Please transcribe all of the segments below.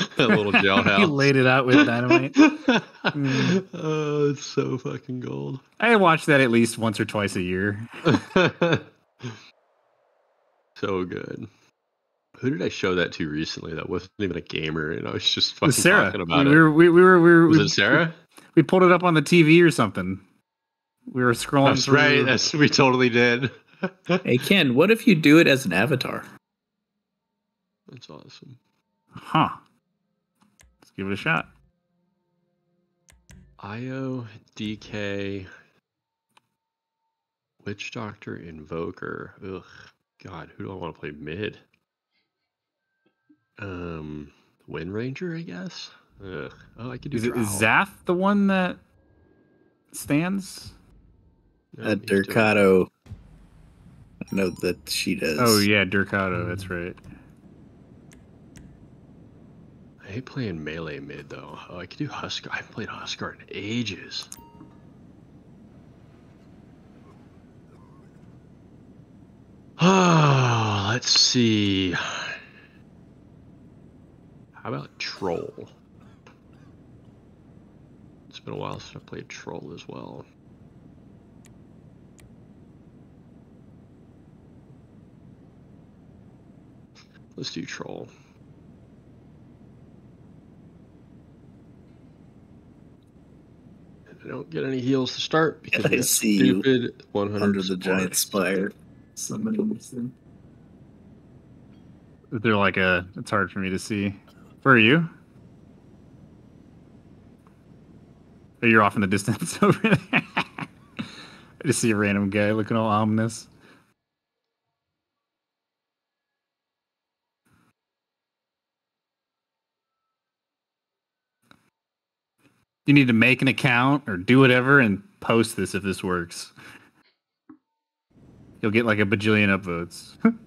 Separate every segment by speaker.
Speaker 1: a little
Speaker 2: you
Speaker 1: jailhouse.
Speaker 2: laid it out with dynamite. Mm.
Speaker 1: oh, it's so fucking gold.
Speaker 2: I watch that at least once or twice a year.
Speaker 1: so good. Who did I show that to recently? That wasn't even a gamer, and I was just fucking
Speaker 2: With Sarah,
Speaker 1: talking about
Speaker 2: we,
Speaker 1: it.
Speaker 2: were we, we were we were
Speaker 1: Was
Speaker 2: we,
Speaker 1: it Sarah?
Speaker 2: We pulled it up on the TV or something. We were scrolling.
Speaker 1: That's
Speaker 2: through.
Speaker 1: right. That's we totally did.
Speaker 3: Hey Ken, what if you do it as an avatar?
Speaker 1: That's awesome.
Speaker 2: Huh. Let's give it a shot.
Speaker 1: Io DK Witch Doctor Invoker. Ugh. God, who do I want to play mid? Um Wind Ranger, I guess. Ugh. Oh, I could do
Speaker 2: Is, it, is Zath the one that stands?
Speaker 1: Yeah,
Speaker 3: Uh,
Speaker 1: he's doing-
Speaker 3: Durcato. I know that she does.
Speaker 2: Oh yeah, Durcado. That's right.
Speaker 1: I hate playing melee mid though. Oh, I could do Huskar. I haven't played Huskar in ages. Oh, let's see. How about Troll? It's been a while since I played Troll as well. Let's do Troll. I don't get any heals to start because
Speaker 3: I
Speaker 1: of that
Speaker 3: see you
Speaker 1: stupid 100
Speaker 3: under the
Speaker 1: support.
Speaker 3: giant spire. Somebody was in.
Speaker 2: They're like a. It's hard for me to see. Where are you? Oh, you're off in the distance over there. I just see a random guy looking all ominous. You need to make an account or do whatever and post this if this works. You'll get like a bajillion upvotes.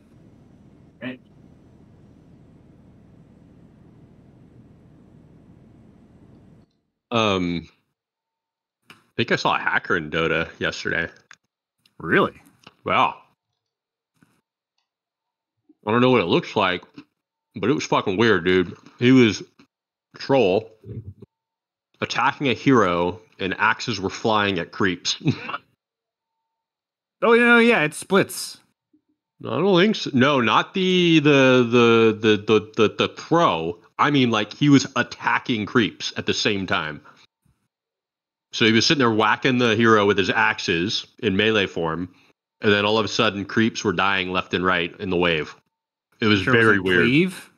Speaker 1: Um, I think I saw a hacker in Dota yesterday.
Speaker 2: really?
Speaker 1: Wow. I don't know what it looks like, but it was fucking weird, dude. He was troll attacking a hero, and axes were flying at creeps.
Speaker 2: Oh, you know, yeah, it splits.
Speaker 1: I don't think so. No, not the the the the the the, the throw. I mean, like he was attacking creeps at the same time. So he was sitting there whacking the hero with his axes in melee form, and then all of a sudden, creeps were dying left and right in the wave. It was
Speaker 2: Sure
Speaker 1: very
Speaker 2: it
Speaker 1: weird.
Speaker 2: Cleave?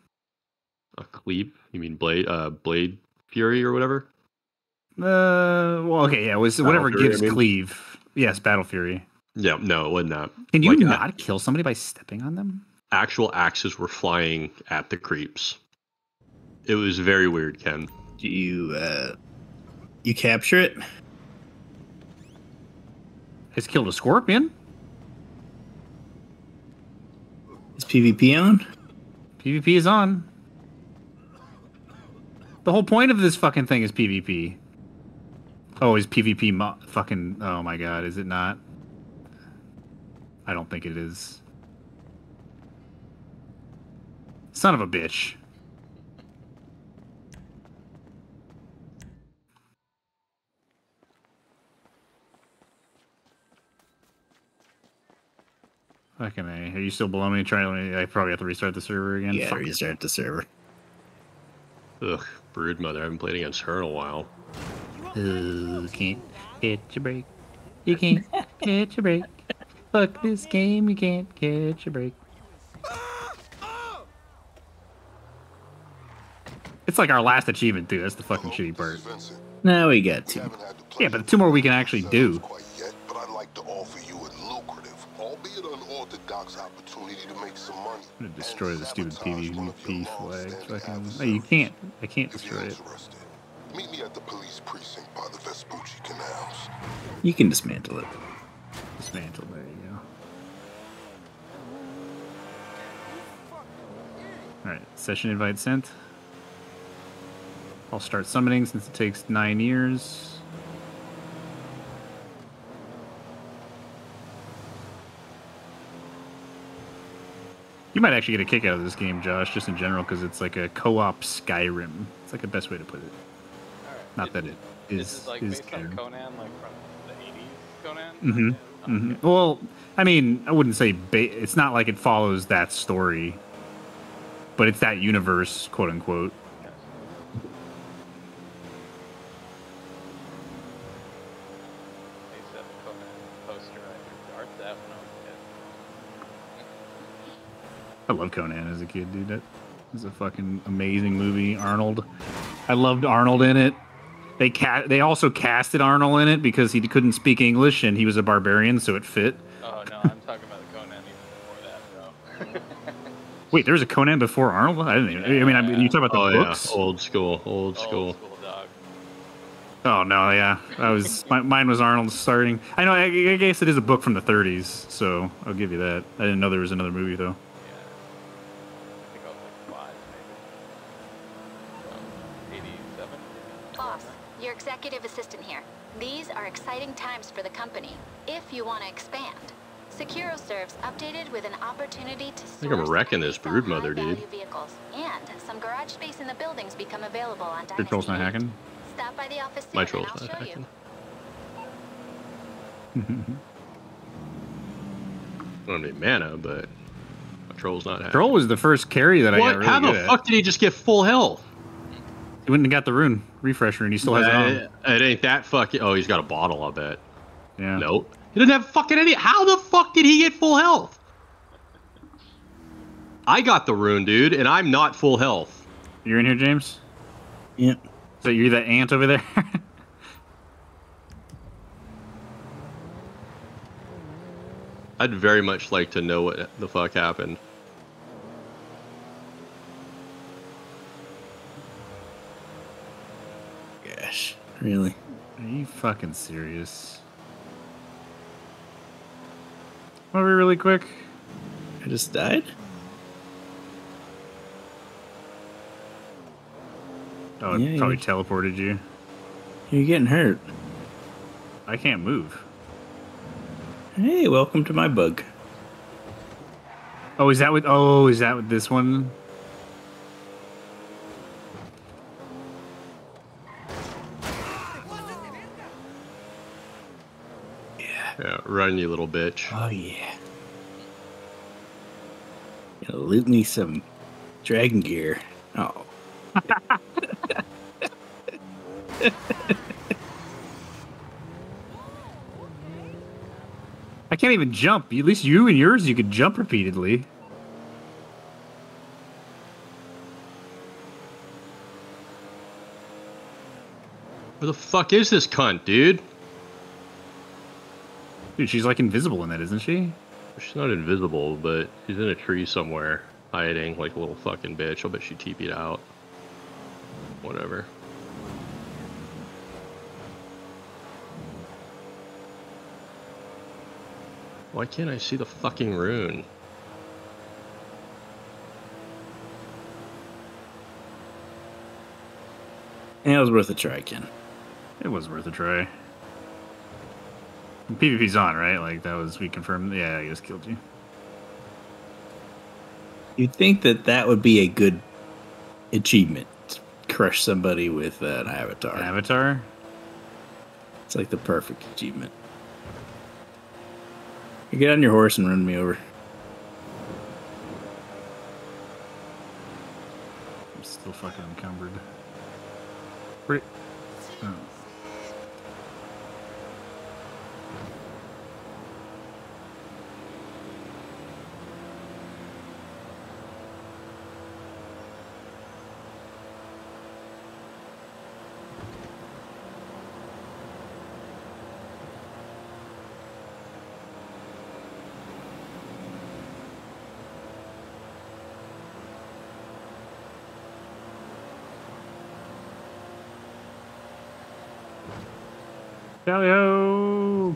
Speaker 1: A cleave? You mean blade? Uh, blade fury or whatever?
Speaker 2: Uh, well, okay, yeah, it was
Speaker 1: Battle
Speaker 2: whatever
Speaker 1: Fury,
Speaker 2: gives
Speaker 1: I mean.
Speaker 2: cleave. Yes, Battle Fury.
Speaker 1: Yeah, no, it would not.
Speaker 2: Can you
Speaker 1: Like, uh,
Speaker 2: not kill somebody by stepping on them?
Speaker 1: Actual axes were flying at the creeps. It was very weird, Ken.
Speaker 3: Do you uh you capture it?
Speaker 2: It's killed a scorpion.
Speaker 3: Is PvP on?
Speaker 2: PvP is on. The whole point of this fucking thing is PvP. Oh, is PvP mo- fucking? Oh my god, is it not? I don't think it is. Son of a bitch. Fucking A. Are you still below me? Trying to. I probably have to restart the server again.
Speaker 3: Yeah,
Speaker 2: Fuck.
Speaker 3: restart the server.
Speaker 1: Ugh, Broodmother. I haven't played against her in a while.
Speaker 2: Ooh, can't catch a break. You can't catch a break. Fuck this game, you can't catch a break. It's like our last achievement, too. That's the fucking shitty part.
Speaker 3: Now we got two.
Speaker 2: Yeah, but the two more we can actually do.
Speaker 4: Yet, but I'd like to offer you a lucrative, albeit unorthodox opportunity to make some money.
Speaker 2: I'm gonna destroy the stupid
Speaker 4: Sabotage one of your
Speaker 2: PvP flag.
Speaker 4: long-standing
Speaker 2: Fucking. No, you can't. I can't destroy it.
Speaker 4: Interested, meet me at the police precinct by the Vespucci canals.
Speaker 3: You can dismantle it.
Speaker 2: Dismantle. There you go. Alright, session invite sent. I'll start summoning since it takes nine years. You might actually get a kick out of this game, Josh, just in general, because it's like a co-op Skyrim. It's like the best way to put it. Not that it is
Speaker 5: This is like
Speaker 2: is
Speaker 5: based on Conan, like from the 80s Conan?
Speaker 2: Mhm.
Speaker 5: Okay.
Speaker 2: hmm Well, I mean, I wouldn't say ba- it's not like it follows that story, but it's that universe, quote unquote.
Speaker 5: Yes. I used to have a Conan poster I threw darts at when I was a kid.
Speaker 2: I love Conan as a kid, dude. That was a fucking amazing movie. Arnold, I loved Arnold in it. They ca- they also casted Arnold in it because he couldn't speak English and he was a barbarian, so it fit.
Speaker 5: Oh no, I'm talking about the Conan even before that, bro.
Speaker 2: Wait, there was a Conan before Arnold. I didn't. Even, I mean, I mean, you talk about the
Speaker 1: Oh
Speaker 2: books.
Speaker 1: yeah, old school, old
Speaker 5: Old
Speaker 1: school.
Speaker 5: school dog.
Speaker 2: Oh no, yeah, I was my, mine was Arnold starting. I know. I, I guess it is a book from the 30s, so I'll give you that. I didn't know there was another movie though.
Speaker 5: Yeah. I think I was like five, maybe. So, 87?
Speaker 6: Boss, your executive assistant here. These are exciting times for the company, if you want to expand. Securo serves updated with an opportunity to I
Speaker 1: think I'm wrecking this
Speaker 6: sell
Speaker 1: Broodmother, dude.
Speaker 6: Vehicles, and some garage space in the buildings become available on
Speaker 2: Your troll's not
Speaker 6: Dynasty 8.
Speaker 2: hacking.
Speaker 6: Stop by the office soon
Speaker 1: My
Speaker 6: and
Speaker 1: troll's
Speaker 6: I'll
Speaker 1: not
Speaker 6: show
Speaker 1: hacking.
Speaker 6: you.
Speaker 1: I don't need mana, but my troll's not hacking.
Speaker 2: Troll was the first carry that I got
Speaker 1: What?
Speaker 2: really
Speaker 1: How
Speaker 2: good
Speaker 1: the
Speaker 2: at.
Speaker 1: fuck did he just get full health?
Speaker 2: He went and got the rune refresher, and he still has it on.
Speaker 1: it, it ain't that fucking. Oh, he's got a bottle. I bet.
Speaker 2: Yeah.
Speaker 1: Nope. He doesn't have fucking any. How the fuck did he get full health? I got the rune, dude, and I'm not full health.
Speaker 2: You're in here, James.
Speaker 3: Yeah.
Speaker 2: So you're that ant over there.
Speaker 1: I'd very much like to know what the fuck happened.
Speaker 3: Really?
Speaker 2: Are you fucking serious? Over really quick.
Speaker 3: I just died?
Speaker 2: Oh, it
Speaker 3: Yeah,
Speaker 2: probably teleported you.
Speaker 3: You're getting hurt.
Speaker 2: I can't move.
Speaker 3: Hey, welcome to my bug.
Speaker 2: Oh, is that what? Oh, is that what this one?
Speaker 1: Yeah, run, you little bitch.
Speaker 3: Oh yeah. Gonna loot me some dragon gear. Oh.
Speaker 2: I can't even jump. At least you and yours, you could jump repeatedly.
Speaker 1: Where the fuck is this cunt, dude?
Speaker 2: Dude, she's like invisible in that, isn't she?
Speaker 1: She's not invisible, but she's in a tree somewhere, hiding like a little fucking bitch. I'll bet she TP'd out. Whatever. Why can't I see the fucking rune?
Speaker 3: Yeah, it was worth a try, Ken.
Speaker 2: It was worth a try. PvP's on, right? Like that was we confirmed. Yeah, I just killed you.
Speaker 3: You'd think that that would be a good achievement. Crush somebody with an avatar.
Speaker 2: Avatar.
Speaker 3: It's like the perfect achievement. You get on your horse and run me over.
Speaker 2: I'm still fucking encumbered. Wait. Oh. Tally-ho!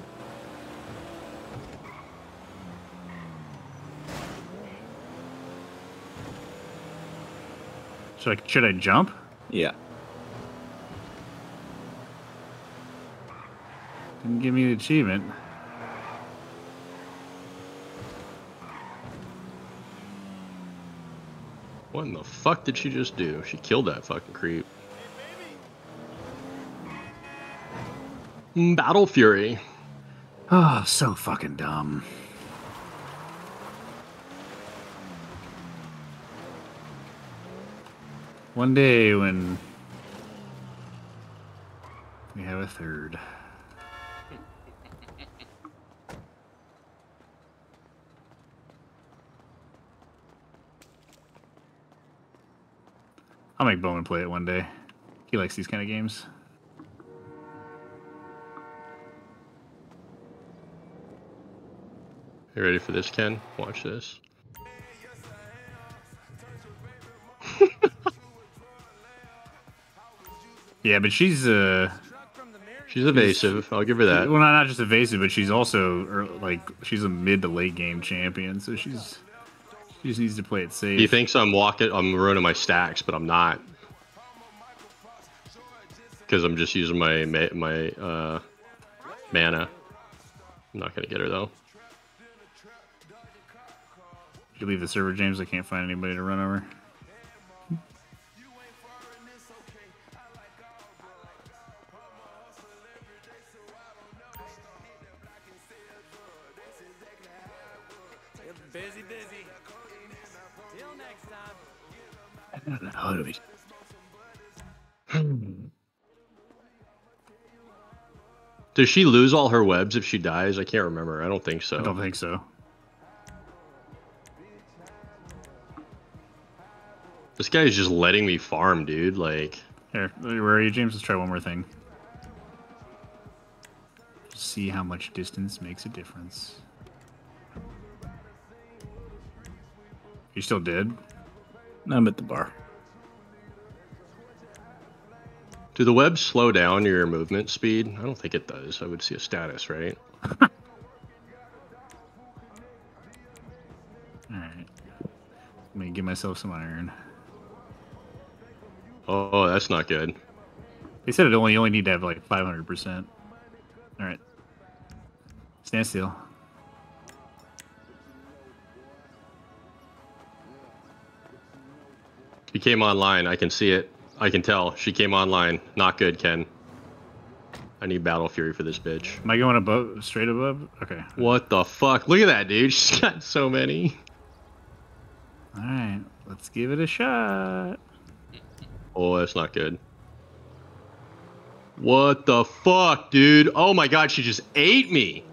Speaker 2: Should I, should I jump?
Speaker 3: Yeah.
Speaker 2: Didn't give me the achievement.
Speaker 1: What in the fuck did she just do? She killed that fucking creep. Mm, Battle Fury.
Speaker 2: Oh, so fucking dumb. One day when we have a third. I'll make Bowman play it one day. He likes these kind of games.
Speaker 1: You ready for this, Ken? Watch this.
Speaker 2: Yeah, but she's uh
Speaker 1: She's evasive. I'll give her that.
Speaker 2: well not, not just evasive, but she's also er, like she's a mid to late game champion, so she's she just needs to play it safe.
Speaker 1: He thinks I'm walking, I'm ruining my stacks, but I'm not. Because I'm just using my ma- my uh, mana. I'm not gonna get her though.
Speaker 2: You leave the server, James? I can't find anybody to run over.
Speaker 7: Busy, busy. Till next time.
Speaker 3: I don't know. How do we?
Speaker 1: Does she lose all her webs if she dies? I can't remember. I don't think so.
Speaker 2: I don't think so.
Speaker 1: This guy is just letting me farm, dude. Like,
Speaker 2: Here, where are you, James? Let's try one more thing. See how much distance makes a difference. You still dead?
Speaker 3: I'm at the bar.
Speaker 1: do the webs slow down your movement speed? I don't think it does. I would see a status, right?
Speaker 2: Alright. Let me give myself some iron.
Speaker 1: Oh, that's not good.
Speaker 2: They said it only you only need to have like 500%. Alright. Stand still.
Speaker 1: She came online. I can see it. I can tell. She came online. Not good, Ken. I need Battle Fury for this bitch.
Speaker 2: Am I going above, straight above? Okay.
Speaker 1: What the fuck? Look at that, dude. She's got so many.
Speaker 2: Alright. Let's give it a shot.
Speaker 1: Oh, that's not good. What the fuck, dude? Oh my god, she just ate me.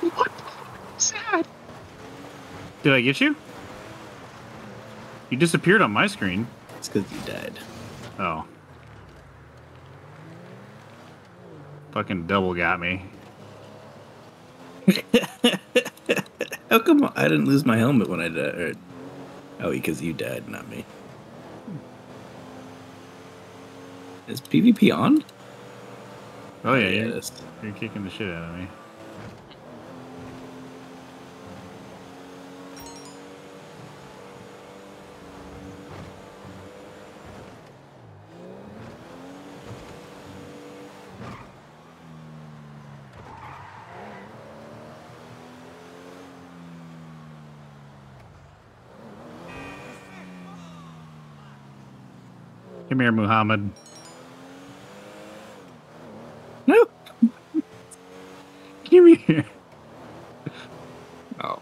Speaker 1: What the fuck is that?
Speaker 2: Did I get you? You disappeared on my screen.
Speaker 3: It's because you died.
Speaker 2: Oh. Fucking double got me.
Speaker 3: How come I didn't lose my helmet when I died? Er, oh, because you died, not me. Is PvP on?
Speaker 2: Oh yeah, you're,
Speaker 3: Yes.
Speaker 2: you're kicking the shit out of me. Come here, Muhammad.
Speaker 3: No.
Speaker 2: Come here.
Speaker 3: Oh,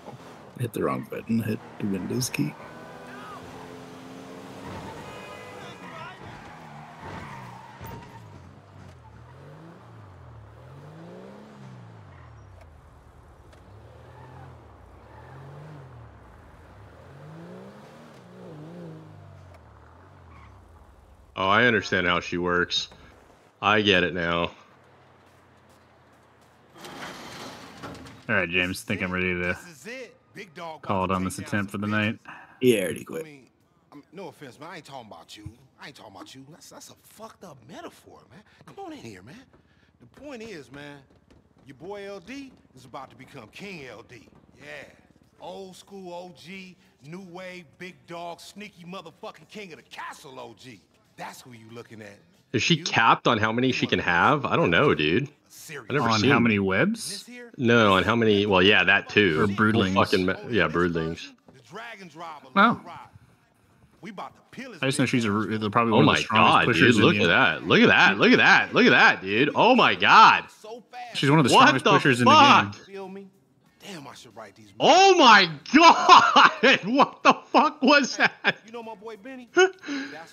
Speaker 3: I hit the wrong button. Hit the Windows key.
Speaker 1: Oh, I understand how she works. I get it now.
Speaker 2: All right, James. Think I'm ready to call it on this attempt for the night.
Speaker 3: Yeah, I already
Speaker 4: I
Speaker 3: quit.
Speaker 4: mean, I mean, no offense, man. I ain't talking about you. I ain't talking about you. That's that's a fucked up metaphor, man. Come on in here, man. The point is, man, your boy LD is about to become King LD. Yeah. Old school OG, new wave, big dog, sneaky motherfucking king of the castle OG. That's who you looking at.
Speaker 1: Is she capped on how many she can have? I don't know, dude.
Speaker 4: Serious.
Speaker 1: I never
Speaker 2: On
Speaker 1: seen
Speaker 2: how many webs?
Speaker 1: No, on how many? Well, yeah, that too.
Speaker 2: Or broodlings.
Speaker 1: Fucking yeah, broodlings.
Speaker 4: the dragon driver,
Speaker 2: Oh.
Speaker 4: Lil Rod. We about to peel his
Speaker 2: I just know
Speaker 4: big
Speaker 2: she's a,
Speaker 4: ass
Speaker 2: they're probably
Speaker 1: Oh
Speaker 2: one of
Speaker 1: my
Speaker 2: the strongest
Speaker 1: god,
Speaker 2: pushers
Speaker 1: dude! Look at that! Look at that! Look at that! Look at that, dude! Oh my god!
Speaker 2: She's one of the
Speaker 1: What
Speaker 2: strongest
Speaker 1: the
Speaker 2: pushers in the
Speaker 1: fuck?
Speaker 2: game.
Speaker 4: Feel me? Damn, I should write these.
Speaker 1: Oh my god! What the fuck was that?
Speaker 4: You know my boy Benny?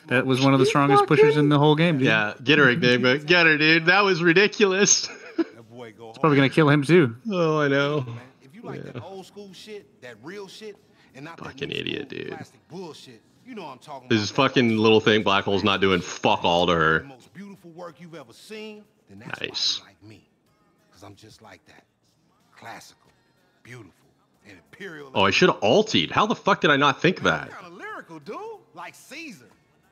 Speaker 2: That was one of the strongest pushers in the whole game, dude.
Speaker 1: Yeah, get her, Enigma. Get her, dude. That was ridiculous.
Speaker 4: That boy go
Speaker 2: Probably gonna kill him too.
Speaker 1: Oh, I know.
Speaker 4: If you like that old school shit, that real shit, and not
Speaker 1: Fucking idiot, dude.
Speaker 4: bullshit, you know I'm talking
Speaker 1: This fucking little thing, Black Hole's not doing fuck all to her.
Speaker 4: most beautiful work you've ever seen, then
Speaker 1: Nice.
Speaker 4: like me. Cause I'm just like that. Classical, beautiful, and imperial.
Speaker 1: Oh, I should have ultied. How the fuck did I not think that?
Speaker 4: Kind of lyrical, dude. Like Caesar,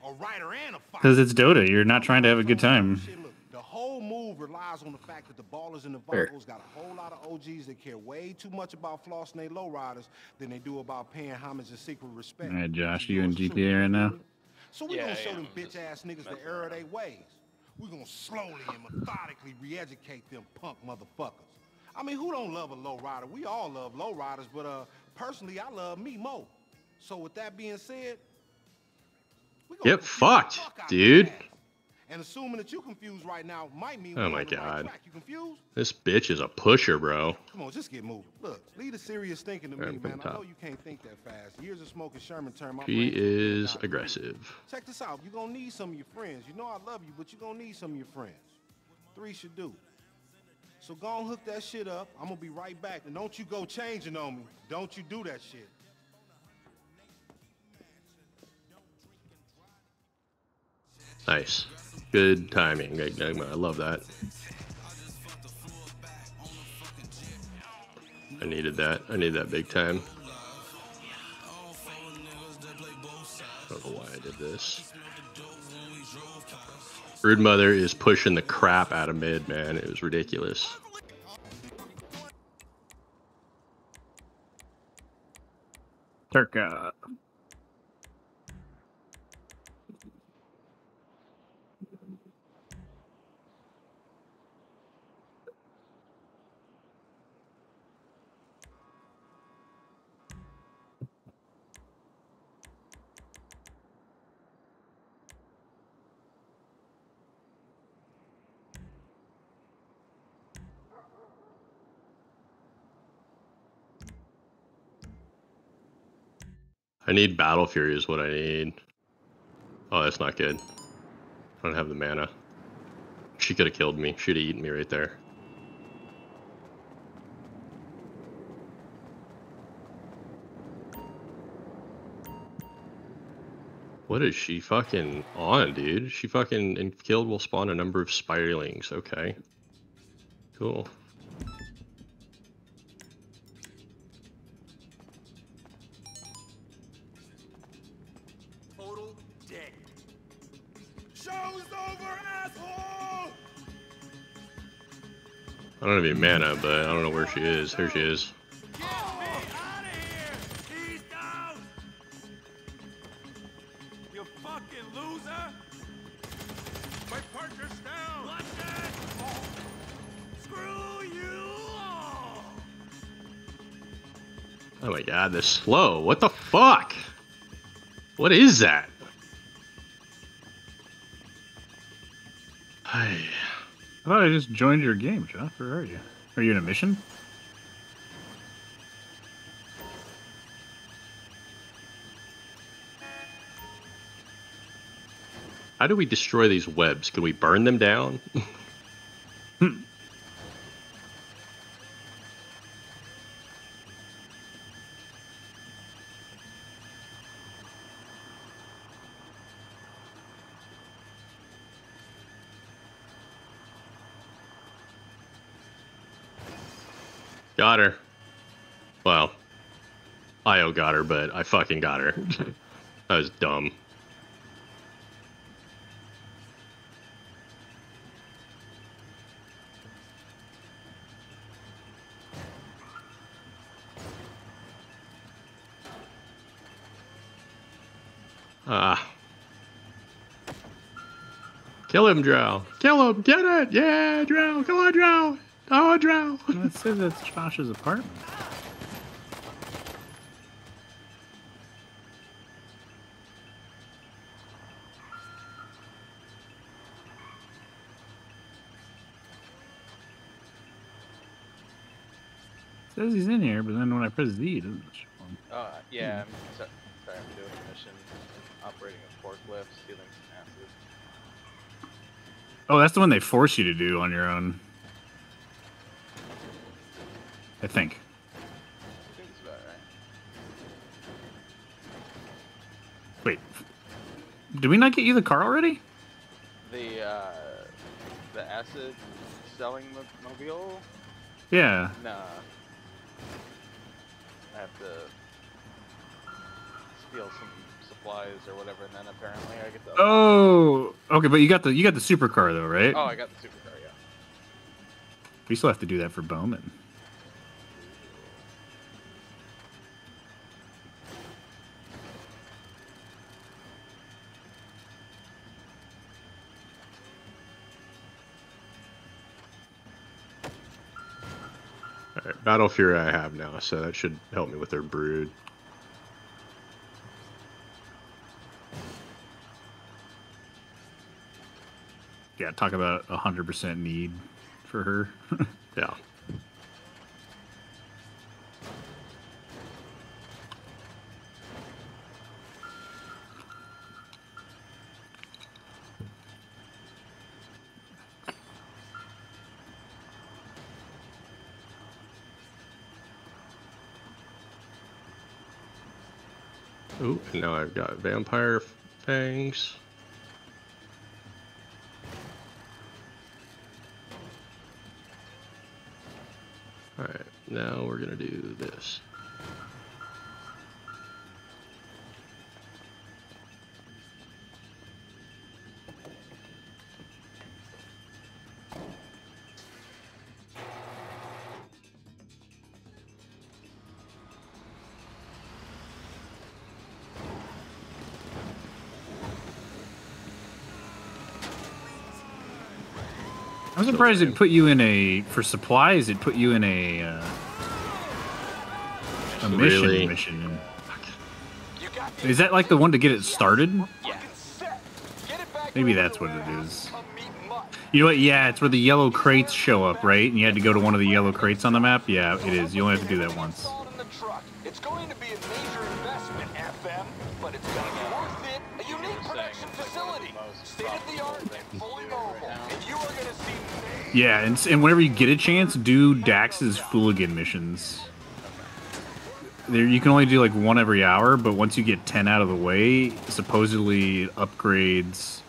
Speaker 4: a writer and a fighter.
Speaker 2: Because it's Dota. You're not trying to have a good time.
Speaker 4: The whole move relies on the fact that the Ballas and the
Speaker 3: Fair.
Speaker 4: vocals got a whole lot of OGs that care way too much about flossing they lowriders than they do about paying homage and secret respect.
Speaker 2: All right, Josh, you in
Speaker 4: goes
Speaker 2: GTA right now?
Speaker 4: So we
Speaker 5: Yeah,
Speaker 4: gonna show
Speaker 5: am.
Speaker 4: them bitch ass niggas the error of their ways. We're gonna slowly and methodically re-educate them punk motherfuckers. I mean, who don't love a lowrider? We all love lowriders, but uh, personally, I love me more. So with that being said,
Speaker 1: Get fucked,
Speaker 4: fuck
Speaker 1: dude.
Speaker 4: And assuming that you confused right now might mean
Speaker 1: Oh my
Speaker 4: right
Speaker 1: God.
Speaker 4: You confused?
Speaker 1: This bitch is a pusher, bro.
Speaker 4: Come on, just get moving. Look, lead a serious thinking to me, man. I know you can't think that fast. Years of smoking Sherman turned my
Speaker 1: She is aggressive.
Speaker 4: Check this out. You're gonna need some of your friends. You know I love you, but you're gonna need some of your friends. Three should do. So go and hook that shit up. I'm gonna be right back. And don't you go changing on me. Don't you do that shit.
Speaker 1: Nice. Good timing, Enigma. I love that. I needed that. I need that big time. I don't know why I did this. Broodmother is pushing the crap out of mid, man. It was ridiculous.
Speaker 2: Turka.
Speaker 1: I need Battle Fury is what I need. Oh, that's not good. I don't have the mana. She could have killed me. She'd have eaten me right there. What is she fucking on, dude? She fucking and killed will spawn a number of spiderlings. Okay. Cool. Any mana, but I don't know where she is. Here she is. Oh my god, this slow. What the fuck? What is that?
Speaker 2: I thought I just joined your game, Jeff. Where are you? Are you in a mission?
Speaker 1: How do we destroy these webs? Can we burn them down? got her. Well, Io got her, but I fucking got her. that was dumb. Ah. Kill him, Drow. Kill him. Get it. Yeah, Drow. Come on, Drow drow.
Speaker 2: It says that's Josh's apartment. Says he's in here, but then when I press Z, it doesn't show him.
Speaker 5: Uh, yeah. Hmm. I'm so sorry, I'm doing a mission operating a forklift, stealing some acid.
Speaker 2: Oh, that's the one they force you to do on your own. Did we not get you the car already?
Speaker 5: The, uh, the acid selling mo- mobile?
Speaker 2: Yeah.
Speaker 5: Nah. I have to steal some supplies or whatever, and then apparently I get the.
Speaker 2: Oh, okay, but you got the you got the supercar though, right?
Speaker 5: Oh, I got the supercar, yeah.
Speaker 2: We still have to do that for Bowman.
Speaker 1: Battle Fury I have now, so that should help me with their brood.
Speaker 2: Yeah, talk about a hundred percent need for her.
Speaker 1: Yeah. Got vampire fangs.
Speaker 2: Surprised it put you in a for supplies. It put you in a uh, a mission.
Speaker 1: Really?
Speaker 2: Mission. Is that like the one to get it started?
Speaker 7: fucking set. Get it back
Speaker 2: Maybe that's what it
Speaker 7: belong.
Speaker 2: is.
Speaker 7: I'm meeting Mutt.
Speaker 2: You know what? Yeah, it's where the yellow crates show up, right? And you had to go to one of the yellow crates on the map. Yeah, it is. You only have to do that once. Yeah, and, and whenever you get a chance, do Dax's Fooligan missions. There, you can only do like one every hour, but once you get ten out of the way, supposedly it upgrades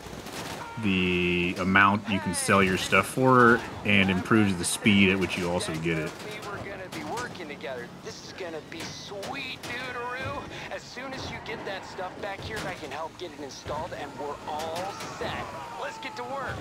Speaker 2: the amount you can sell your stuff for and improves the speed at which you also get it.
Speaker 7: This is gonna be sweet, dude. As soon as you get that stuff back here, I can help get it installed, and we're all set. Let's get to work.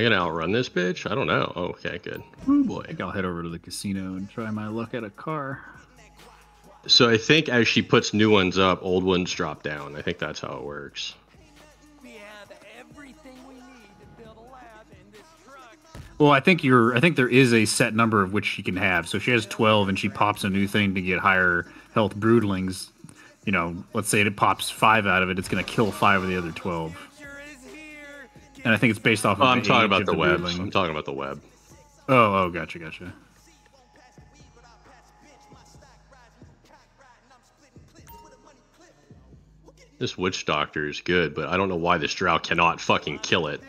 Speaker 1: I gonna outrun this bitch? I don't know. Oh, okay, good. Oh boy.
Speaker 2: I
Speaker 1: boy.
Speaker 2: think I'll head over to the casino and try my luck at a car.
Speaker 1: So I think as she puts new ones up, old ones drop down. I think that's how it works.
Speaker 7: We have everything we need to build a lab in this truck.
Speaker 2: Well, I think you're. I think there is a set number of which she can have. So if she has twelve, and she pops a new thing to get higher health broodlings. You know, let's say it pops five out of it, it's going to kill five of the other twelve.
Speaker 7: Sure is here.
Speaker 2: And I think it's based off.
Speaker 1: Oh,
Speaker 2: of
Speaker 1: I'm
Speaker 2: the
Speaker 1: talking
Speaker 2: age
Speaker 1: about
Speaker 2: of
Speaker 1: the web.
Speaker 2: broodling.
Speaker 1: I'm talking about the web.
Speaker 2: Oh, oh, gotcha, gotcha.
Speaker 1: This witch doctor is good, but I don't know why this drow cannot fucking kill it.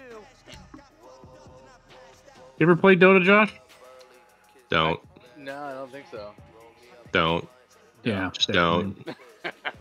Speaker 2: You ever played Dota, Josh?
Speaker 1: Don't,
Speaker 5: No, I don't think so.
Speaker 1: don't,
Speaker 2: Yeah,
Speaker 1: just don't.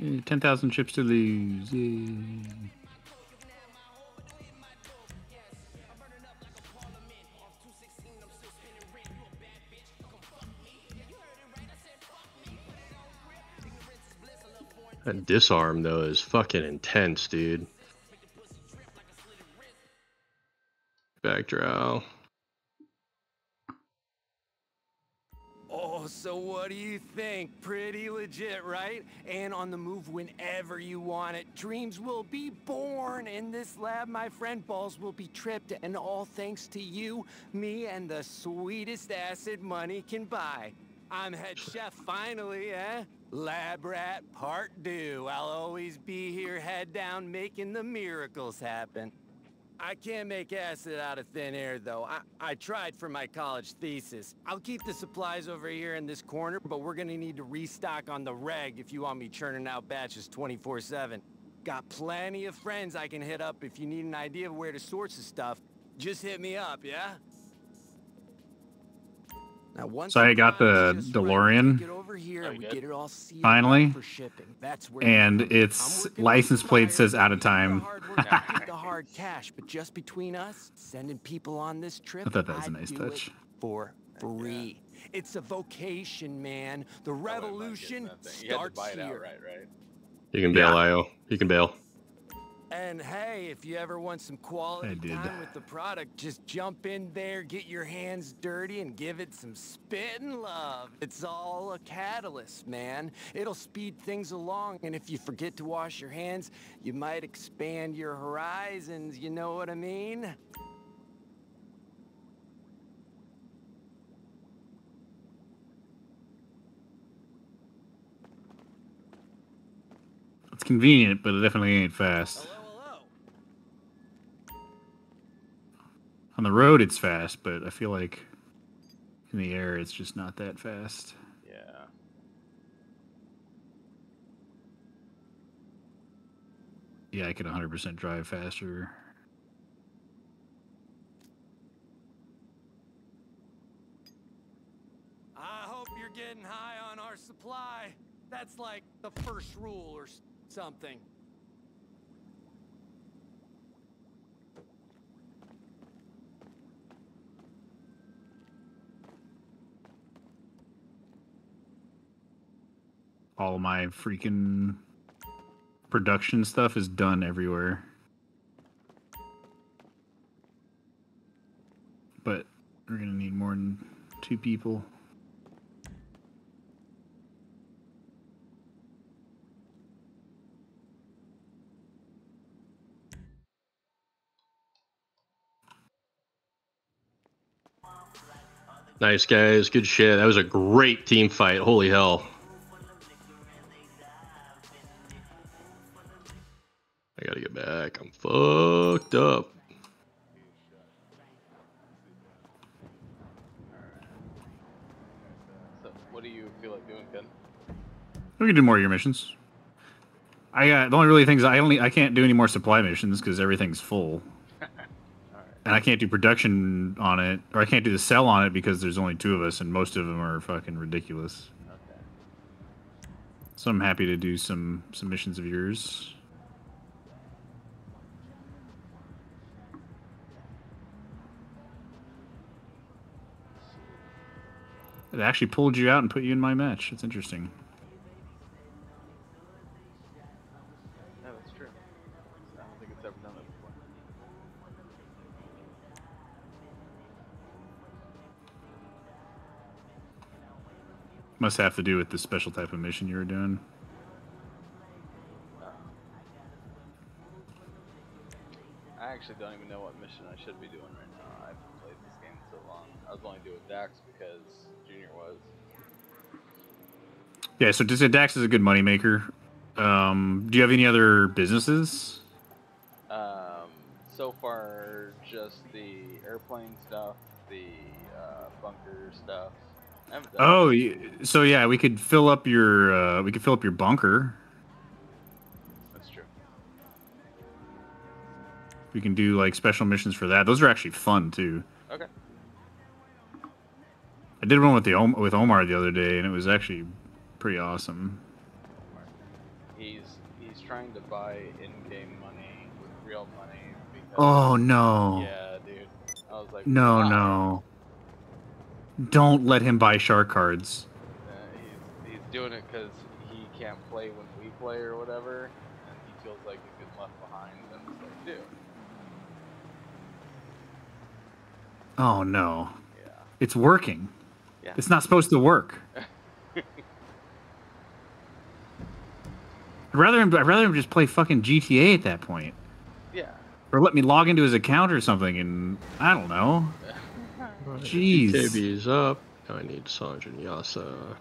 Speaker 2: Eh, 10,000 chips to lose. Yay.
Speaker 1: That disarm though is fucking intense, dude. Backdraw.
Speaker 7: Oh, so what do you think? Pretty legit, right? And on the move whenever you want it. Dreams will be born in this lab, my friend. Balls will be tripped, and all thanks to you, me, and the sweetest acid money can buy. I'm head chef finally, eh? Lab rat part due. I'll always be here, head down, making the miracles happen. I can't make acid out of thin air, though. I, I tried for my college thesis. I'll keep the supplies over here in this corner, but we're gonna need to restock on the reg if you want me churning out batches 24-7. Got plenty of friends I can hit up if you need an idea of where to source the stuff. Just hit me up, yeah? Now,
Speaker 2: So I got the DeLorean,
Speaker 7: over here and we get it all
Speaker 2: finally,
Speaker 7: for shipping. That's where
Speaker 2: and its license plate says out of
Speaker 7: you do the
Speaker 2: time.
Speaker 7: I the hard cash, but just between us, sending people on this trip,
Speaker 2: I thought that was a nice touch.
Speaker 7: for free. It's a vocation, man. The
Speaker 5: I wouldn't mind getting
Speaker 7: revolution
Speaker 5: that thing. You had to
Speaker 7: starts here.
Speaker 1: You can bail,
Speaker 2: Yeah.
Speaker 1: IO. You can bail.
Speaker 7: And hey, if you ever want some quality time with the product, just jump in there, get your hands dirty, and give it some spit and love. It's all a catalyst, man. It'll speed things along, and if you forget to wash your hands, you might expand your horizons. You know what I mean?
Speaker 2: It's convenient, but it definitely ain't fast. On the road, it's fast, but I feel like in the air, it's just not that fast.
Speaker 5: Yeah.
Speaker 2: Yeah, I could 100% drive faster.
Speaker 7: I hope you're getting high on our supply. That's like the first rule or something.
Speaker 2: All my freaking production stuff is done everywhere. But we're gonna need more than two people.
Speaker 1: Nice guys, good shit. That was a great team fight. Holy hell. Gotta get back. I'm fucked up.
Speaker 5: So, what do you feel like doing, Ken?
Speaker 2: We can do more of your missions. I got the only really things I only I can't do any more supply missions because everything's full, and I can't do production on it, or I can't do the sell on it because there's only two of us, and most of them are fucking ridiculous.
Speaker 5: Okay.
Speaker 2: So I'm happy to do some some missions of yours. It actually pulled you out and put you in my match. That's interesting.
Speaker 5: Yeah, that's true. I don't think it's ever done that before.
Speaker 2: Must have to do with the special type of mission you were doing.
Speaker 5: I actually don't even know what mission I should be doing right now. I was only doing Dax because Junior was.
Speaker 2: Yeah, so just Dax is a good moneymaker. Um, do you have any other businesses?
Speaker 5: Um, so far, just the airplane stuff, the uh, bunker stuff. I haven't done
Speaker 2: Oh, so yeah, we could fill up your uh, we could fill up your bunker.
Speaker 5: That's true.
Speaker 2: We can do like special missions for that. Those are actually fun too.
Speaker 5: Okay.
Speaker 2: I did one with the with Omar the other day, and it was actually pretty awesome.
Speaker 5: He's he's trying to buy in-game money with real money because.
Speaker 2: Oh no!
Speaker 5: Yeah, dude. I was like.
Speaker 2: No,
Speaker 5: "Why?"
Speaker 2: no! Don't let him buy shark cards.
Speaker 5: Uh, he's he's doing it because he can't play when we play or whatever, and he feels like he's been left behind. And it's like, dude.
Speaker 2: Oh no!
Speaker 5: Yeah.
Speaker 2: It's working.
Speaker 5: Yeah.
Speaker 2: It's not supposed to work. I'd rather him. I'd rather him just play fucking GTA at that point,
Speaker 5: Yeah.
Speaker 2: or let me log into his account or something, and I don't know. Jeez.
Speaker 1: KB is up. I need Sange and Yasha.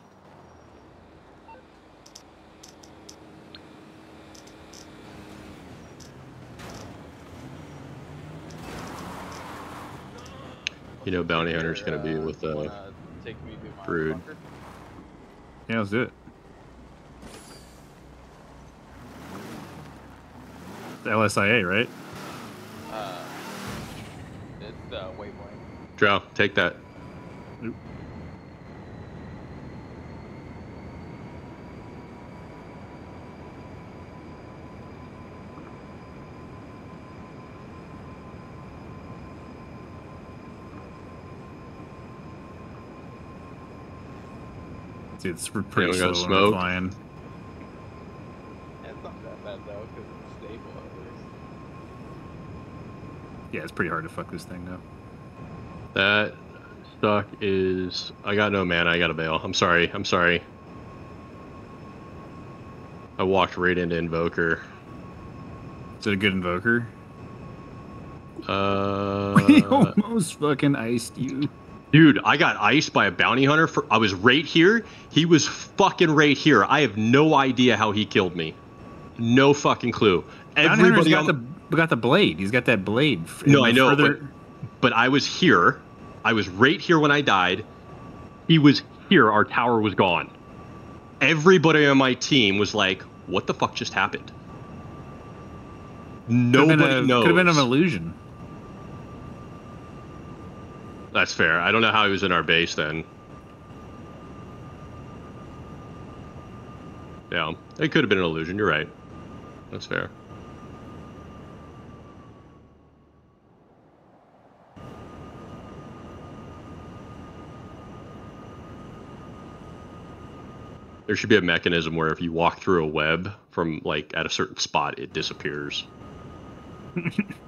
Speaker 1: You know, Bounty Hunter's gonna be with uh,
Speaker 5: wanna take me to my
Speaker 1: Brood.
Speaker 5: bunker?
Speaker 2: Yeah, let's do it. The LSIA, right?
Speaker 5: Uh, it's uh, Wavelength.
Speaker 1: Drow. Take that.
Speaker 2: Dude, it's pretty
Speaker 1: we
Speaker 2: slow when
Speaker 1: smoke.
Speaker 2: we're flying.
Speaker 5: It's not that bad though, because it's stable.
Speaker 2: Yeah, it's pretty hard to fuck this thing up.
Speaker 1: That stuck is. I got no mana. I got to bail. I'm sorry. I'm sorry. I walked right into Invoker.
Speaker 2: Is it a good invoker?
Speaker 1: Uh,
Speaker 2: he almost fucking iced you.
Speaker 1: Dude, I got iced by a bounty hunter. For I was right here. He was fucking right here. I have no idea how he killed me. No fucking clue.
Speaker 2: Bounty
Speaker 1: Everybody
Speaker 2: got
Speaker 1: on
Speaker 2: the got the blade. He's got that blade.
Speaker 1: No, I know,
Speaker 2: further-
Speaker 1: but I was here. I was right here when I died. He was here. Our tower was gone. Everybody on my team was like, "What the fuck just happened?" Nobody
Speaker 2: been a-
Speaker 1: knows.
Speaker 2: Could have been an illusion.
Speaker 1: That's fair. I don't know how he was in our base then. Yeah, it could have been an illusion. You're right. That's fair. There should be a mechanism where if you walk through a web from like at a certain spot, it disappears.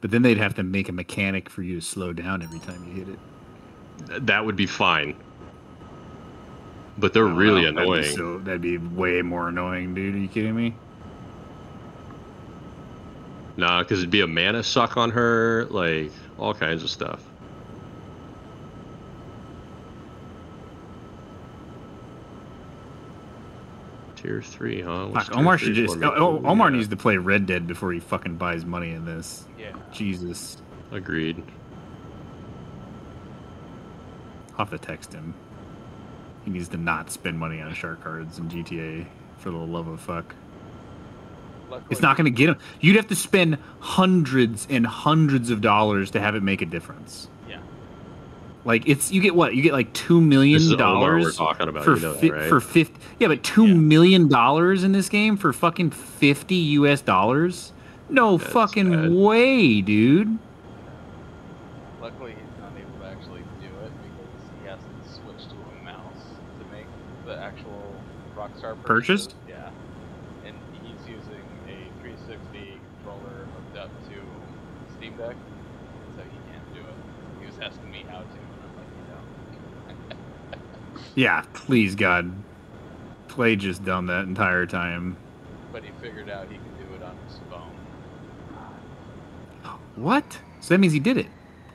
Speaker 2: But then they'd have to make a mechanic for you to slow down every time you hit it.
Speaker 1: That would be fine. But they're
Speaker 2: oh, don't
Speaker 1: really
Speaker 2: know, that'd be
Speaker 1: annoying.
Speaker 2: so- that'd be way more annoying, dude. Are you kidding me?
Speaker 1: Nah, because it'd be a mana suck on her, like all kinds of stuff. Tier three, huh?
Speaker 2: Fuck,
Speaker 1: tier
Speaker 2: Omar should just. Oh, Omar needs to play Red Dead before he fucking buys money in this.
Speaker 5: Yeah.
Speaker 2: Jesus.
Speaker 1: Agreed.
Speaker 2: I'll have to text him. He needs to not spend money on shark cards in GTA for the love of fuck.
Speaker 5: Luckily,
Speaker 2: It's not going to get him. You'd have to spend hundreds and hundreds of dollars to have it make a difference.
Speaker 5: Yeah.
Speaker 2: Like it's you get what you get like two million
Speaker 1: This is Omar we're
Speaker 2: dollars for
Speaker 1: you know that, right?
Speaker 2: for fifty. Yeah, but two million dollars in this game for fucking fifty U.S. dollars? No
Speaker 1: That's
Speaker 2: fucking
Speaker 1: bad.
Speaker 2: way, dude.
Speaker 5: Luckily, he's not able to actually do it because he has to switch to a mouse to make the actual Rockstar
Speaker 2: Purchase?
Speaker 5: purchases. Yeah. And he's using a 360 controller hooked up to Steam Deck, so he can't do it. He was asking me how to, and I'm like, no.
Speaker 2: Yeah, please God, play just dumb that entire time.
Speaker 5: But he figured out he can do it on his phone.
Speaker 2: What? So that means he did it.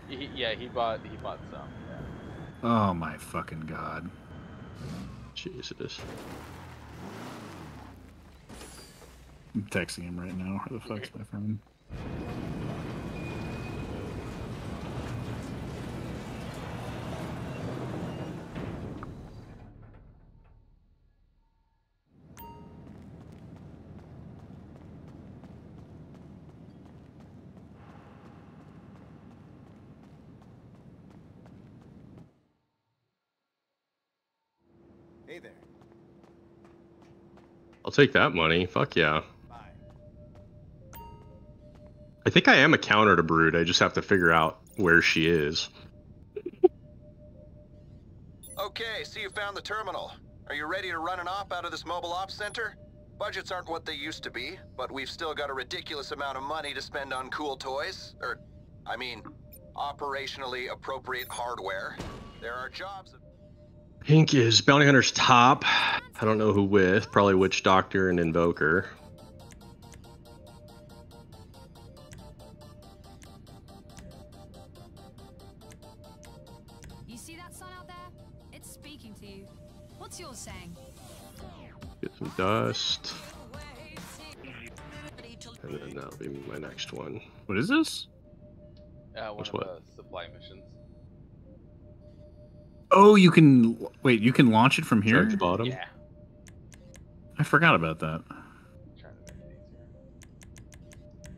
Speaker 5: He, yeah, he bought he bought some. Yeah.
Speaker 2: Oh my fucking god.
Speaker 1: Jesus.
Speaker 2: I'm texting him right now. Where the fuck's my phone?
Speaker 4: Hey there.
Speaker 1: I'll take that money. Fuck yeah. I think I am a counter to Brood. I just have to figure out where she is.
Speaker 8: Okay, so you found the terminal. Are you ready to run an op out of this mobile ops center? Budgets aren't what they used to be, but we've still got a ridiculous amount of money to spend on cool toys. Or, I mean, operationally appropriate hardware. There are jobs.
Speaker 1: Pink is Bounty Hunter's top. I don't know who with. Probably Witch Doctor and Invoker.
Speaker 9: You see that sun out there? It's speaking to you. What's yours saying?
Speaker 1: Get some dust. And then that'll be my next one.
Speaker 2: What is this?
Speaker 5: Uh, one
Speaker 1: What's
Speaker 5: of
Speaker 1: what?
Speaker 5: the supply missions.
Speaker 2: Oh, you can wait. You can launch it from here.
Speaker 1: Charge bottom.
Speaker 5: Yeah.
Speaker 2: I forgot about that.
Speaker 5: trying to make it easier.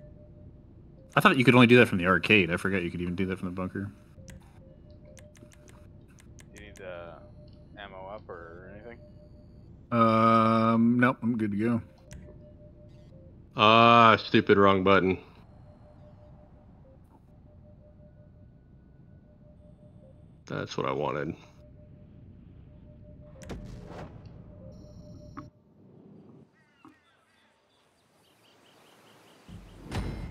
Speaker 2: I thought you could only do that from the arcade. I forgot you could even do that from the bunker.
Speaker 5: You need uh, ammo up or anything?
Speaker 2: Um, nope, I'm good to go.
Speaker 1: Ah, stupid wrong button. That's what I wanted.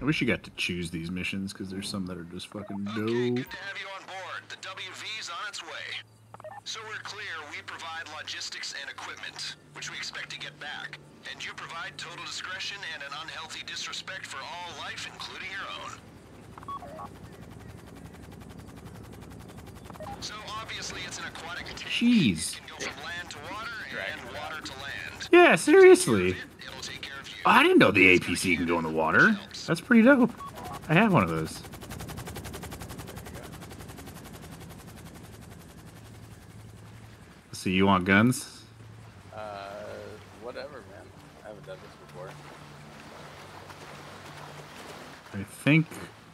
Speaker 2: I wish you got to choose these missions because there's some that are just fucking
Speaker 8: Okay,
Speaker 2: dope.
Speaker 8: good to have you on board. The WV's on its way. So we're clear, we provide logistics and equipment, which we expect to get back. And you provide total discretion and an unhealthy disrespect for all life, including your own. So obviously it's an aquatic tank.
Speaker 2: Jeez.
Speaker 8: It can go from land to water and water to land.
Speaker 2: Yeah, seriously.
Speaker 8: It'll take care of you.
Speaker 2: I didn't know the APC can go in the water. That's pretty dope. I have one of those. So you want guns?
Speaker 5: Uh, whatever, man. I haven't done this before.
Speaker 2: I think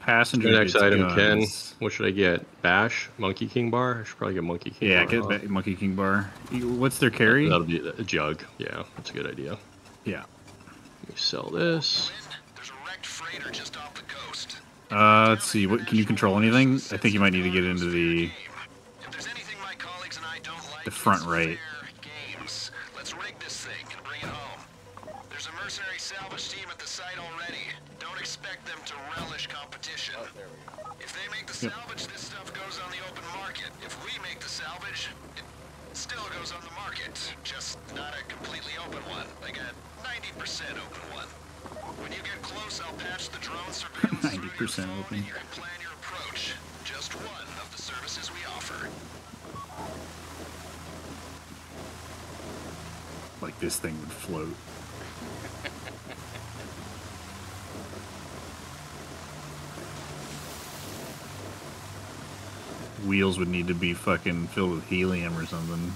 Speaker 2: passenger.
Speaker 1: Next item, Ken. What should I get? Bash? Monkey King Bar? I should probably get Monkey King
Speaker 2: Yeah,
Speaker 1: Bar.
Speaker 2: get? Monkey King bar. What's their carry?
Speaker 1: That'll be a jug. Yeah, that's a good idea.
Speaker 2: Yeah.
Speaker 1: Let me sell this.
Speaker 8: Lynn, there's a wrecked freighter just off the coast.
Speaker 2: Uh, let's see. What can you control anything? I think you might need to get into the.
Speaker 8: If there's anything my colleagues and I don't like,
Speaker 2: The front right.
Speaker 5: We
Speaker 8: offer.
Speaker 2: Like this thing would float. Wheels would need to be fucking filled with helium or something.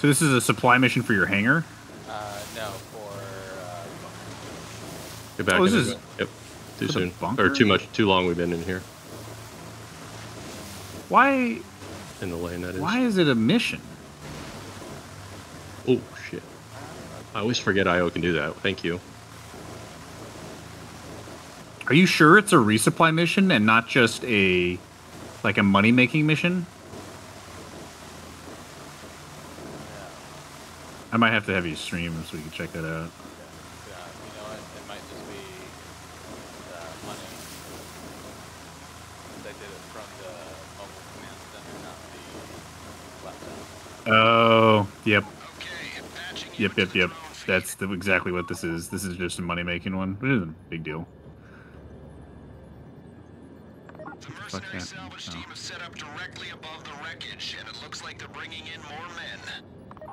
Speaker 2: So this is a supply mission for your hangar?
Speaker 5: Uh, no, for uh,
Speaker 1: Get back
Speaker 2: Oh, this is...
Speaker 1: Yep. Too soon.
Speaker 2: bunker?
Speaker 1: Or too much, too long we've been in here.
Speaker 2: Why
Speaker 1: In the lane, that is.
Speaker 2: why is it a mission?
Speaker 1: Oh, shit. I always forget IO can do that. Thank you.
Speaker 2: Are you sure it's a resupply mission and not just a like a money making mission? I might have to have you stream so we can check that out.
Speaker 5: yeah, you know what? It might just be money. They did it from the mobile command center, not the laptop.
Speaker 2: Oh, yep,
Speaker 8: Okay, patching you
Speaker 2: yep, yep, yep. That's the, exactly what this is. This is just a money making one. It isn't a big deal.
Speaker 8: The mercenary salvage team is set up directly above the wreckage, and it looks like they're bringing in more men.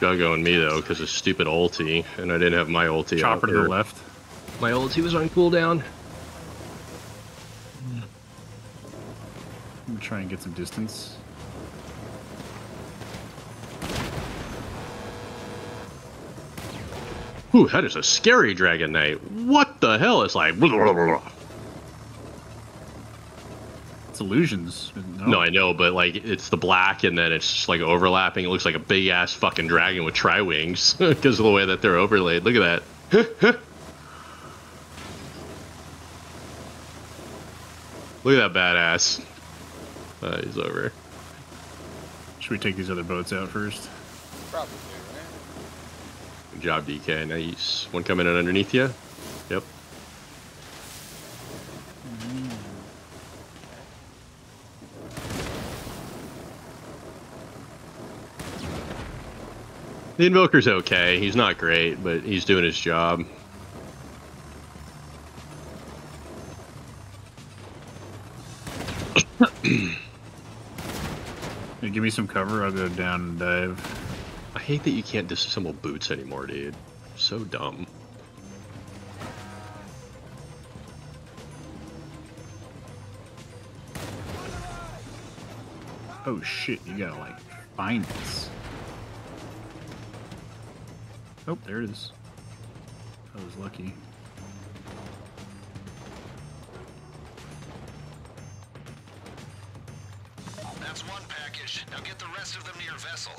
Speaker 2: Nope.
Speaker 1: Juggo and me though, because of stupid ulti, and I didn't have my ulti.
Speaker 2: Chopper
Speaker 1: out
Speaker 2: to the left.
Speaker 1: My ulti was on cooldown.
Speaker 2: I'm gonna try and get some distance.
Speaker 1: Ooh, that is a scary Dragon Knight. What the hell? It's like. blah, blah, blah, blah.
Speaker 2: It's illusions. No,
Speaker 1: No, I know, but like it's the black and then it's just like overlapping. It looks like a big ass fucking dragon with tri wings because of the way that they're overlaid. Look at that. Look at that badass. Uh, he's over.
Speaker 2: Should we take these other boats out first?
Speaker 5: Probably, right?
Speaker 1: Good job, DK. Nice. One coming in underneath you. Yep. The Invoker's okay. He's not great, but he's doing his job.
Speaker 2: Hey, give me some cover. I'll go down and dive.
Speaker 1: I hate that you can't disassemble boots anymore, dude. So dumb.
Speaker 2: Oh shit! You gotta like find this. Oh, there it is. I was lucky.
Speaker 8: That's one package. Now get the rest of them to your vessel.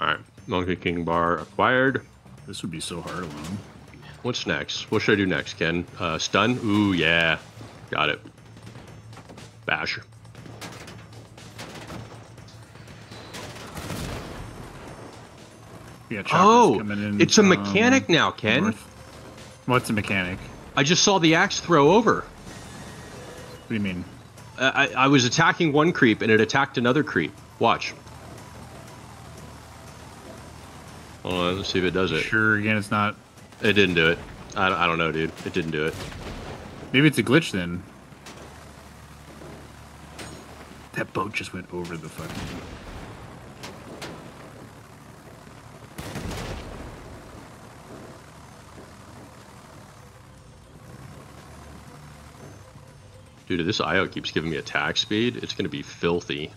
Speaker 1: Alright. Monkey King bar acquired.
Speaker 2: This would be so hard alone.
Speaker 1: What's next? What should I do next, Ken? Uh, stun? Ooh, yeah. Got it.
Speaker 2: Yeah,
Speaker 1: Oh, it's a
Speaker 2: from
Speaker 1: mechanic now, Ken.
Speaker 2: north. What's a mechanic?
Speaker 1: I just saw the axe throw over.
Speaker 2: What do you mean?
Speaker 1: Uh, I, I was attacking one creep and it attacked another creep. Watch. Hold on, let's see if it does it.
Speaker 2: Sure, again, it's not.
Speaker 1: It didn't do it. I, don't- I don't know, dude. It didn't do it.
Speaker 2: Maybe it's a glitch then. That boat just went over the fucking.
Speaker 1: Dude, this IO keeps giving me attack speed. It's gonna be filthy.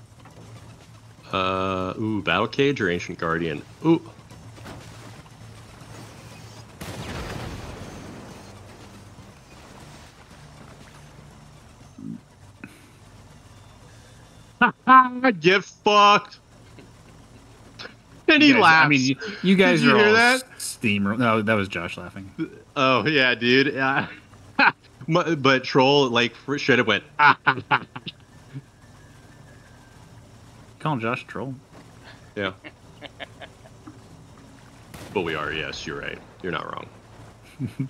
Speaker 1: Uh, ooh, Battle Cage or Ancient Guardian? Ooh. Get fucked. And he
Speaker 2: guys-
Speaker 1: laughs.
Speaker 2: I mean, you, you guys
Speaker 1: Did you
Speaker 2: are
Speaker 1: hear
Speaker 2: all
Speaker 1: that?
Speaker 2: steam. No, that was Josh laughing.
Speaker 1: Oh yeah, dude. Yeah. Mu- but troll like should have went.
Speaker 2: Ah, ah, ah, Calling Josh a troll.
Speaker 1: Yeah. but we are. Yes, you're right. You're not wrong.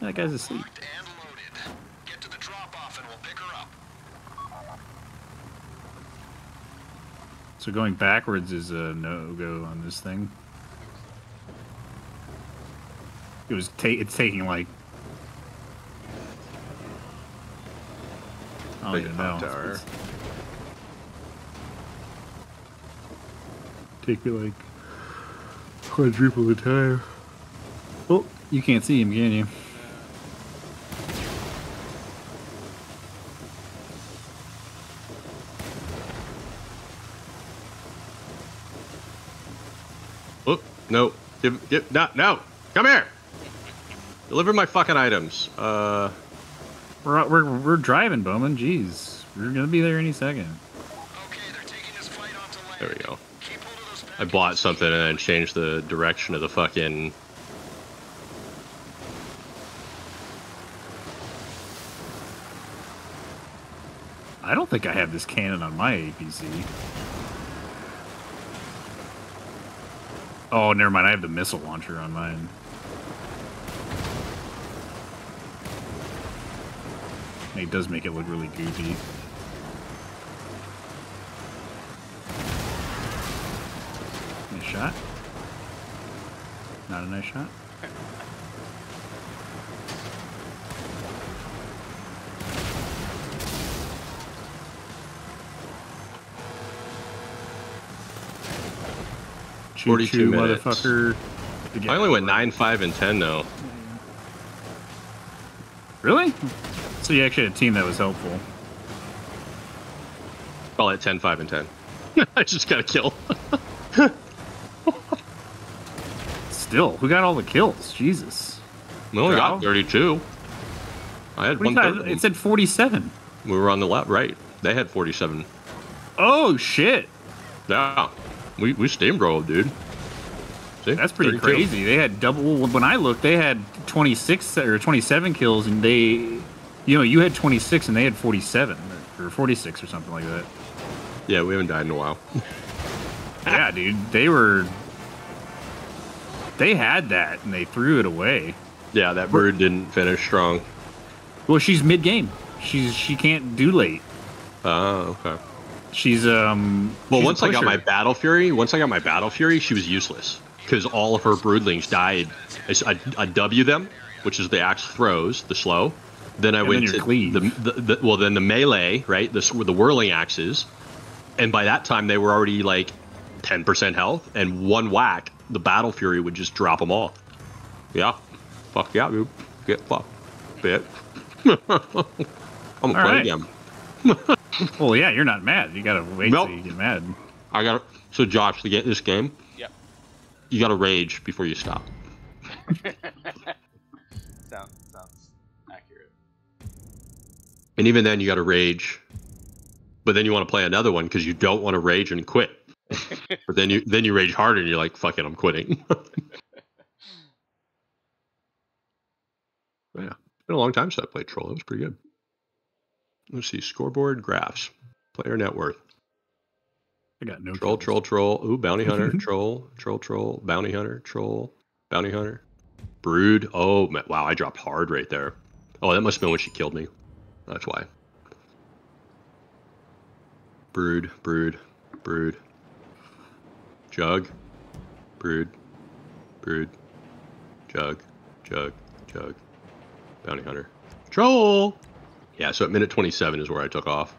Speaker 2: That guy's asleep.
Speaker 8: Locked loaded. Get to the drop-off and we'll pick her up.
Speaker 2: So going backwards is a no go on this thing. It was ta- it's taking like I don't even know.
Speaker 1: tower.
Speaker 2: Take me like quadruple the time. Oh, you can't see him, can you?
Speaker 1: Oh no! Give, give, no, no! Come here! Deliver my fucking items. Uh,
Speaker 2: We're out- we're we're driving, Bowman. Jeez, we're gonna be there any second.
Speaker 8: Okay, they're taking this flight onto land.
Speaker 1: there we go.
Speaker 8: Keep hold of those
Speaker 1: I bought something and then changed the direction of the fucking.
Speaker 2: I don't think I have this cannon on my APC. Oh, never mind. I have the missile launcher on mine. It does make it look really goofy. Nice shot. Not a nice shot. Choo
Speaker 1: 42
Speaker 2: choo, motherfucker.
Speaker 1: I only went nine, five, and ten though.
Speaker 2: Really? So you actually had a team that was helpful.
Speaker 1: Call it 10, 5, and 10. I just got a kill.
Speaker 2: Still, who got all the kills? Jesus.
Speaker 1: We only
Speaker 2: Drow?
Speaker 1: got 32. I had one
Speaker 2: you got?
Speaker 1: third.
Speaker 2: It said 47.
Speaker 1: We were on the left, right. They had 47.
Speaker 2: Oh, shit.
Speaker 1: Yeah. We, we steamrolled, dude. See?
Speaker 2: That's pretty
Speaker 1: 30 kills.
Speaker 2: crazy. They had double. When I looked, they had 26 or 27 kills, and they, you know, you had 26 and they had 47 or 46 or something like that.
Speaker 1: Yeah, we haven't died in a while.
Speaker 2: yeah, dude, they were. They had that and they threw it away.
Speaker 1: Yeah, that bird didn't finish strong.
Speaker 2: Well, she's mid game. She's she can't do late.
Speaker 1: Oh, okay.
Speaker 2: She's um.
Speaker 1: Well,
Speaker 2: she's
Speaker 1: once I got my Battle Fury, once I got my Battle Fury, she was useless because all of her broodlings died. I, I- I W them, which is the axe throws, the slow. Then I
Speaker 2: And
Speaker 1: went
Speaker 2: then
Speaker 1: to the, the, the well, then the melee, right? This the whirling axes, and by that time they were already like ten percent health, and one whack, the Battle Fury would just drop them all. Yeah, fuck yeah, dude, get fucked, bit. I'm gonna
Speaker 2: All
Speaker 1: play
Speaker 2: right.
Speaker 1: again.
Speaker 2: Well, yeah, you're not mad. You gotta wait
Speaker 1: Nope.
Speaker 2: till you get mad.
Speaker 1: I got so Josh to get this game.
Speaker 5: Yep.
Speaker 1: You got to rage before you stop. And even then, you got to rage. But then you want to play another one because you don't want to rage and quit. but then you then you rage harder and you're like, "Fuck it, I'm quitting." Yeah, it's been a long time since I played Troll. It was pretty good. Let's see, scoreboard graphs, player net worth,
Speaker 2: I got no
Speaker 1: troll,
Speaker 2: kills.
Speaker 1: troll, troll. Ooh, bounty hunter, troll, troll, troll, bounty hunter, troll, bounty hunter, brood. Oh, ma- wow, I dropped hard right there. Oh, that must have been when she killed me. That's why. Brood, brood, brood. Jug, brood, brood, jug, jug, jug. Bounty hunter. Troll! Yeah, so at minute 27 is where I took off.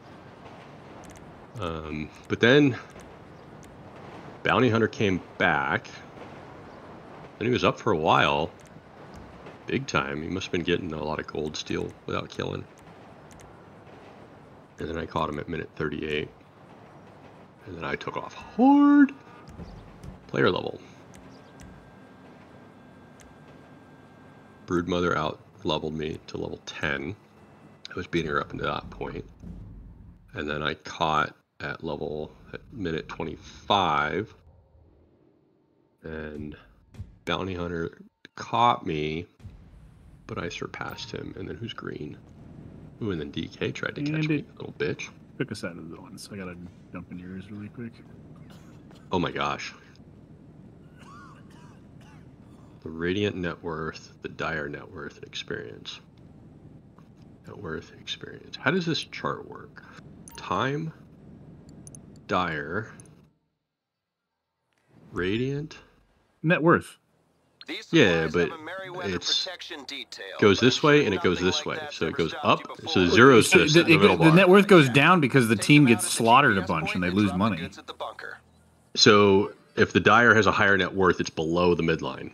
Speaker 1: Um, but then Bounty Hunter came back. Then he was up for a while. Big time. He must have been getting a lot of gold steel without killing. And then I caught him at minute 38. And then I took off hard. Player level. Broodmother out leveled me to level 10. I was beating her up into that point. And then I caught at level at minute 25. And Bounty Hunter caught me, but I surpassed him. And then who's green? Ooh, and then DK tried to catch me,
Speaker 2: it-
Speaker 1: little bitch.
Speaker 2: Took us out of the one, so I gotta jump in yours really quick.
Speaker 1: Oh my gosh. The Radiant net worth, the Dire net worth, experience. Net worth, experience. How does this chart work? Time, Dire, Radiant.
Speaker 2: Net worth.
Speaker 8: These
Speaker 1: Yeah, but
Speaker 8: have a Merryweather
Speaker 1: it's goes this way and it goes this way. So it goes up. So the
Speaker 8: before.
Speaker 1: zeros
Speaker 2: So
Speaker 1: just
Speaker 2: the,
Speaker 1: the middle
Speaker 2: the
Speaker 1: bar.
Speaker 2: net worth goes down because the team gets slaughtered a bunch
Speaker 8: point
Speaker 2: and they lose money.
Speaker 8: goods at the bunker.
Speaker 1: So if the Dire has a higher net worth, it's below the midline.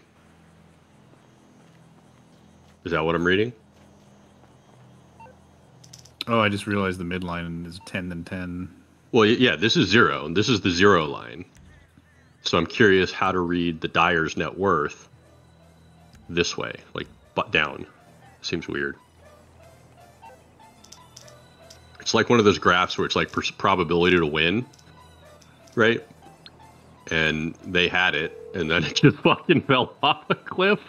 Speaker 1: Is that what I'm reading?
Speaker 2: Oh, I just realized the midline is 10 than 10.
Speaker 1: Well, yeah, this is zero, and this is the zero line. So I'm curious how to read the Dire's net worth this way, like butt down. Seems weird. It's like one of those graphs where it's like probability to win, right? And they had it, and then it just fucking fell off a cliff.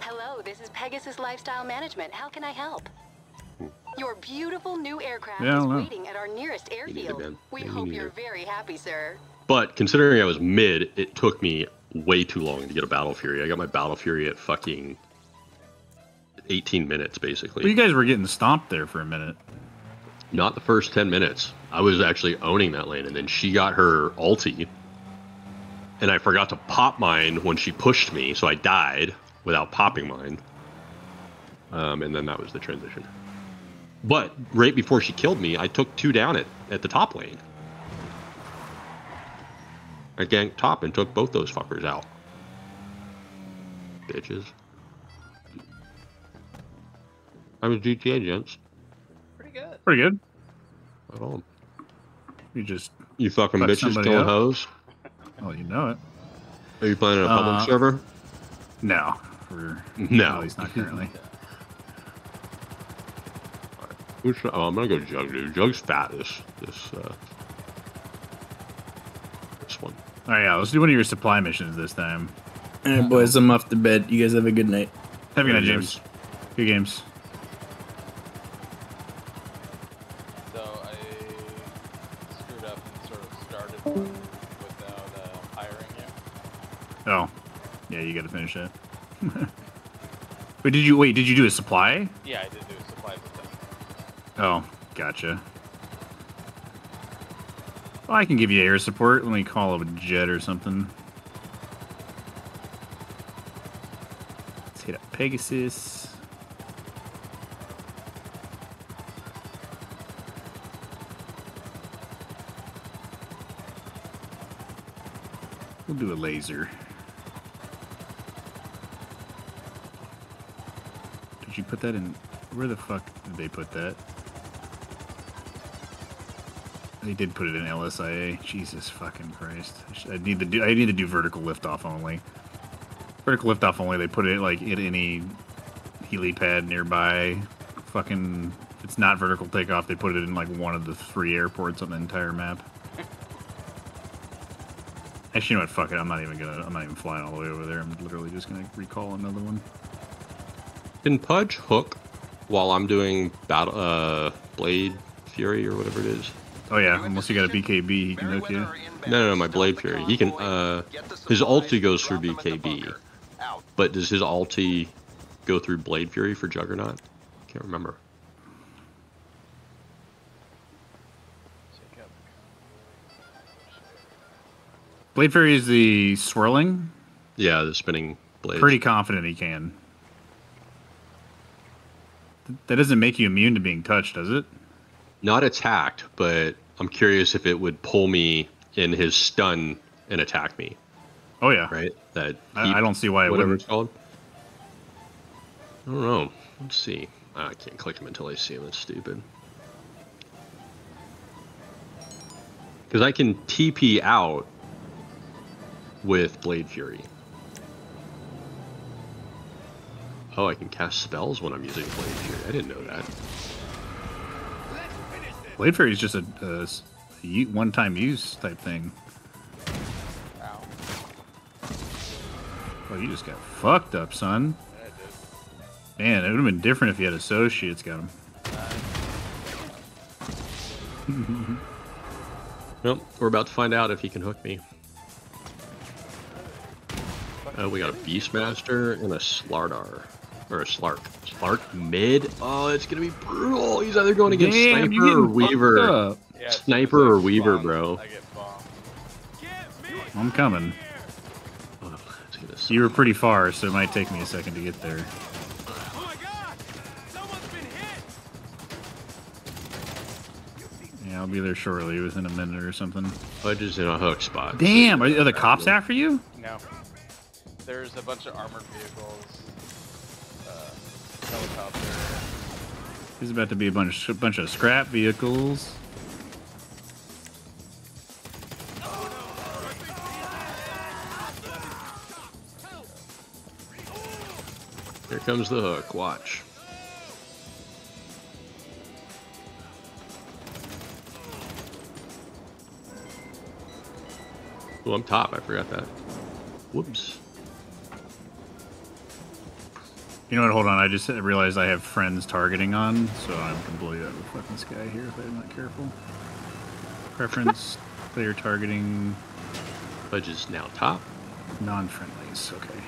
Speaker 6: Hello, this is Pegasus Lifestyle Management. How can I help? Your beautiful new aircraft
Speaker 2: Yeah,
Speaker 6: is
Speaker 2: know.
Speaker 6: waiting at our nearest airfield. We hope you're very happy, sir.
Speaker 1: But considering I was mid, it took me way too long to get a Battle Fury. I got my Battle Fury at fucking 18 minutes, basically.
Speaker 2: Well, you guys were getting stomped there for a minute.
Speaker 1: Not the first 10 minutes. I was actually owning that lane, and then she got her ulti. and I forgot to pop mine when she pushed me, so I died without popping mine. Um, and then that was the transition. But right before she killed me, I took two down at, at the top lane. I ganked top and took both those fuckers out. Bitches. I was GTA, gents.
Speaker 5: Pretty good.
Speaker 2: Pretty good.
Speaker 1: At all.
Speaker 2: You just,
Speaker 1: You fucking bitches
Speaker 2: somebody
Speaker 1: killing hoes.
Speaker 2: oh, you know it.
Speaker 1: Are you playing in a public
Speaker 2: Uh,
Speaker 1: server?
Speaker 2: No. For,
Speaker 1: No.
Speaker 2: At least not currently.
Speaker 1: Who's, oh, I'm gonna go Jug, dude. Jug's fat this this uh this one.
Speaker 2: All right, yeah, let's do one of your supply missions this time.
Speaker 3: All right, boys, I'm off to bed. You guys have a good night.
Speaker 2: Have a good night,
Speaker 1: Yeah,
Speaker 2: James. Good games.
Speaker 5: So I screwed up and sort of started without uh, hiring you.
Speaker 2: Oh, yeah, you got to finish it. wait, did you wait? Did you do a supply?
Speaker 5: Yeah, I did do a supply with.
Speaker 2: Oh, gotcha. Well, I can give you air support. Let me call up a jet or something. Let's hit up Pegasus. We'll do a laser. Did you put that in? Where the fuck did they put that? They did put it in LSIA. Jesus fucking Christ! I, need to do. I need to do vertical liftoff only. Vertical liftoff only. They put it like in any helipad nearby. Fucking. It's not vertical takeoff. They put it in like one of the three airports on the entire map. Actually, you know what? Fuck it. I'm not even gonna. I'm not even flying all the way over there. I'm literally just gonna recall another one.
Speaker 1: Can Pudge hook while I'm doing battle uh Blade Fury or whatever it is?
Speaker 2: Oh yeah, unless you got a BKB, he can hook you.
Speaker 1: No, no, no, my Blade Fury. He can uh his ulti goes through BKB. But does his ulti go through Blade Fury for Juggernaut? Can't remember.
Speaker 2: Blade Fury is the swirling.
Speaker 1: Yeah, the spinning blade.
Speaker 2: Pretty confident he can. That doesn't make you immune to being touched, does it?
Speaker 1: Not attacked, but I'm curious if it would pull me in his stun and attack me,
Speaker 2: Oh yeah.
Speaker 1: right? That
Speaker 2: I, I don't see why it
Speaker 1: whatever
Speaker 2: wouldn't.
Speaker 1: it's called. I don't know. Let's see. Ah, I can't click him until I see him. That's stupid. Because I can TP out with Blade Fury. Oh, I can cast spells when I'm using Blade Fury. I didn't know that.
Speaker 2: Blade Fury is just a one-time use type thing.
Speaker 5: Ow.
Speaker 2: Oh, you just got fucked up, son.
Speaker 5: Yeah,
Speaker 2: Man, it would have been different if you had associates got him.
Speaker 1: Nope, we're about to find out if he can hook me. Oh, we got a Beastmaster and a Slardar. Or a Slark. Slark mid? Oh, it's gonna be brutal. He's either going against
Speaker 2: Damn, you
Speaker 1: Sniper or
Speaker 2: getting fucked
Speaker 1: Weaver.
Speaker 2: up.
Speaker 5: Yeah, as soon as
Speaker 1: Sniper
Speaker 5: I
Speaker 1: or Weaver,
Speaker 5: spawn,
Speaker 1: bro.
Speaker 5: I get bombed.
Speaker 2: I'm coming.
Speaker 1: Oh, it's gonna suck.
Speaker 2: You were pretty far, so it might take me a second to get there.
Speaker 7: Oh my god! Someone's been hit!
Speaker 2: Yeah, I'll be there shortly, within a minute or something.
Speaker 1: Pudge is in a hook spot.
Speaker 2: Damn, are, are the cops after you?
Speaker 5: No. There's a bunch of armored vehicles. Helicopter.
Speaker 2: There's about to be a bunch, a bunch of scrap vehicles.
Speaker 1: Here comes the hook. Watch. Oh, I'm top. I forgot that. Whoops.
Speaker 2: You know what? Hold on. I just realized I have friends targeting on, so I'm completely out of weapons guy here if I'm not careful. Preference player targeting.
Speaker 1: Pudge is now top.
Speaker 2: Non-friendlies. Okay.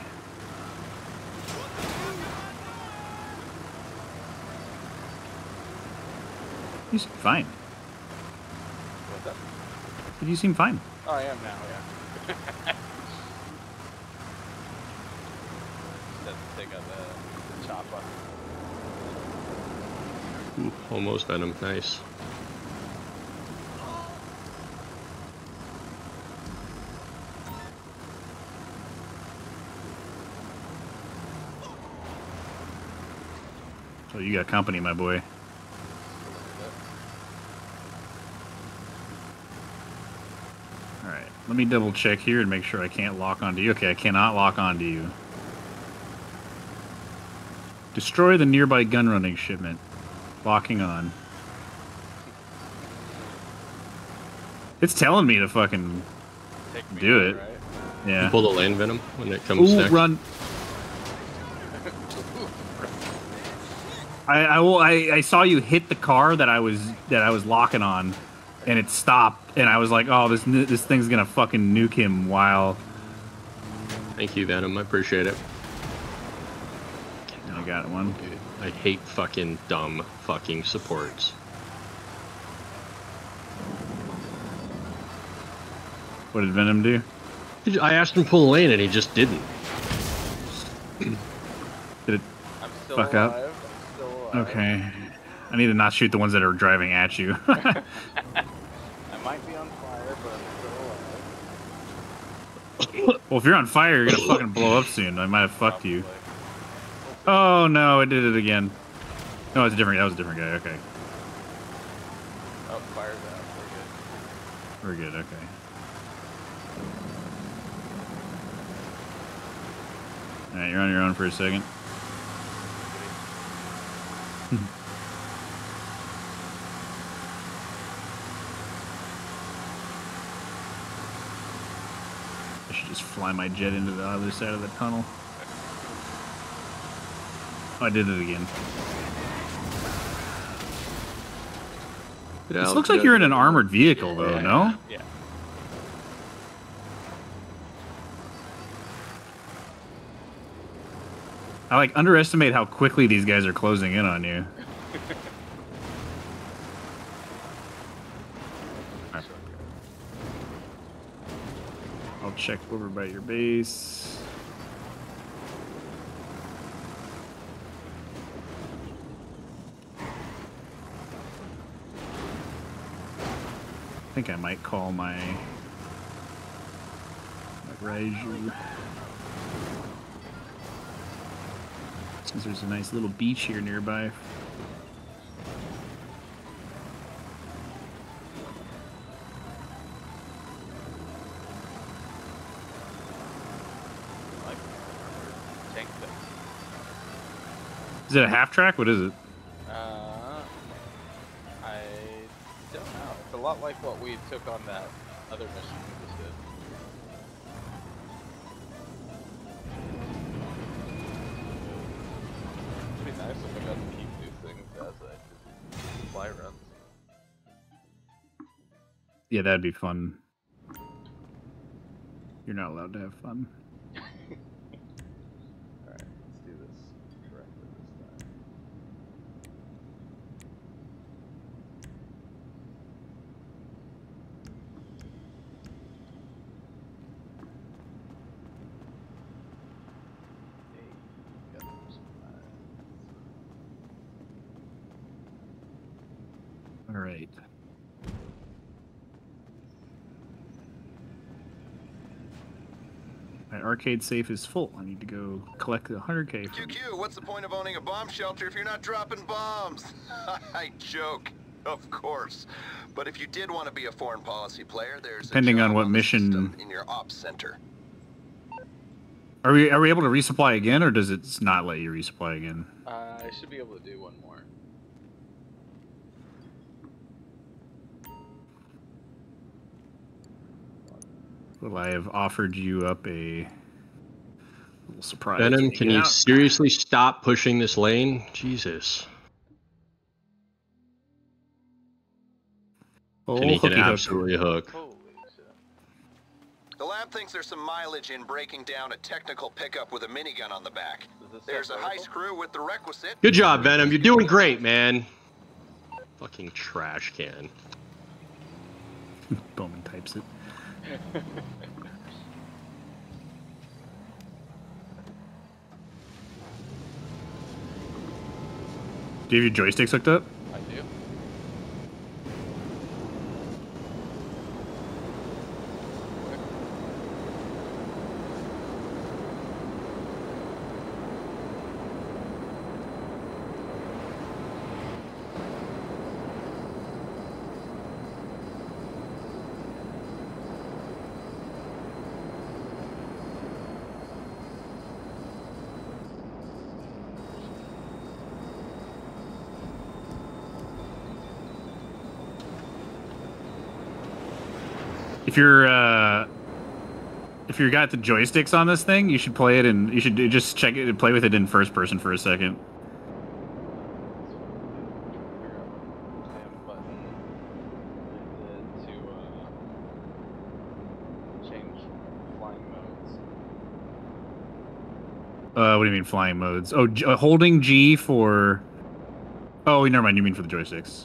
Speaker 2: You seem fine.
Speaker 5: What's up?
Speaker 2: You seem fine?
Speaker 5: Oh, I am now. Yeah. take out the the chopper.
Speaker 1: Ooh, almost Venom. Nice.
Speaker 2: So you got company, my boy. All right, let me double check here and make sure I can't lock onto you. Okay, I cannot lock onto you. Destroy the nearby gun running shipment. Locking on. It's telling me to fucking
Speaker 5: me
Speaker 2: Do it.
Speaker 5: Right?
Speaker 2: yeah.
Speaker 1: Pull the lane Venom when it comes
Speaker 2: Ooh,
Speaker 1: next.
Speaker 2: run. I, I will. I, I saw you hit the car that I was that I was locking on, and it stopped. And I was like, "Oh, this this thing's gonna fucking nuke him." While
Speaker 1: Thank you, Venom. I appreciate it.
Speaker 2: I got one.
Speaker 1: Dude, I hate fucking dumb fucking supports.
Speaker 2: What did Venom do?
Speaker 1: I asked him to pull the lane and he just didn't.
Speaker 2: Did it?
Speaker 5: I'm still
Speaker 2: Fuck
Speaker 5: alive.
Speaker 2: up.
Speaker 5: I'm still alive.
Speaker 2: Okay. I need to not shoot the ones that are driving at you.
Speaker 5: I might be on fire, but I'm still alive.
Speaker 2: well, if you're on fire, you're gonna fucking blow up soon. I might have fucked you. Oh no, I did it again. No, it's a different. That was a different guy. Okay,
Speaker 5: Oh, fire's out. We're good.
Speaker 2: we're good. Okay. All right, you're on your own for a second. I should just fly my jet into the other side of the tunnel. I did it again.
Speaker 1: Get
Speaker 2: This
Speaker 1: out,
Speaker 2: looks like
Speaker 1: out,
Speaker 2: you're in an armored vehicle, though.
Speaker 1: Yeah.
Speaker 2: No?
Speaker 5: Yeah.
Speaker 2: I like underestimate how quickly these guys are closing in on you. I'll check over by your base. I think I might call my, my Raiju. Since there's a nice little beach here nearby.
Speaker 5: Like tank thing.
Speaker 2: Is it a half track? What is it?
Speaker 5: Lot like what we took on that other mission we just did. It'd be nice if I got to keep things as I fly.
Speaker 2: Yeah, that'd be fun. You're not allowed to have fun.
Speaker 5: Alright, let's do this correctly this time. Hey, got some fire.
Speaker 2: All right. My arcade safe is full. I need to go collect the 100k. From
Speaker 8: QQ, what's the point of owning a bomb shelter if you're not dropping bombs? I joke, of course. But if you did want to be a foreign policy player, there's
Speaker 2: Depending
Speaker 8: a
Speaker 2: on
Speaker 8: job
Speaker 2: what
Speaker 8: the
Speaker 2: mission-
Speaker 8: in your ops center.
Speaker 2: Are we are we able to resupply again, or does it not let you resupply again?
Speaker 5: Uh, I should be able to do one more.
Speaker 2: Well, I have offered you up a little surprise.
Speaker 1: Venom, can you
Speaker 2: out.
Speaker 1: seriously stop pushing this lane? Jesus.
Speaker 2: Oh,
Speaker 1: and he can
Speaker 2: hooky hook.
Speaker 1: absolutely hook.
Speaker 5: Holy.
Speaker 8: The lab thinks there's some mileage in breaking down a technical pickup with a minigun on the back. There's a
Speaker 5: vertical?
Speaker 8: heist crew with the requisite.
Speaker 1: Good job, Venom. You're doing great, man. Fucking trash can.
Speaker 2: Bowman types it. Do you have your joysticks hooked up?
Speaker 5: I do.
Speaker 2: If you're uh, if you got the joysticks on this thing, you should play it and you should just check it and play with it in first person for a second.
Speaker 5: Uh,
Speaker 2: what do you mean flying modes? Oh, uh, holding G for. Oh, never mind. You mean for the joysticks?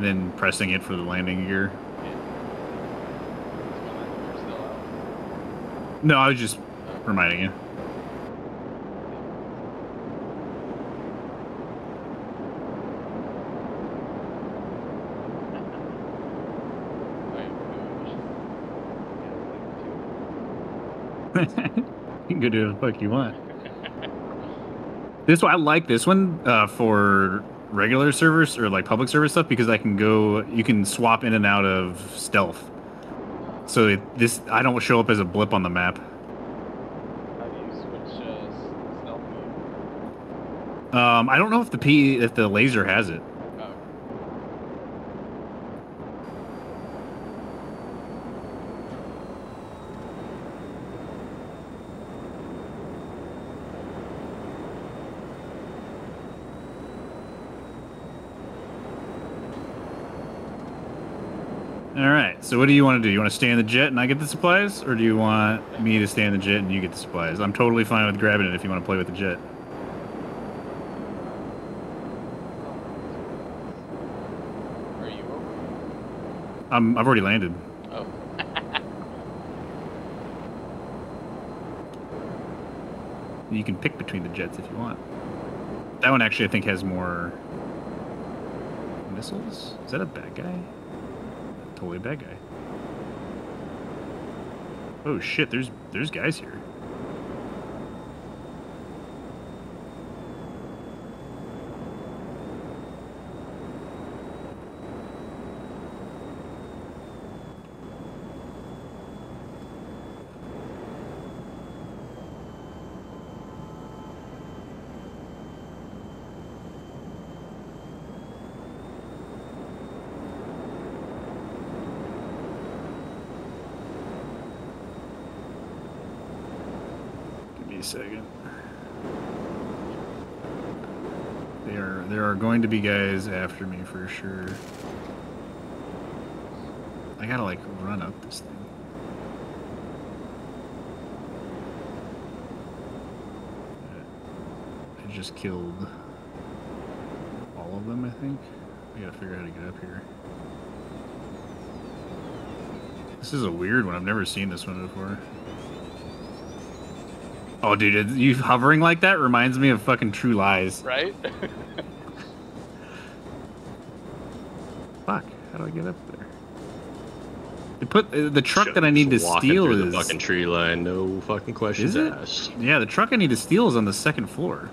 Speaker 2: And then pressing it for the landing gear.
Speaker 5: You're still out.
Speaker 2: No, I was just reminding you. you can go do what the fuck you want. This one, I like this one uh, for regular servers or like public server stuff because I can go, you can swap in and out of stealth. So it, this, I don't show up as a blip on the map.
Speaker 5: How do you switch uh, s- stealth mode?
Speaker 2: Um, I don't know if the P, if the laser has it.
Speaker 5: Oh.
Speaker 2: All right. So what do you want to do? You want to stay in the jet and I get the supplies, or do you want me to stay in the jet and you get the supplies? I'm totally fine with grabbing it if you want to play with the jet.
Speaker 5: Are you over?
Speaker 2: I'm, um, I've already landed.
Speaker 5: Oh.
Speaker 2: You can pick between the jets if you want. That one actually, I think, has more missiles. Is that a bad guy? Totally a bad guy. Oh shit! There's there's guys here. Give me a second. There, there are going to be guys after me for sure. I gotta like run up this thing. I just killed all of them, I think. I gotta figure out how to get up here. This is a weird one. I've never seen this one before. Oh, dude, you hovering like that reminds me of fucking True Lies.
Speaker 5: Right?
Speaker 2: Get up there? They put uh, the truck that I need to
Speaker 1: walking
Speaker 2: steal
Speaker 1: through
Speaker 2: is
Speaker 1: the fucking tree line. No fucking questions
Speaker 2: Is it?
Speaker 1: asked.
Speaker 2: yeah. The truck I need to steal is on the second floor.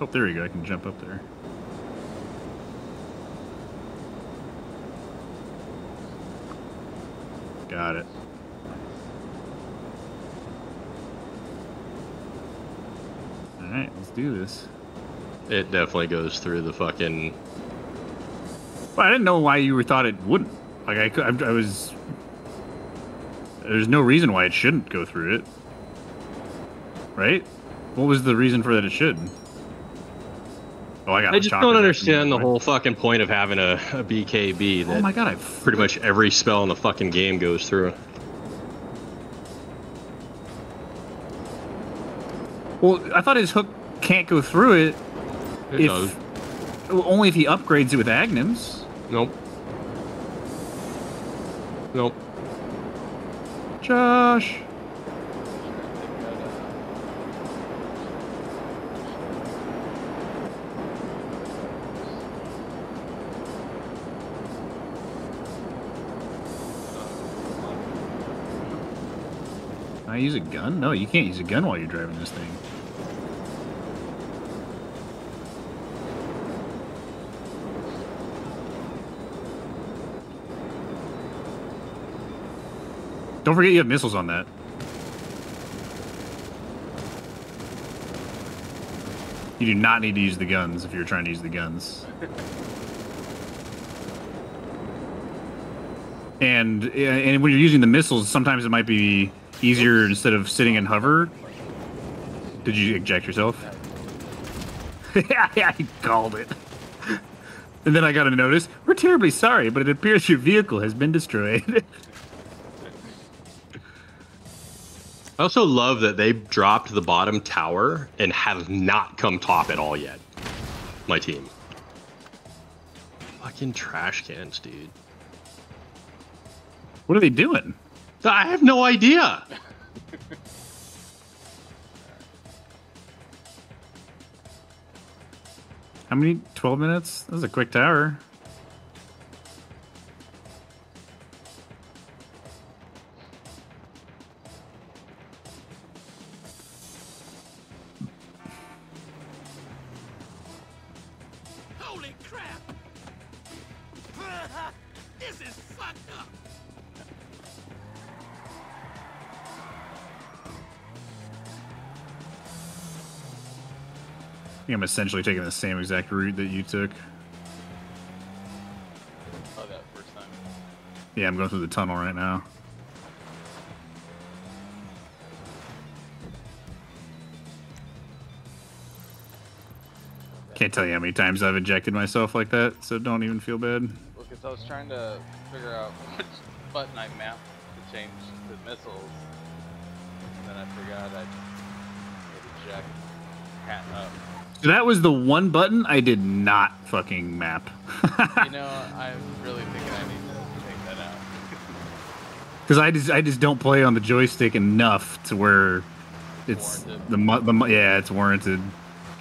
Speaker 2: Oh, there we go. I can jump up there. Got it. All right, let's do this.
Speaker 1: It definitely goes through the fucking.
Speaker 2: Well, I didn't know why you thought it wouldn't. Like I, could, I, I was. There's no reason why it shouldn't go through it, right? What was the reason for that it should? Oh, I got.
Speaker 1: I just don't understand the whole fucking point of having a, a BKB oh that
Speaker 2: Oh my god! I
Speaker 1: pretty much every spell in the fucking game goes through.
Speaker 2: Well, I thought his hook can't go through it
Speaker 1: It
Speaker 2: if
Speaker 1: does.
Speaker 2: Only if he upgrades it with Aghanim's.
Speaker 1: Nope. Nope.
Speaker 2: Josh. Can I use a gun? No, you can't use a gun while you're driving this thing. Don't forget you have missiles on that. You do not need to use the guns if you're trying to use the guns. and and when you're using the missiles, sometimes it might be easier instead of sitting in hover. Did you eject yourself? he called it. And then I got a notice. We're terribly sorry, but it appears your vehicle has been destroyed.
Speaker 1: I also love that they dropped the bottom tower and have not come top at all yet. My team. Fucking trash cans, dude.
Speaker 2: what are they doing?
Speaker 1: I have no idea.
Speaker 2: How many? 12 minutes? That was a quick tower. Essentially taking the same exact route that you took.
Speaker 5: Oh, that first time.
Speaker 2: Yeah, I'm going through the tunnel right now. Can't tell you how many times I've ejected myself like that, so don't even feel bad.
Speaker 5: Well, because I was trying to figure out which button I mapped to change the missiles, and then I forgot I eject, hat up.
Speaker 2: So that was the one button I did not fucking map.
Speaker 5: you know, I'm really thinking I need to take that out.
Speaker 2: Because I just I just don't play on the joystick enough to where it's
Speaker 5: Warranted.
Speaker 2: the, the yeah it's warranted.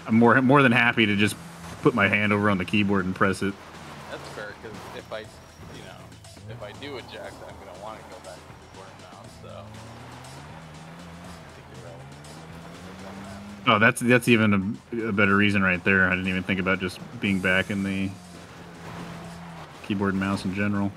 Speaker 2: I'm more more than happy to just put my hand over on the keyboard and press it.
Speaker 5: That's fair, because if I, you know, if I do eject, I'm gonna
Speaker 2: Oh, that's that's even a, a better reason right there. I didn't even think about just being back in the keyboard and mouse in general.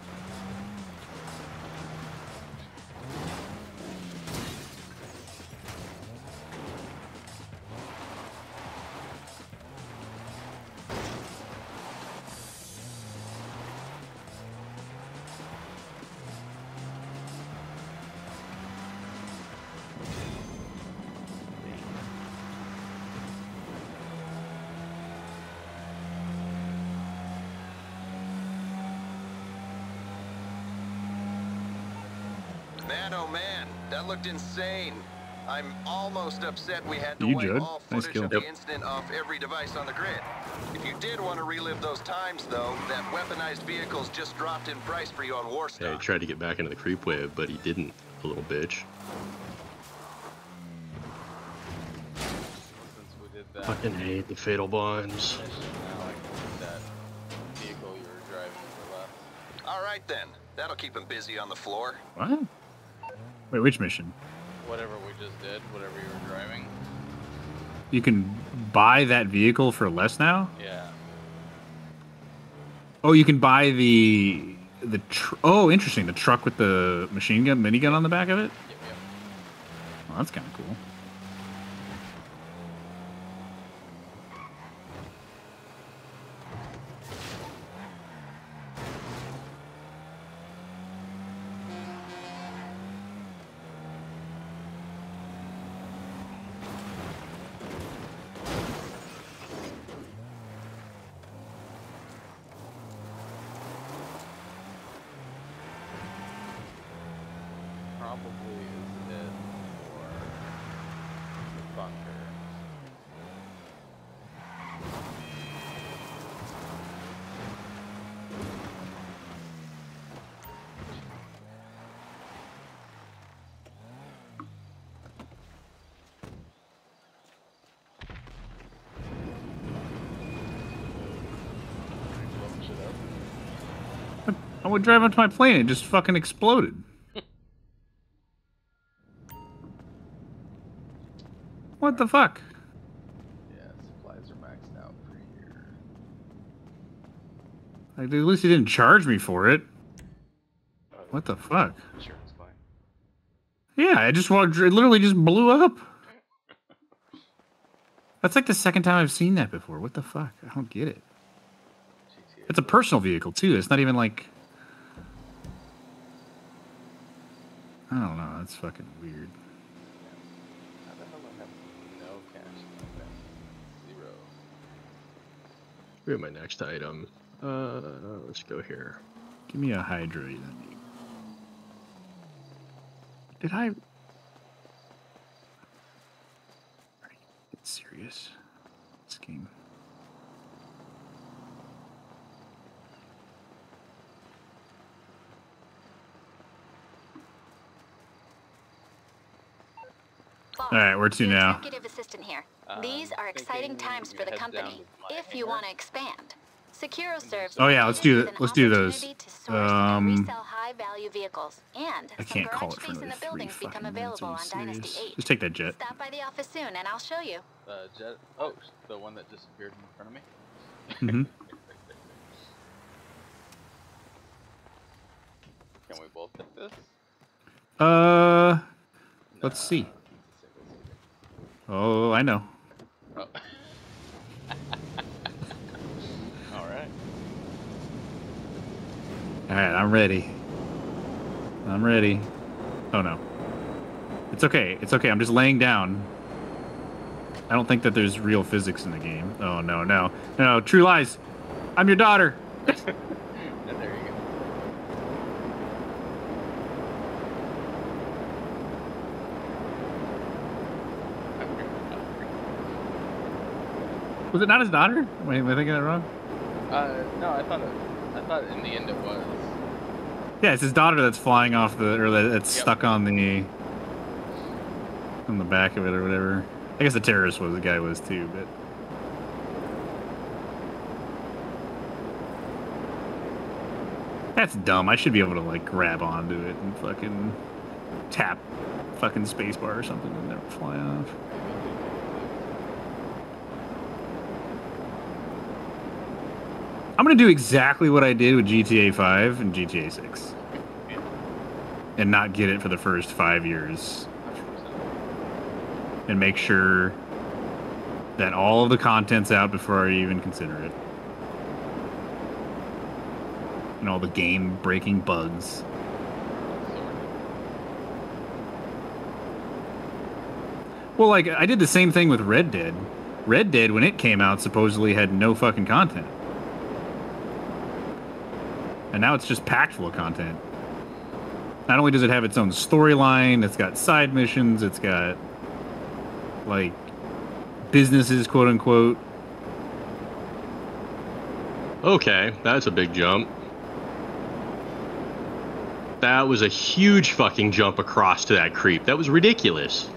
Speaker 8: Man, oh man, that looked insane. I'm almost upset we had to
Speaker 2: You
Speaker 8: wipe
Speaker 2: Judd.
Speaker 8: all
Speaker 2: Nice kill.
Speaker 8: of the
Speaker 2: Yep.
Speaker 8: incident off every device on the grid. If you did want to relive those times, though, that weaponized vehicles just dropped in price for you on
Speaker 1: Yeah, he tried to get back into the creep wave, but he didn't. A little bitch.
Speaker 5: Since we did that
Speaker 1: Fucking hate the fatal bonds.
Speaker 5: mission, now I can use that vehicle you were driving to the left.
Speaker 8: All right then, that'll keep him busy on the floor.
Speaker 2: What? Wait, which mission?
Speaker 5: Whatever we just did, whatever you were driving.
Speaker 2: You can buy that vehicle for less now?
Speaker 5: Yeah.
Speaker 2: Oh, you can buy the the tr- oh, interesting. The truck with the machine gun, minigun on the back of it.
Speaker 5: Yep, yep.
Speaker 2: Well, that's kind of cool. Would drive up to my plane. It just fucking exploded. what the fuck?
Speaker 5: Yeah, supplies are maxed out for here.
Speaker 2: Like, at least he didn't charge me for it. Oh, what the fuck?
Speaker 5: Insurance claim.
Speaker 2: Yeah, I just walked. It literally just blew up. That's like the second time I've seen that before. What the fuck? I don't get it. It's a personal vehicle too. It's not even like. I don't know. That's fucking weird.
Speaker 5: How the hell I have no cash in my.
Speaker 1: We have my next item. Uh, let's go here.
Speaker 2: Give me a hydrate. Did I? Are you serious? This game.
Speaker 6: Boss,
Speaker 2: All right, where to
Speaker 6: the
Speaker 2: now?
Speaker 6: Executive assistant here.
Speaker 5: Um,
Speaker 6: These are exciting times for the company. If you want to expand, SecuroServ.
Speaker 2: Oh, yeah, let's do
Speaker 6: with an
Speaker 2: let's do those.
Speaker 6: opportunity to source and
Speaker 2: Um,
Speaker 6: resell high-value vehicles, and
Speaker 2: I
Speaker 6: some
Speaker 2: can't call it for
Speaker 6: in
Speaker 2: another
Speaker 6: the
Speaker 2: three
Speaker 6: buildings become
Speaker 2: fucking minutes.
Speaker 6: available
Speaker 2: Are
Speaker 6: on Dynasty
Speaker 2: serious?
Speaker 6: 8.
Speaker 2: Just take that jet.
Speaker 6: Stop by the office soon, and I'll show you.
Speaker 5: The jet. Oh, the one that disappeared in front of me.
Speaker 2: hmm
Speaker 5: Can we both hit this?
Speaker 2: Uh, let's see.
Speaker 5: it's a single seater.
Speaker 2: Oh, I know.
Speaker 5: Oh. All right.
Speaker 2: All right, I'm ready. I'm ready. Oh no. It's okay. It's okay. I'm just laying down. I don't think that there's real physics in the game. Oh no, no, no! True lies. I'm your daughter.
Speaker 5: And there you go.
Speaker 2: Was it not his daughter? Wait, am I thinking that wrong?
Speaker 5: Uh, no, I thought it. I thought in the end it was.
Speaker 2: Yeah, it's his daughter that's flying off the, or that's
Speaker 5: Yep.
Speaker 2: stuck on the, on the back of it or whatever. I guess the terrorist was the guy was too, but. That's dumb. I should be able to like grab onto it and fucking tap fucking spacebar or something and never fly off. I'm gonna do exactly what I did with GTA 5 and GTA 6, and not get it for the first five years,
Speaker 5: 100%.
Speaker 2: and make sure that all of the content's out before I even consider it, and all the game-breaking bugs. Well, like I did the same thing with Red Dead. Red Dead, when it came out, supposedly had no fucking content. And now it's just packed full of content. Not only does it have its own storyline, it's got side missions, it's got like businesses, quote unquote.
Speaker 1: Okay, that's a big jump. That was a huge fucking jump across to that creep. That was ridiculous.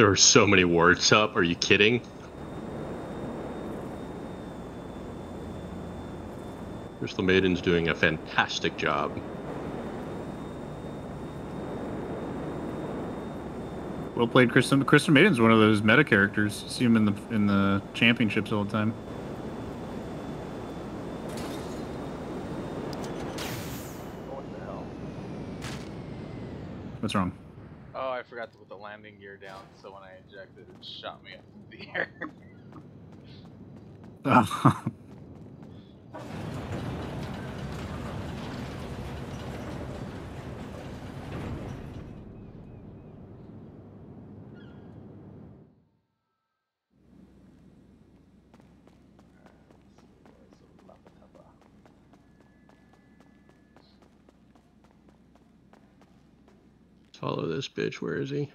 Speaker 1: There are so many words up. Are you kidding? Crystal Maiden's doing a fantastic job.
Speaker 2: Well played, Crystal. Kristen Maiden's one of those meta characters. See him in the in the championships all the time. What's wrong?
Speaker 5: Oh, I forgot to put the landing gear down, so when I ejected, it shot me up in the air. Oh.
Speaker 1: Follow this bitch. Where is he?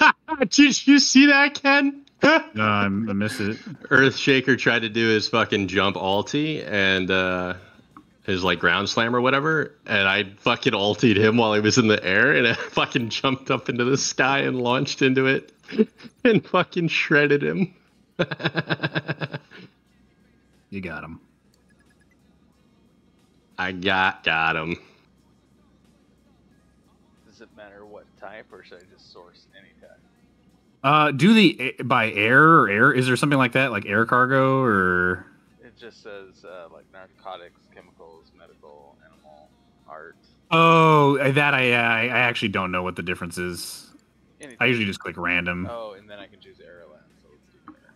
Speaker 1: Did you see that, Ken?
Speaker 2: no, I, missed it.
Speaker 1: Earthshaker tried to do his fucking jump alti and uh his like ground slam or whatever, and I fucking ultied him while he was in the air, and I fucking jumped up into the sky and launched into it, and fucking shredded him.
Speaker 2: You got him.
Speaker 1: I got got him.
Speaker 5: It matter what type, or should I just source any type?
Speaker 2: Uh, do the by air or air? Is there something like that, like air cargo or?
Speaker 5: It just says uh, like narcotics, chemicals, medical, animal, art.
Speaker 2: Oh, that I I I actually don't know what the difference is.
Speaker 5: Anything.
Speaker 2: I usually just click random.
Speaker 5: Oh, and then I can choose Aeroland. So let's do air.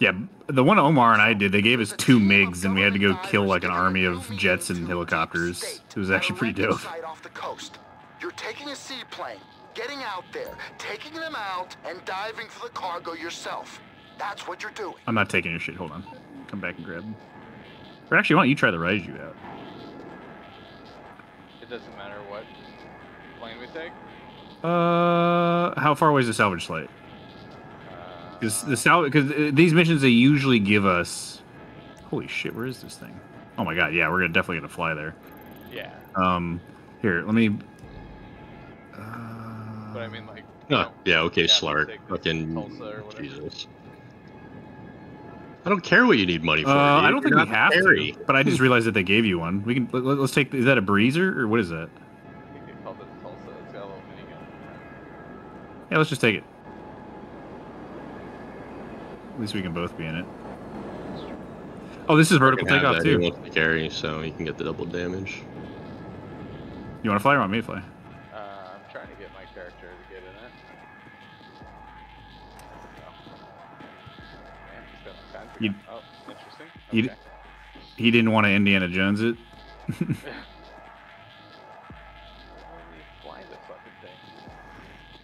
Speaker 2: Yeah, the one Omar and I did, they gave us two MiGs, and we had to go kill like an army of jets and helicopters. It was actually pretty dope.
Speaker 10: Site off the coast. You're taking a seaplane, getting out there, taking them out, and diving for the cargo yourself. That's what you're doing.
Speaker 2: I'm not taking your shit. Hold on, come back and grab. Them. Or actually, why don't you try the Raiju out?
Speaker 5: It doesn't matter what plane we take.
Speaker 2: Uh, how far away is the salvage site? Because the sal because these missions they usually give us. Holy shit, where is this thing? Oh my god, yeah, we're gonna definitely gonna fly there.
Speaker 5: yeah,
Speaker 2: Um, here, let me. Uh...
Speaker 5: but I mean like.
Speaker 1: Oh, yeah, okay,
Speaker 5: Yeah,
Speaker 1: Slark. Fucking
Speaker 5: Tula or whatever.
Speaker 1: Jesus. I don't care what you need money for.
Speaker 2: Uh. I don't think
Speaker 1: You're
Speaker 2: we have
Speaker 1: Perry.
Speaker 2: to, but I just realized that they gave you one. We can let, let's take. Is that a breezer or what is that?
Speaker 5: I think they called it Tula. It's got a little minigun.
Speaker 2: Yeah, let's just take it. At least we can both be in it. Oh, this is vertical
Speaker 1: Can have
Speaker 2: takeoff
Speaker 1: that. He
Speaker 2: too.
Speaker 1: wants to carry, so you can get the double damage.
Speaker 2: You want to fly or want me to fly?
Speaker 5: Uh, I'm trying to get my character to get in it. Man, he's got all kinds of
Speaker 2: You-
Speaker 5: Oh, interesting.
Speaker 2: you-
Speaker 5: Okay.
Speaker 2: He didn't want to Indiana Jones it.
Speaker 5: How do we fly the fucking thing?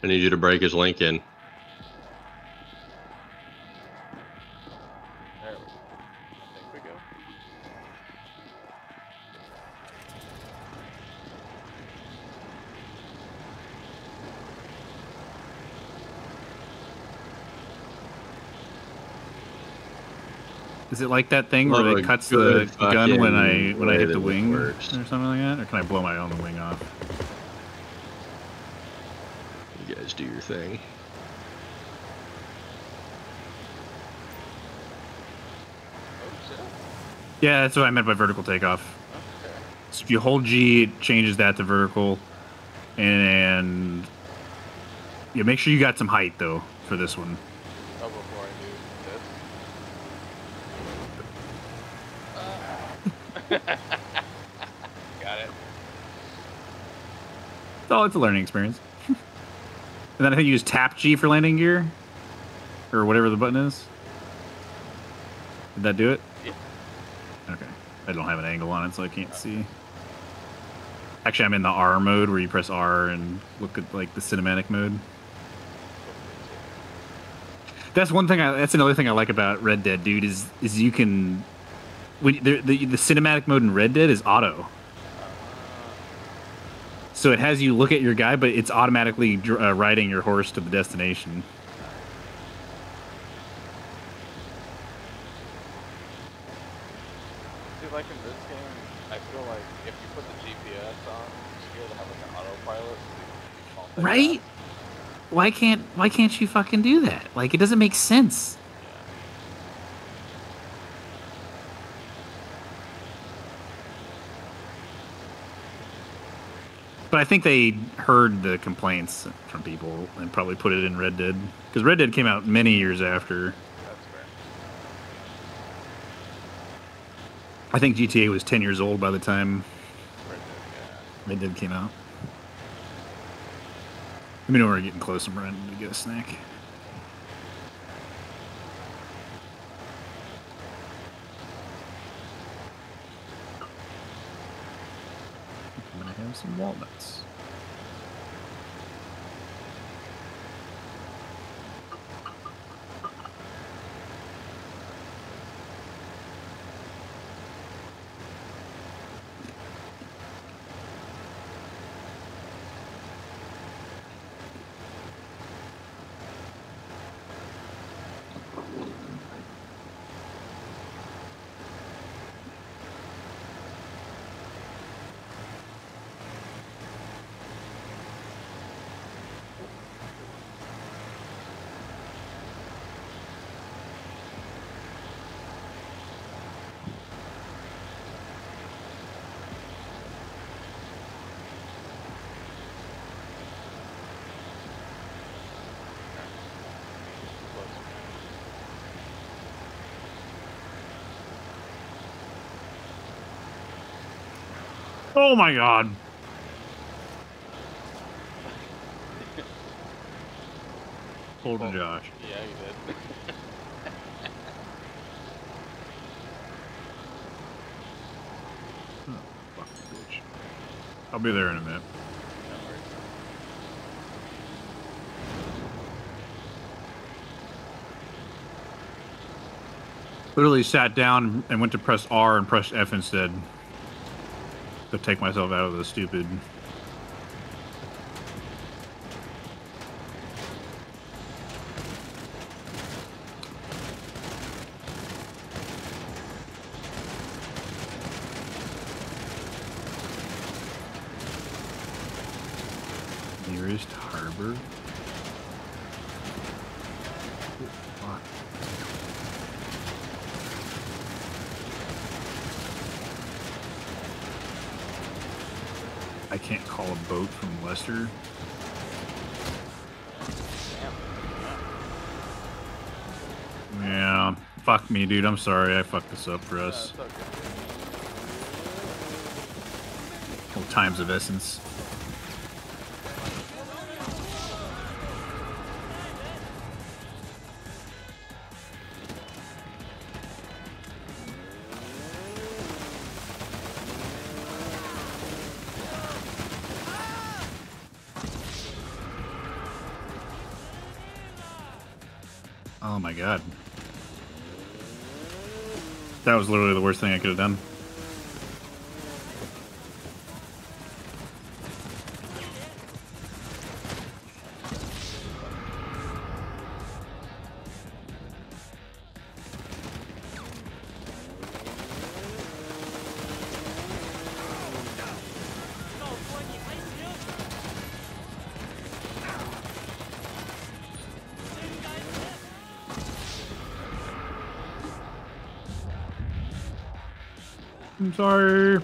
Speaker 1: I need you to break his link in.
Speaker 5: There we go. I think we go.
Speaker 2: Is it like that thing where it cuts the gun when I when I hit the wing or something like that, or can I blow my own wing off?
Speaker 1: You guys do your thing.
Speaker 2: Yeah, that's what I meant by vertical takeoff.
Speaker 5: Okay.
Speaker 2: So if you hold G, it changes that to vertical, and yeah, make sure you got some height though for this one.
Speaker 5: Oh, before I do this. Uh. Got it.
Speaker 2: Oh, it's a learning experience. and then I think you use tap G for landing gear, or whatever the button is. Did that do it?
Speaker 5: Yeah.
Speaker 2: Okay. I don't have an angle on it, so I can't see. Actually, I'm in the R mode where you press R and look at like the cinematic mode. That's one thing. I, that's another thing I like about Red Dead, dude. Is is you can when the, the the cinematic mode in Red Dead is auto. So it has you look at your guy, but it's automatically uh, riding your horse to the destination.
Speaker 5: See, like in this game, I feel like if you put the GPS on, you should have like an autopilot. So.
Speaker 2: Right? Why can't Why can't you fucking do that? Like it doesn't make sense. But I think they heard the complaints from people and probably put it in Red Dead because Red Dead came out many years after. I think GTA was ten years old by the time.
Speaker 5: Red Dead,
Speaker 2: came out. Let me know we're getting close. I'm running to get a snack. I'm gonna have some walnuts. Oh my god. Hold on, Josh.
Speaker 5: Yeah, you did.
Speaker 2: oh, Fuck, bitch. I'll be there in a minute. Literally sat down and went to press R and pressed F instead. To take myself out of the stupid. Nearest harbor. Can't call a boat from Lester. Yeah, fuck me, dude. I'm sorry. I fucked this up for us.
Speaker 5: Uh, okay.
Speaker 2: Well, times of essence. Was literally the worst thing I could have done. Sorry.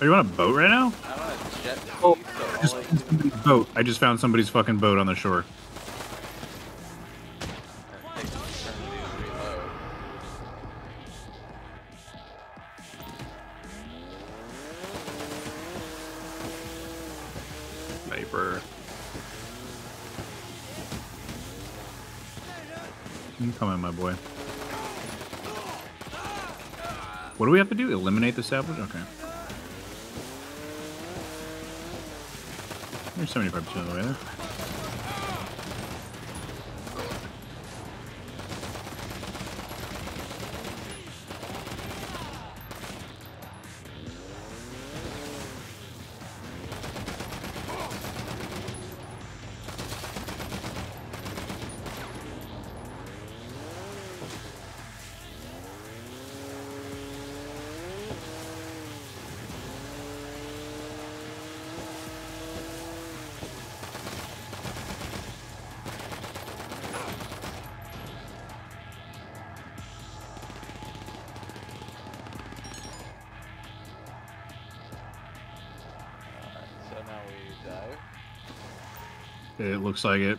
Speaker 2: Are you on a boat right now?
Speaker 5: I'm on a jet
Speaker 2: Oh, I just found somebody's boat. I just found somebody's fucking boat on the shore. Salvage? Okay. You're 75% of the way there. looks like it.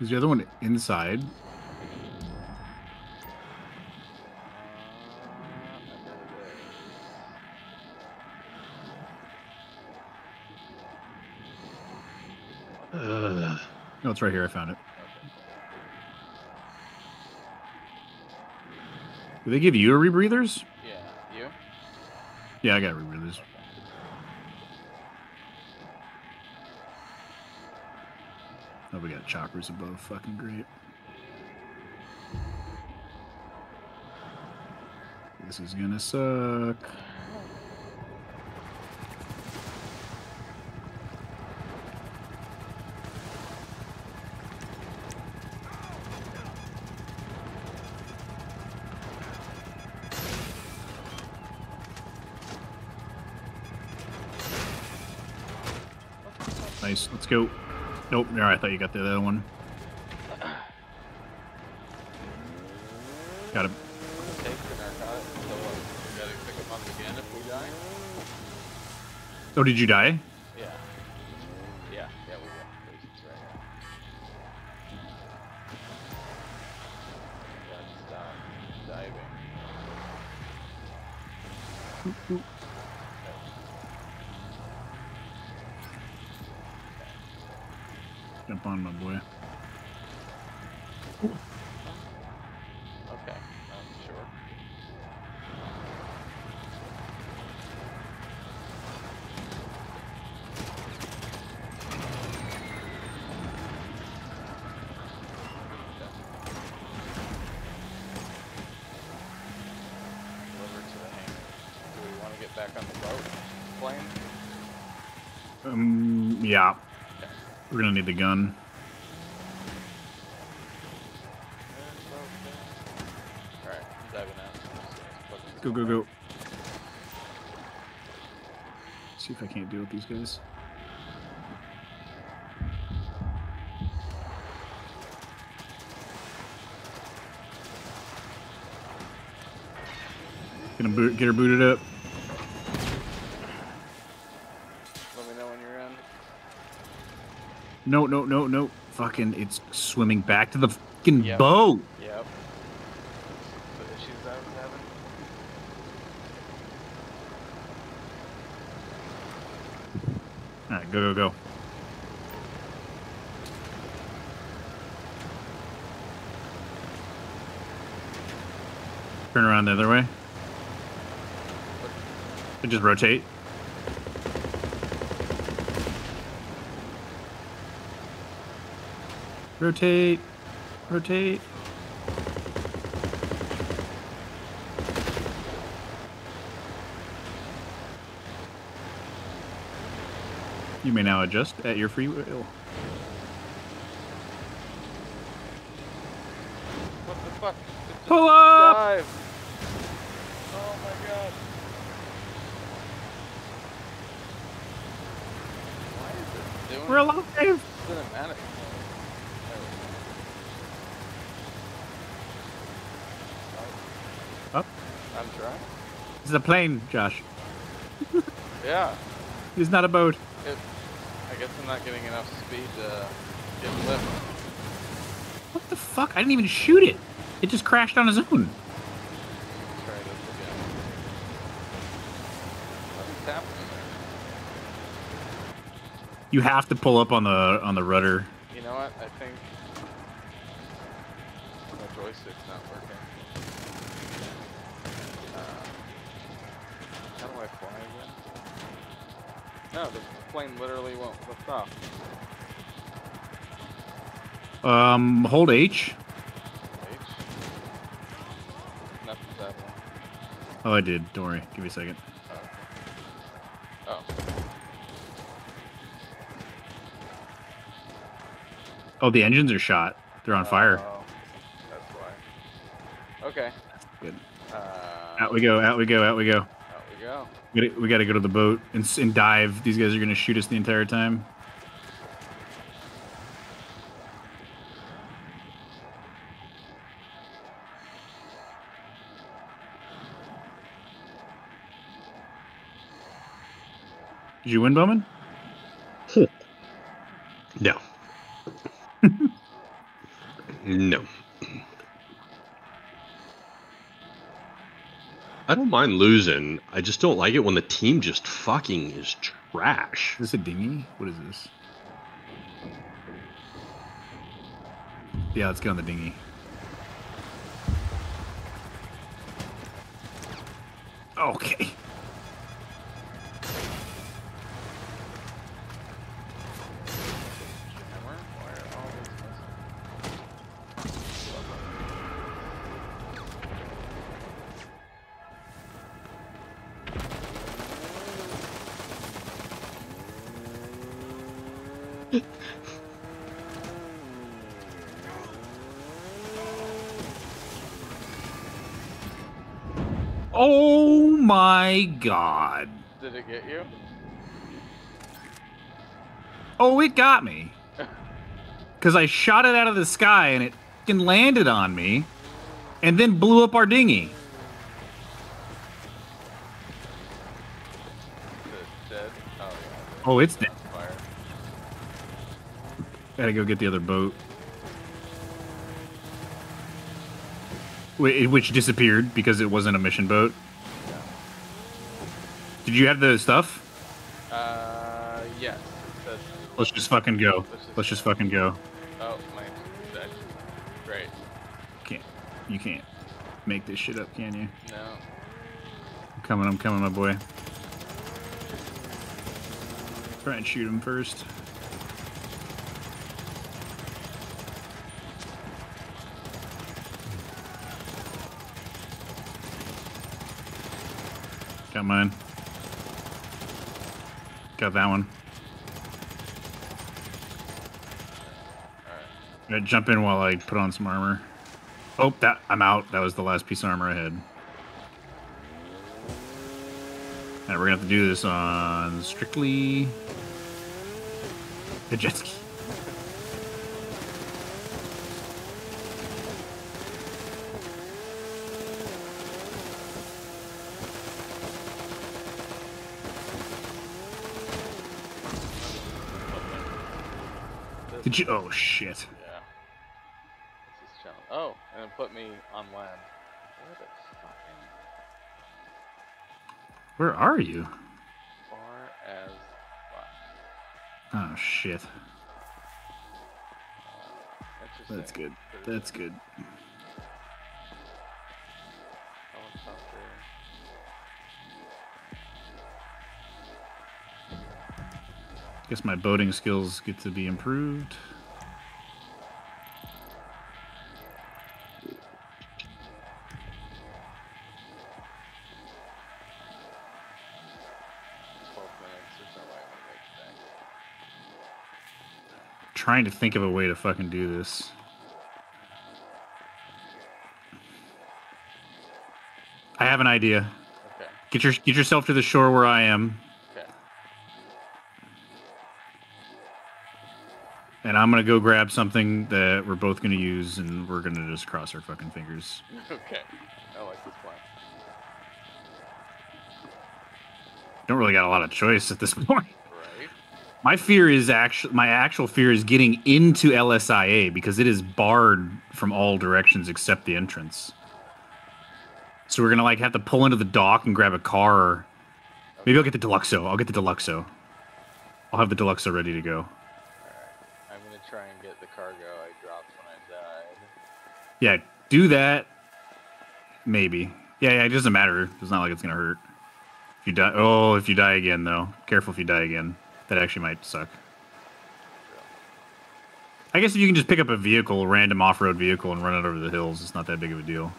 Speaker 2: Is the other one inside? It's right here. I found it. Do they give you a rebreathers?
Speaker 5: Yeah, you?
Speaker 2: Yeah, I got rebreathers. Oh, we got choppers above. Fucking great. This is gonna suck. Right, I thought you got the other one. Got him.
Speaker 5: Take the narcotic. So what? We gotta pick him up again if we die?
Speaker 2: Oh, did you die?
Speaker 5: Yeah. Yeah, yeah, we will. Right. Gotta stop diving.
Speaker 2: Jump on, my boy. We're gonna need the gun. Go, go, go. See if I can't deal with these guys. 'em boot, get her booted up.
Speaker 5: Let me know when you're in.
Speaker 2: No, no, no, no. Fucking, it's swimming back to the fucking
Speaker 5: Yep.
Speaker 2: boat.
Speaker 5: Yep. So issues I was having?
Speaker 2: All right, go, go, go. Turn around the other way. And just rotate. Rotate. Rotate. You may now adjust at your free will.
Speaker 5: What the fuck? It just
Speaker 2: Pull up!
Speaker 5: dived. Oh my god. Why is it doing
Speaker 2: We're alive!
Speaker 5: cinematic?
Speaker 2: Up.
Speaker 5: I'm trying.
Speaker 2: This is a plane, Josh.
Speaker 5: Yeah.
Speaker 2: It's not a boat.
Speaker 5: It, I guess I'm not getting enough speed to get lift.
Speaker 2: What the fuck? I didn't even shoot it. It just crashed on its own.
Speaker 5: Try this again. Nothing's happening
Speaker 2: You have to pull up on the on the rudder.
Speaker 5: You know what? I think my joystick's not working. No, the plane literally won't lift off.
Speaker 2: Um, hold H.
Speaker 5: H. Nothing's happening.
Speaker 2: Oh, I did. Don't worry. Give me a second.
Speaker 5: Oh.
Speaker 2: Oh, the engines are shot. They're on fire.
Speaker 5: Oh, that's why. Okay.
Speaker 2: Good.
Speaker 5: Uh,
Speaker 2: Out we go. Out we go. Out we go.
Speaker 5: We
Speaker 2: gotta go to the boat and, and dive. These guys are gonna shoot us the entire time. Did you win, Bowman?
Speaker 1: no. no. I don't mind losing. I just don't like it when the team just fucking is trash.
Speaker 2: Is this a dinghy? What is this? Yeah, let's get on the dinghy. Okay. God.
Speaker 5: Did it get you?
Speaker 2: Oh, it got me. Because I shot it out of the sky and it landed on me and then blew up our dinghy.
Speaker 5: Is it dead? Oh, yeah.
Speaker 2: Oh, it's dead.
Speaker 5: Fire.
Speaker 2: Gotta go get the other boat. Wh- Which disappeared because it wasn't a mission boat. Did you have the stuff?
Speaker 5: Uh, yes. Says.
Speaker 2: Let's just fucking go.
Speaker 5: Let's just
Speaker 2: Let's just fucking go.
Speaker 5: Oh, dead. Great.
Speaker 2: Can't. You can't make this shit up, can you?
Speaker 5: No.
Speaker 2: I'm coming. I'm coming, my boy. Try and shoot him first. Got mine. Got that one. Gonna jump in while I put on some armor. Oh, that I'm out. That was the last piece of armor I had. Alright, we're gonna have to do this on strictly the jet ski.
Speaker 5: This-
Speaker 2: Did you? Oh shit!
Speaker 5: Yeah. This is challenge. Oh, and it put me on land. What a fucking
Speaker 2: Where are you?
Speaker 5: far as fuck.
Speaker 2: Oh shit!
Speaker 5: Uh, interesting.
Speaker 2: That's good. That's good. Guess my boating skills get to be improved.
Speaker 5: Twelve minutes. There's no way I'm gonna make it back.
Speaker 2: Trying to think of a way to fucking do this. I have an idea.
Speaker 5: Okay.
Speaker 2: Get your get yourself to the shore where I am, and I'm gonna go grab something that we're both gonna use, and we're gonna just cross our fucking fingers.
Speaker 5: Okay. I like this plan.
Speaker 2: Don't really got a lot of choice at this point.
Speaker 5: Right.
Speaker 2: My fear is actually my actual fear is getting into LSIA because it is barred from all directions except the entrance. So we're gonna like have to pull into the dock and grab a car. Maybe I'll get the Deluxo. I'll get the Deluxo. I'll have the Deluxo ready to go. Yeah, do that. Maybe. Yeah, yeah, it doesn't matter. It's not like it's gonna hurt. If you die, oh, if you die again though, careful if you die again. That actually might suck. I guess if you can just pick up a vehicle, a random off-road vehicle, and run it over the hills, it's not that big of a deal.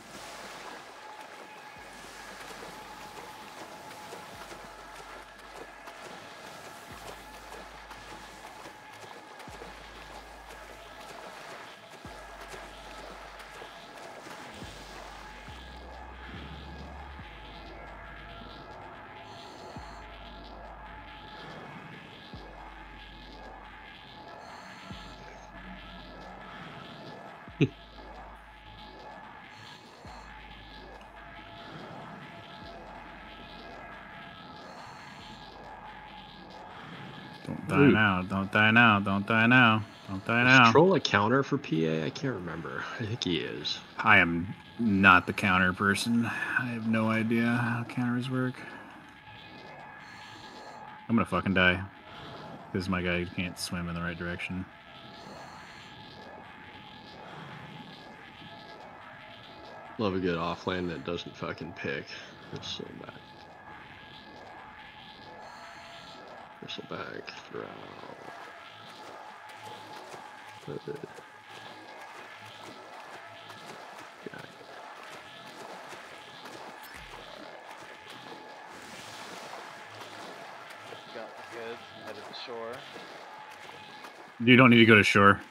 Speaker 2: Don't die now! Don't die now! Don't die now!
Speaker 1: Is. Troll a counter for PA? I can't remember. I think he is.
Speaker 2: I am not the counter person. I have no idea how counters work. I'm gonna fucking die. Because my guy can't swim in the right direction.
Speaker 1: Love a good offlane that doesn't fucking pick. It's so bad. Whistle back, throw.
Speaker 5: Got the goods, headed to shore.
Speaker 2: You don't need to go to shore.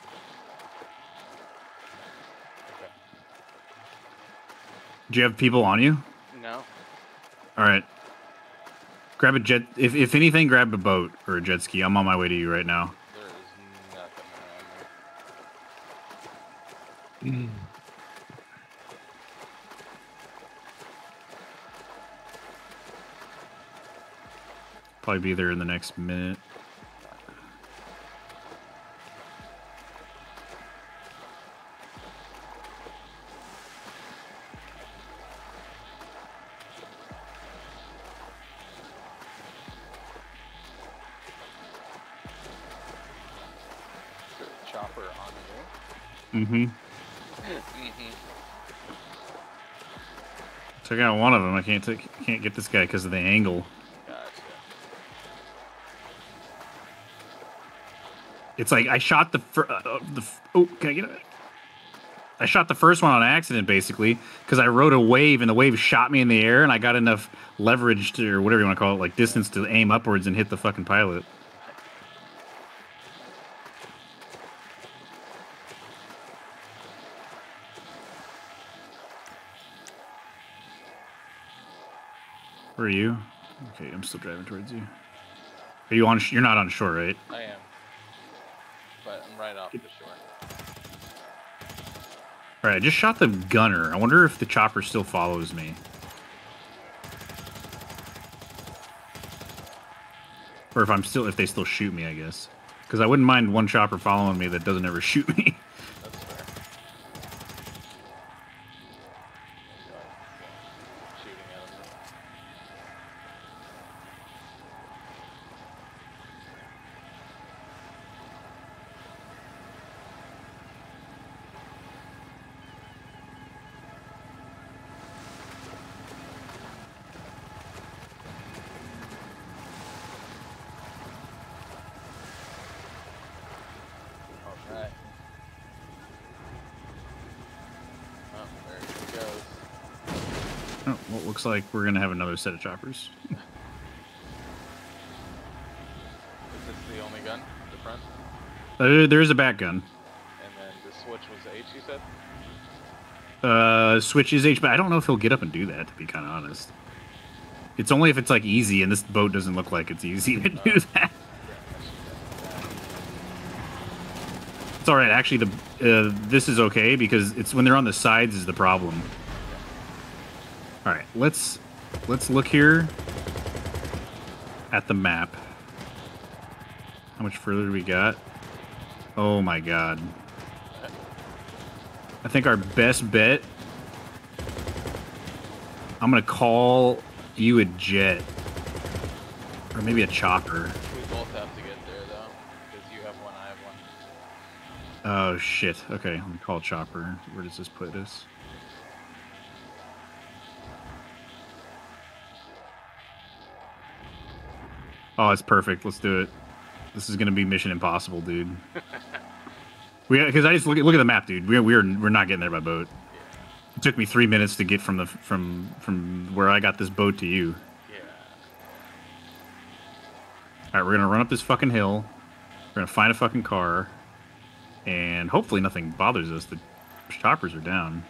Speaker 2: Do you have people on you?
Speaker 5: No.
Speaker 2: All right. Grab a jet. If, if anything, grab a boat or a jet ski. I'm on my way to you right now. Probably be there in the next minute.
Speaker 5: Is there a chopper on?
Speaker 2: Mm-hmm.
Speaker 5: mm-hmm.
Speaker 2: Took out one of them. I can't take, can't get this guy because of the angle. It's like I shot the fir- uh, uh, the oh can I get it? I shot the first one on accident basically because I rode a wave and the wave shot me in the air and I got enough leverage to or whatever you want to call it like distance to aim upwards and hit the fucking pilot. Where are you? Okay, I'm still driving towards you. Are you on? You're not on shore, right?
Speaker 5: I am.
Speaker 2: All right, I just shot the gunner. I wonder if the chopper still follows me. Or if I'm still, if they still shoot me, I guess. Because I wouldn't mind one chopper following me that doesn't ever shoot me. Looks like we're gonna have another set of choppers.
Speaker 5: Is this the only gun? The front?
Speaker 2: Uh, there is a back gun.
Speaker 5: And then the switch was H, you said?
Speaker 2: Uh, switch is H, but I don't know if he'll get up and do that. To be kind of honest, it's only if it's like easy, and this boat doesn't look like it's easy to do that. It's all right. Actually, the uh, this is okay because it's when they're on the sides is the problem. All right, let's let's look here at the map. How much further do we got? Oh my god. I think our best bet. I'm gonna call you a jet, or maybe a chopper.
Speaker 5: We both have to get there, though. Because you have one, I have one.
Speaker 2: Oh shit. Okay, I'm gonna call chopper. Where does this put us? Oh, it's perfect. Let's do it. This is gonna be Mission Impossible, dude. we because I just look at look at the map, dude. We're we're we're not getting there by boat. It took me three minutes to get from the from from where I got this boat to you.
Speaker 5: Yeah.
Speaker 2: All right, we're gonna run up this fucking hill. We're gonna find a fucking car, and hopefully nothing bothers us. The choppers are down.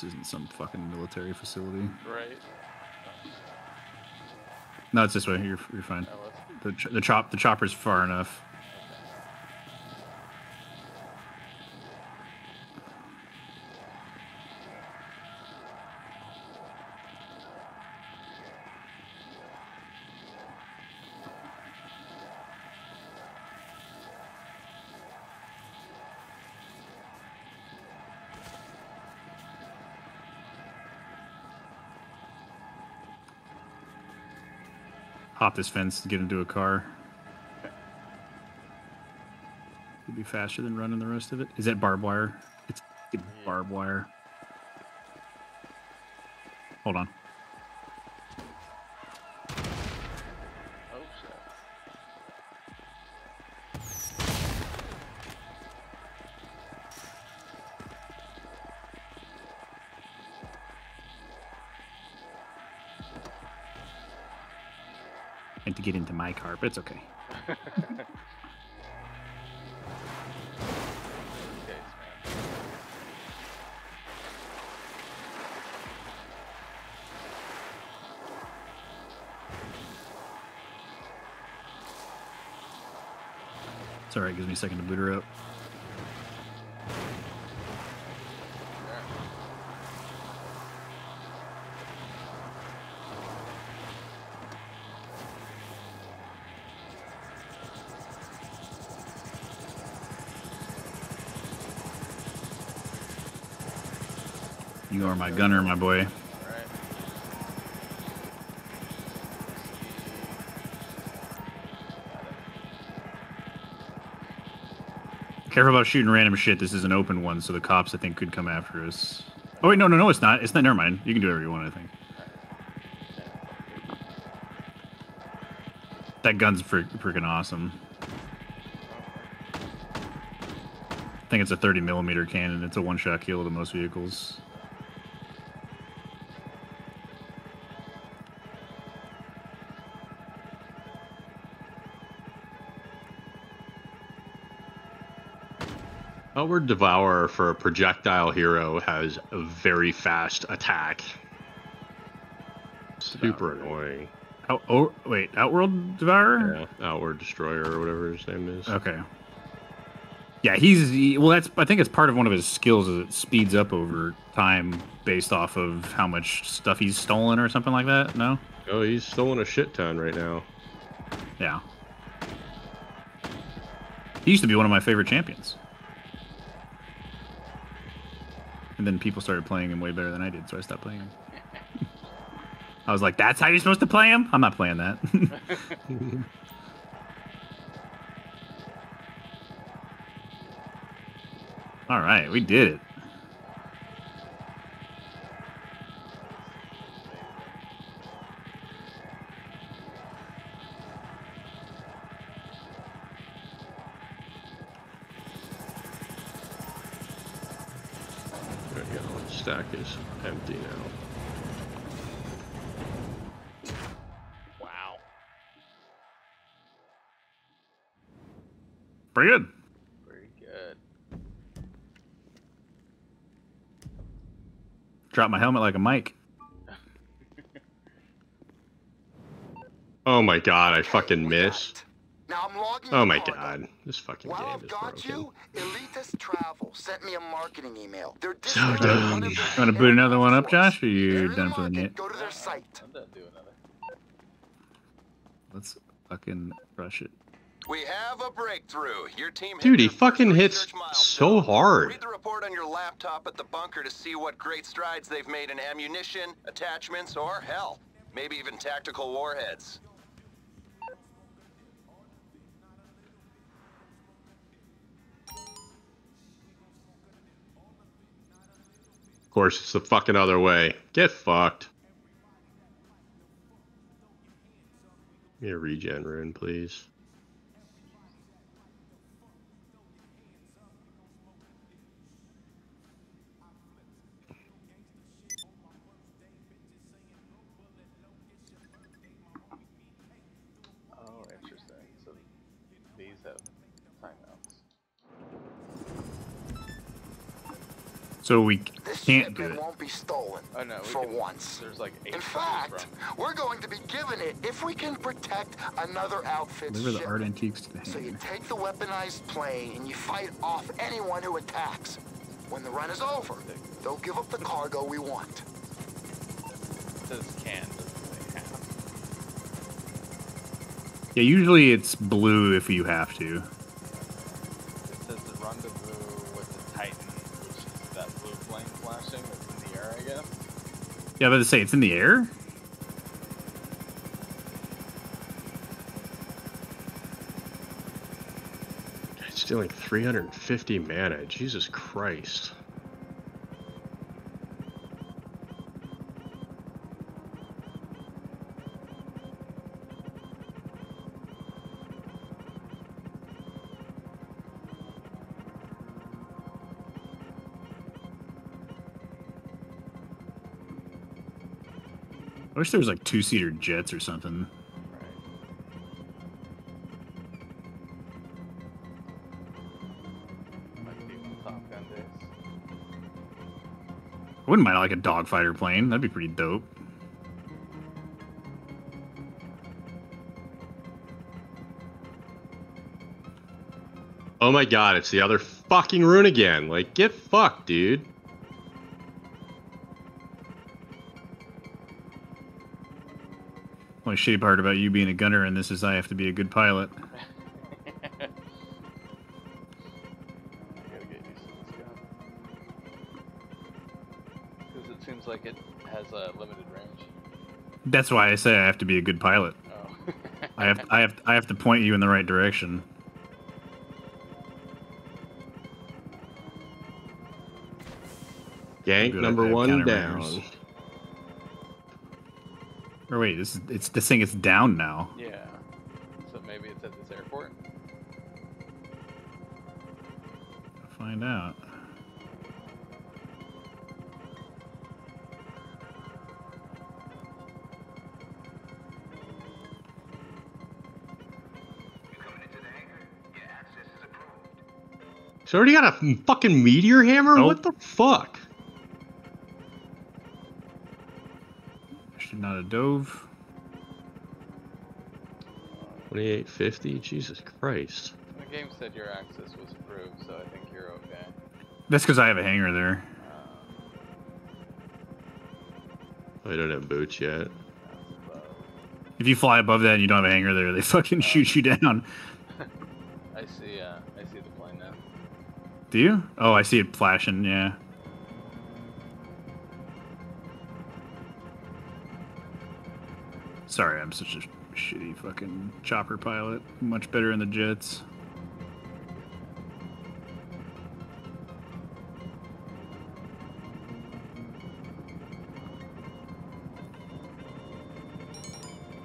Speaker 2: This isn't some fucking military facility.
Speaker 5: Right.
Speaker 2: No, it's this way. You're, you're fine. The ch- the chop the chopper's far enough. Hop this fence to get into a car. It'd be faster than running the rest of it. Is that barbed wire? It's barbed wire. Hold on. To get into my car, but it's okay. It's alright, gives me a second to boot her up. My gunner, my boy. Careful about shooting random shit. This is an open one, so the cops I think could come after us. Oh wait, no, no, no, it's not. It's not. Never mind. You can do whatever you want. I think. That gun's fr- freaking awesome. I think it's a 30 millimeter cannon. It's a one-shot kill to most vehicles.
Speaker 1: Outward Devourer for a projectile hero has a very fast attack. Super annoying.
Speaker 2: Out, oh wait, Outworld Devourer.
Speaker 1: Yeah, Outward Destroyer or whatever his name is.
Speaker 2: Okay. Yeah, he's he, well. That's I think it's part of one of his skills is it speeds up over time based off of how much stuff he's stolen or something like that. No.
Speaker 1: Oh, he's stolen a shit ton right now.
Speaker 2: Yeah. He used to be one of my favorite champions. And then people started playing him way better than I did, so I stopped playing him. I was like, that's how you're supposed to play him? I'm not playing that. All right, we did it. Drop my helmet like a mic.
Speaker 1: Oh my god, I fucking missed.
Speaker 10: Now I'm logging
Speaker 1: Oh my god, this fucking
Speaker 10: While
Speaker 1: game
Speaker 10: I've
Speaker 1: is
Speaker 10: got
Speaker 1: broken.
Speaker 10: you, Elitas Travel sent me a marketing email. They're
Speaker 1: So dumb. You
Speaker 2: want to boot another one up. Josh? Or you
Speaker 10: They're
Speaker 2: done for the night?
Speaker 10: Go to their site.
Speaker 5: I'm done doing another.
Speaker 2: Let's fucking rush it.
Speaker 8: We have a breakthrough. Your team
Speaker 1: Dude, he fucking hits
Speaker 8: research milestone.
Speaker 1: so hard.
Speaker 8: Read the report on your laptop at the bunker to see what great strides they've made in ammunition, attachments, or hell, maybe even tactical warheads.
Speaker 1: Of course, it's the fucking other way. Get fucked. Give me a regen rune, please.
Speaker 5: These have timeouts.
Speaker 2: So we
Speaker 10: This
Speaker 2: can't do
Speaker 10: shipment
Speaker 2: it.
Speaker 10: won't be stolen
Speaker 5: Oh no,
Speaker 10: for
Speaker 5: can-
Speaker 10: once.
Speaker 5: There's like eight
Speaker 10: In fact, we're going to be given it if we can protect another outfit's
Speaker 2: Deliver the art antiques to the
Speaker 10: So you
Speaker 2: hangar.
Speaker 10: take the weaponized plane and you fight off anyone who attacks. When the run is over, they'll give up the cargo we want.
Speaker 5: It says can,
Speaker 2: Yeah, usually it's blue if you have to.
Speaker 5: It says the rendezvous with the Titan, which is that blue flame flashing that's in the air, I guess.
Speaker 2: Yeah, but to say it's in the air.
Speaker 1: It's doing 350 mana. Jesus Christ.
Speaker 2: Wish there was like two seater jets or something. I wouldn't mind like a dogfighter plane. That'd be pretty dope.
Speaker 1: Oh my god, it's the other fucking rune again. Like, get fucked, dude.
Speaker 2: Only shitty part about you being a gunner in this is I have to be a good pilot.
Speaker 5: I gotta get used to this gun. Because it seems like it has a limited range.
Speaker 2: That's why I say I have to be a good pilot.
Speaker 5: Oh.
Speaker 2: I have I have I have to point you in the right direction.
Speaker 1: Gank number one down.
Speaker 2: Or wait, this is it's this thing is down now.
Speaker 5: Yeah. So maybe it's at this airport.
Speaker 2: Find out.
Speaker 1: So already got a fucking meteor hammer?
Speaker 2: Nope.
Speaker 1: What the fuck?
Speaker 2: Should not have dove.
Speaker 1: 2850? Jesus Christ.
Speaker 5: The game said your access was approved, so I think you're okay.
Speaker 2: That's because I have a hangar there.
Speaker 5: Um,
Speaker 1: I don't have boots yet.
Speaker 2: If you fly above that and you don't have a hangar there, they fucking shoot you down.
Speaker 5: I see. Uh, I see the plane now.
Speaker 2: Do you? Oh, I see it flashing. Yeah. I'm such a shitty fucking chopper pilot. Much better in the jets.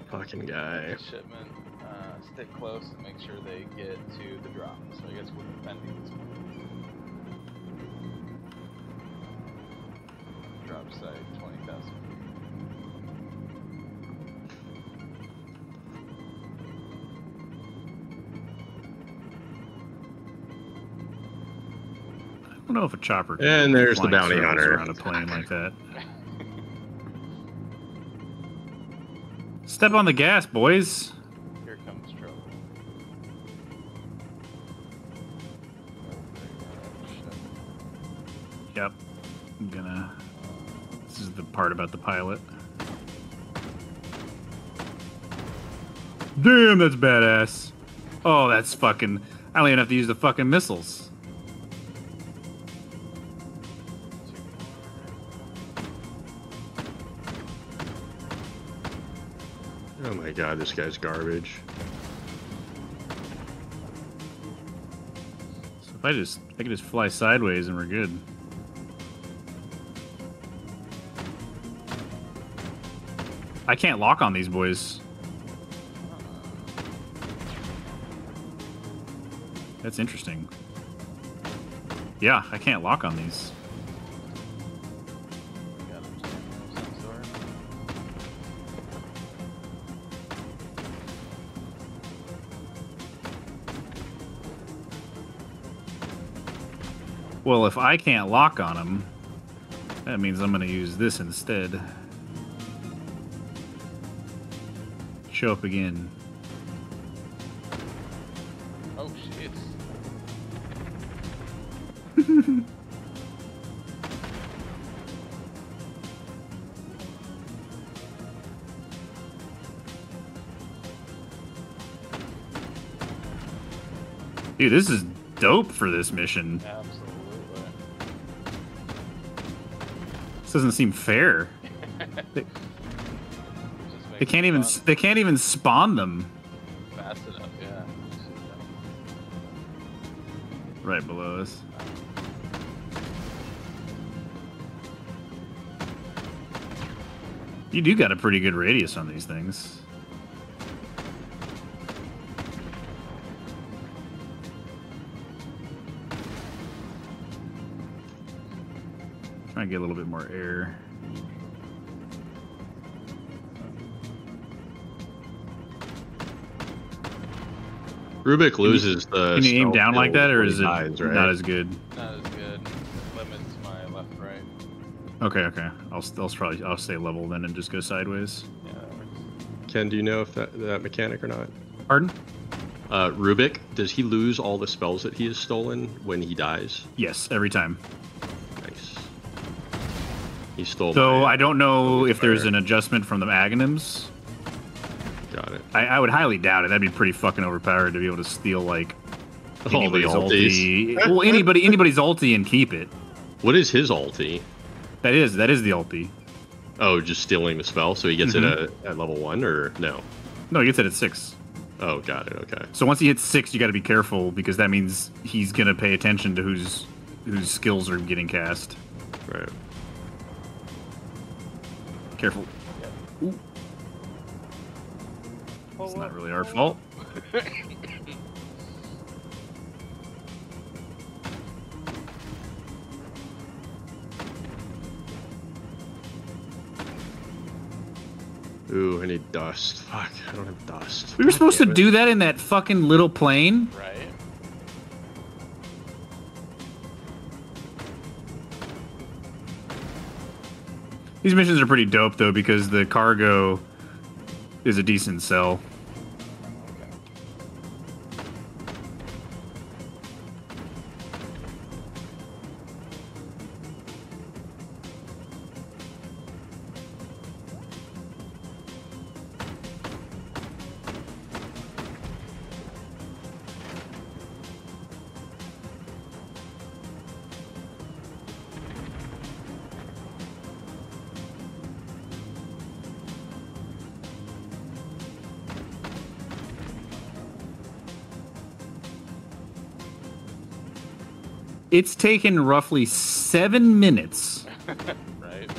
Speaker 1: Fucking guy.
Speaker 5: The shipment. Uh, stay close and make sure they get to the drop. So I guess we're defending this one. Drop site,
Speaker 2: don't know if a chopper. can
Speaker 1: And there's the bounty hunter.
Speaker 2: around a plane like that. Step on the gas, boys.
Speaker 5: Here comes trouble.
Speaker 2: Yep. I'm gonna. This is the part about the pilot. Damn, that's badass. Oh, that's fucking. I don't even have to use the fucking missiles.
Speaker 1: This guy's garbage.
Speaker 2: So if I just, I can just fly sideways and we're good. I can't lock on these boys. That's interesting. Yeah, I can't lock on these. Well, if I can't lock on them, That means I'm gonna use this instead. Show up again.
Speaker 5: Oh shit.
Speaker 2: Dude, this is dope for this mission.
Speaker 5: Absolutely.
Speaker 2: Doesn't seem fair. They, they can't even
Speaker 5: fun.
Speaker 2: they can't even spawn them
Speaker 5: fast enough. Yeah.
Speaker 2: right below us. You do got a pretty good radius on these things. Try and get a little bit more air.
Speaker 1: Rubick loses the.
Speaker 2: Can you aim down like that, or is it
Speaker 1: dies, right?
Speaker 2: not as good?
Speaker 5: Not as good. Limits my left right.
Speaker 2: Okay, okay. I'll, I'll probably I'll stay level then and just go sideways.
Speaker 5: Yeah, that works.
Speaker 1: Ken, do you know if that that mechanic or not?
Speaker 2: Pardon?
Speaker 1: Uh, Rubick, does he lose all the spells that he has stolen when he dies?
Speaker 2: Yes, every time.
Speaker 1: He stole.
Speaker 2: So I don't know if there's an adjustment from the Aghanim's.
Speaker 1: Got it.
Speaker 2: I, I would highly doubt it. That'd be pretty fucking overpowered to be able to steal like
Speaker 1: All the
Speaker 2: anybody's
Speaker 1: ulties.
Speaker 2: ulti. well, anybody anybody's ulti and keep it.
Speaker 1: What is his ulti?
Speaker 2: That is that is the ulti.
Speaker 1: Oh, just stealing the spell, so he gets
Speaker 2: Mhm.
Speaker 1: it at, at level one, or no?
Speaker 2: No, he gets it at six.
Speaker 1: Oh, got it. Okay.
Speaker 2: So once he hits six, you got to be careful because that means he's gonna pay attention to whose whose skills are getting cast.
Speaker 1: Right.
Speaker 2: Careful. It's not really our fault.
Speaker 1: Ooh, I need dust. Fuck, I don't have dust.
Speaker 2: We were
Speaker 1: God
Speaker 2: supposed to do that in that fucking little plane.
Speaker 5: Right.
Speaker 2: These missions are pretty dope though because the cargo is a decent sell. It's taken roughly seven minutes
Speaker 5: Right.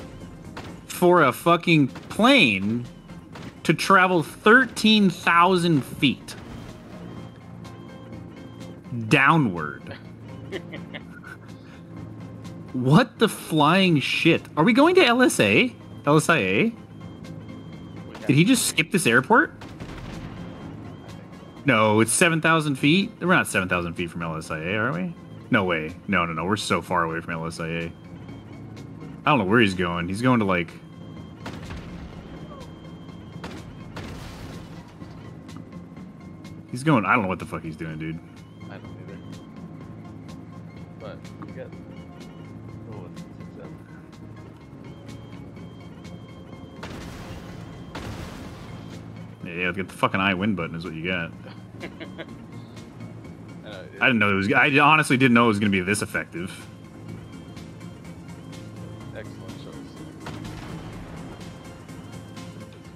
Speaker 2: for a fucking plane to travel 13,000 feet downward. what the flying shit? Are we going to LSA? LSIA? Did he just skip this airport? No, it's 7,000 feet. We're not 7,000 feet from LSIA, are we? No way. No, no, no. We're so far away from LSIA. I don't know where he's going. He's going to like. He's going. I don't know what the fuck he's doing, dude.
Speaker 5: I don't either. But we got. Oh.
Speaker 2: Yeah, get the fucking I win button is what you got.
Speaker 5: I know, it-
Speaker 2: I didn't know it was. I honestly didn't know it was going to be this effective.
Speaker 5: Excellent choice.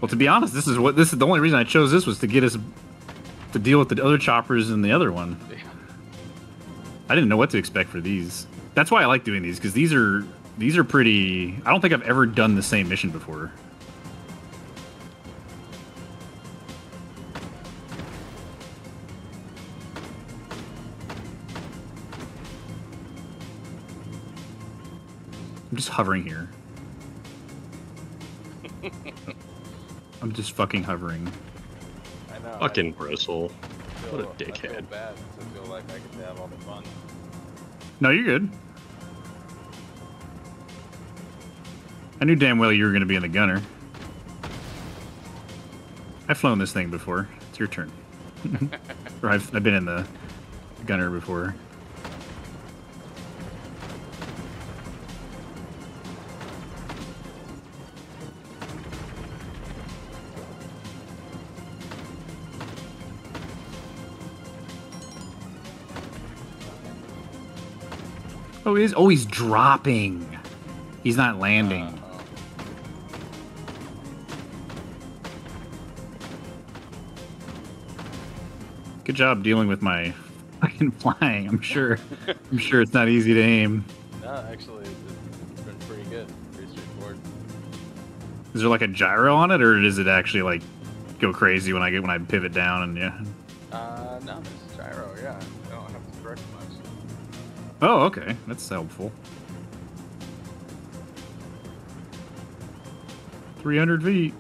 Speaker 2: Well, to be honest, this is what this is the only reason I chose this was to get us to deal with the other choppers and the other one.
Speaker 5: Yeah.
Speaker 2: I didn't know what to expect for these. That's why I like doing these because these are these are pretty. I don't think I've ever done the same mission before. Just hovering here. I'm just fucking hovering.
Speaker 5: I know.
Speaker 1: Fucking bristle.
Speaker 5: I feel,
Speaker 1: what a
Speaker 5: I feel
Speaker 1: dickhead.
Speaker 5: bad 'cause I feel like I get have all the fun.
Speaker 2: No, you're good. I knew damn well you were going to be in the gunner. I've flown this thing before. It's your turn. or I've, I've been in the gunner before. Oh, he is. Oh, he's dropping. He's not landing. Good job dealing with my fucking flying. I'm sure. I'm sure it's not easy to aim.
Speaker 5: No, actually, it's, it's been pretty good. Pretty straightforward.
Speaker 2: Is there like a gyro on it, or does it actually like go crazy when I get when I pivot down and yeah? Oh, okay, that's helpful. 300 feet.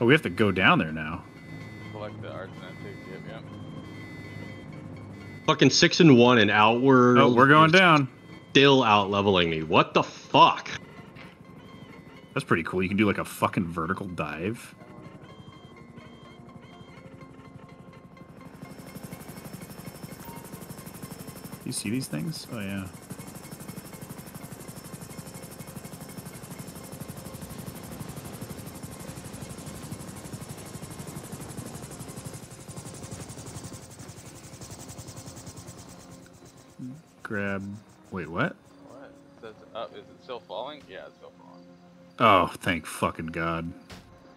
Speaker 2: Oh, we have to go down there now.
Speaker 5: Collect the arsenic, yep, yep.
Speaker 1: Fucking six and one and outward.
Speaker 2: Oh, we're going down.
Speaker 1: Still out leveling me. What the fuck?
Speaker 2: That's pretty cool. You can do like a fucking vertical dive. You see these things? Oh yeah. Grab. Wait, what?
Speaker 5: What? It up. Is it still falling? Yeah, it's still falling.
Speaker 2: Oh, thank fucking god.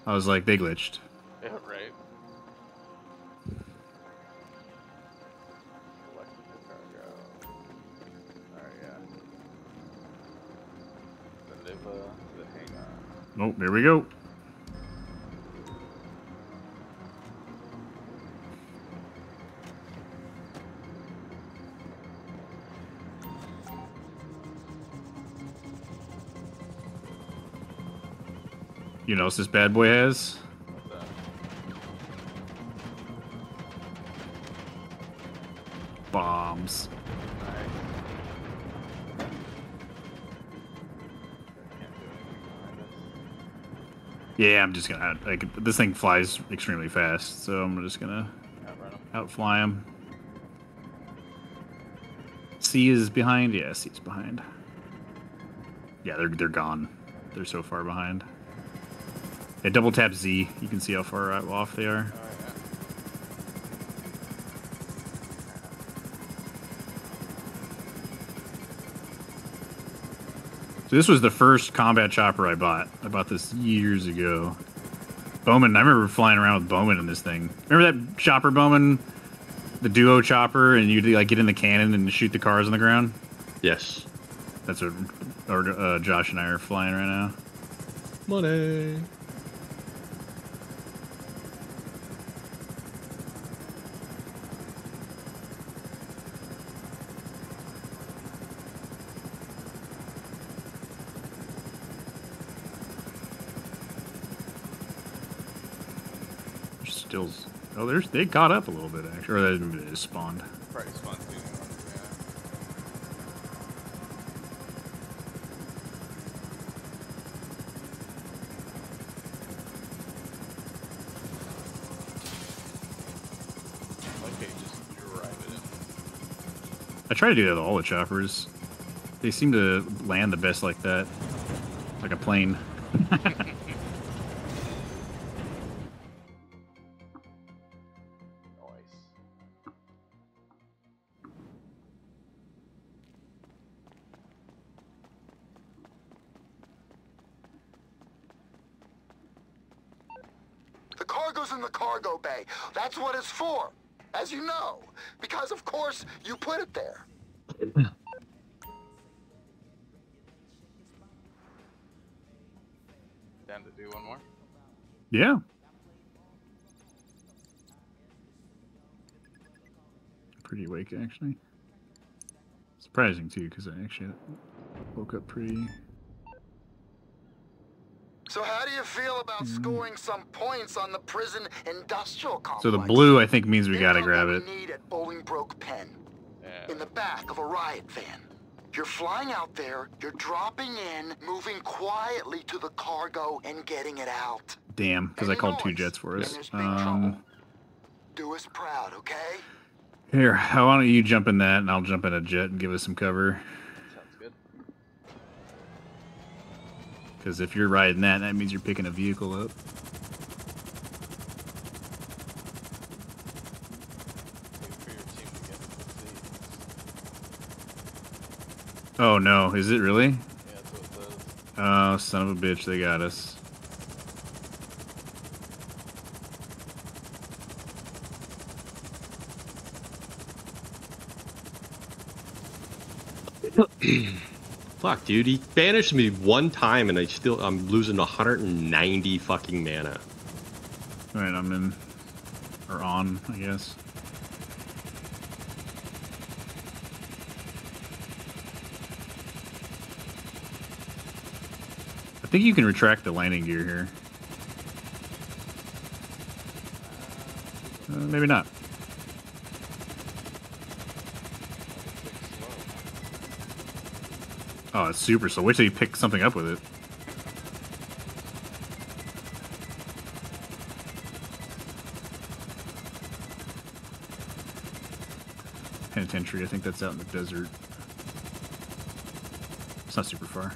Speaker 2: I was like, they glitched.
Speaker 5: Yeah, right.
Speaker 2: Oh, there we go. You know what this bad boy has? Yeah, I'm just gonna. Like, this thing flies extremely fast, so I'm just gonna outfly him. C is behind. Yeah, C is behind. Yeah, they're they're gone. They're so far behind. Yeah, double tap Z. You can see how far off they are. So this was the first combat chopper I bought. I bought this years ago. Bowman. I remember flying around with Bowman in this thing. Remember that chopper Bowman, the duo chopper, and you'd like get in the cannon and shoot the cars on the ground.
Speaker 1: Yes.
Speaker 2: That's what or, uh, Josh and I are flying right now.
Speaker 1: Money.
Speaker 2: Still. Oh, there's they caught up a little bit actually, or they, spawned.
Speaker 5: Probably spawn two new ones, yeah. Okay, just drive it in.
Speaker 2: I try to do that with all the choppers. They seem to land the best like that, like a plane. actually. Surprising too, because I actually woke up pretty.
Speaker 10: So how do you feel about scoring some points on the prison industrial complex?
Speaker 2: So the blue, I think, means we
Speaker 10: They've
Speaker 2: gotta
Speaker 10: got
Speaker 2: grab
Speaker 10: what
Speaker 2: it.
Speaker 10: We need at Bolingbroke Pen.
Speaker 5: Yeah.
Speaker 10: In the back of a riot van. You're flying out there, you're dropping in, moving quietly to the cargo, and getting it out.
Speaker 2: Damn, because I
Speaker 10: Any
Speaker 2: called two jets for us.
Speaker 10: there's big
Speaker 2: Um,
Speaker 10: trouble. Do us proud, okay?
Speaker 2: Here, how why don't you jump in that, and I'll jump in a jet and give us some cover.
Speaker 5: Sounds good.
Speaker 2: Because if you're riding that, that means you're picking a vehicle up.
Speaker 5: Wait for your team to get to the seats.
Speaker 2: Oh no, is it really?
Speaker 5: Yeah, that's what it.
Speaker 2: Oh, son of a bitch, they got us.
Speaker 1: Fuck, dude. He banished me one time, and I still I'm losing 190 fucking mana.
Speaker 2: All right, I'm in or on, I guess. I think you can retract the landing gear here. Uh, maybe not. Oh, it's super slow. Wait till you pick something up with it. Penitentiary, I think that's out in the desert. It's not super far.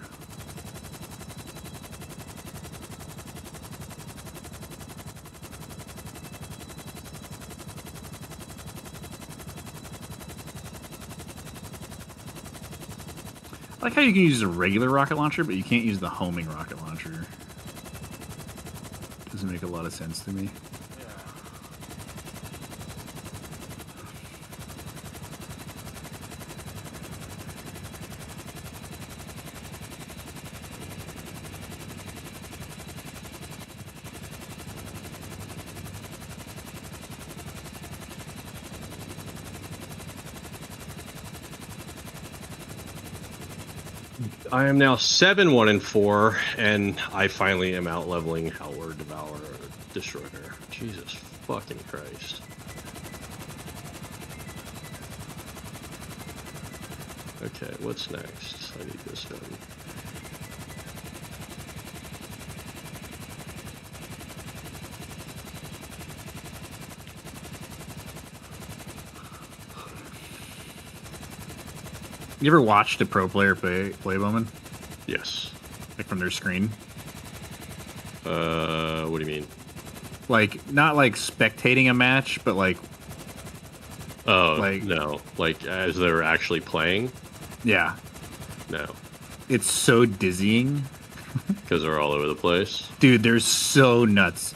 Speaker 2: Like how you can use a regular rocket launcher, but you can't use the homing rocket launcher. Doesn't make a lot of sense to me.
Speaker 1: I am now seven one and four, and I finally am out leveling Outworld Devourer Destroyer. Jesus fucking Christ. Okay, what's next? I need this done.
Speaker 2: You ever watched a pro player play play Bowman?
Speaker 1: Yes.
Speaker 2: Like from their screen?
Speaker 1: Uh, what do you mean?
Speaker 2: Like not like spectating a match, but like
Speaker 1: Oh,
Speaker 2: Like-
Speaker 1: no. Like as they're actually playing?
Speaker 2: yeah.
Speaker 1: No,
Speaker 2: It's so dizzying.
Speaker 1: because they're all over the place.
Speaker 2: Dude, they're so nuts.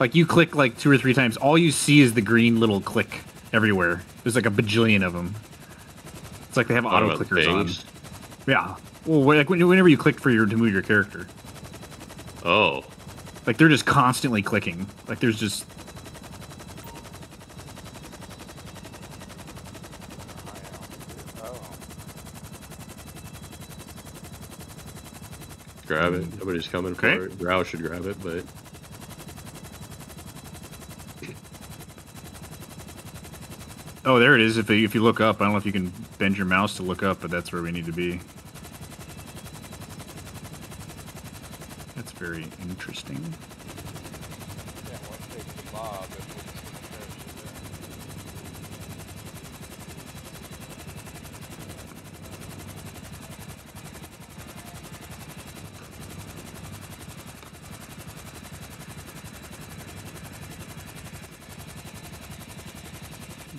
Speaker 2: Like you click like two or three times, all you see is the green little click everywhere. There's like a bajillion of them. It's like they have auto clickers on. Yeah. Well, like whenever you click for your to move your character,
Speaker 1: Oh,
Speaker 2: like they're just constantly clicking. Like there's just
Speaker 1: grab it. Hmm. Nobody's coming
Speaker 2: Okay.
Speaker 1: for it. Growl should grab it, but
Speaker 2: oh, there it is. If you, if you look up, I don't know if you can bend your mouse to look up, but that's where we need to be. That's very interesting.
Speaker 5: Yeah, one takes the mob and puts the parachute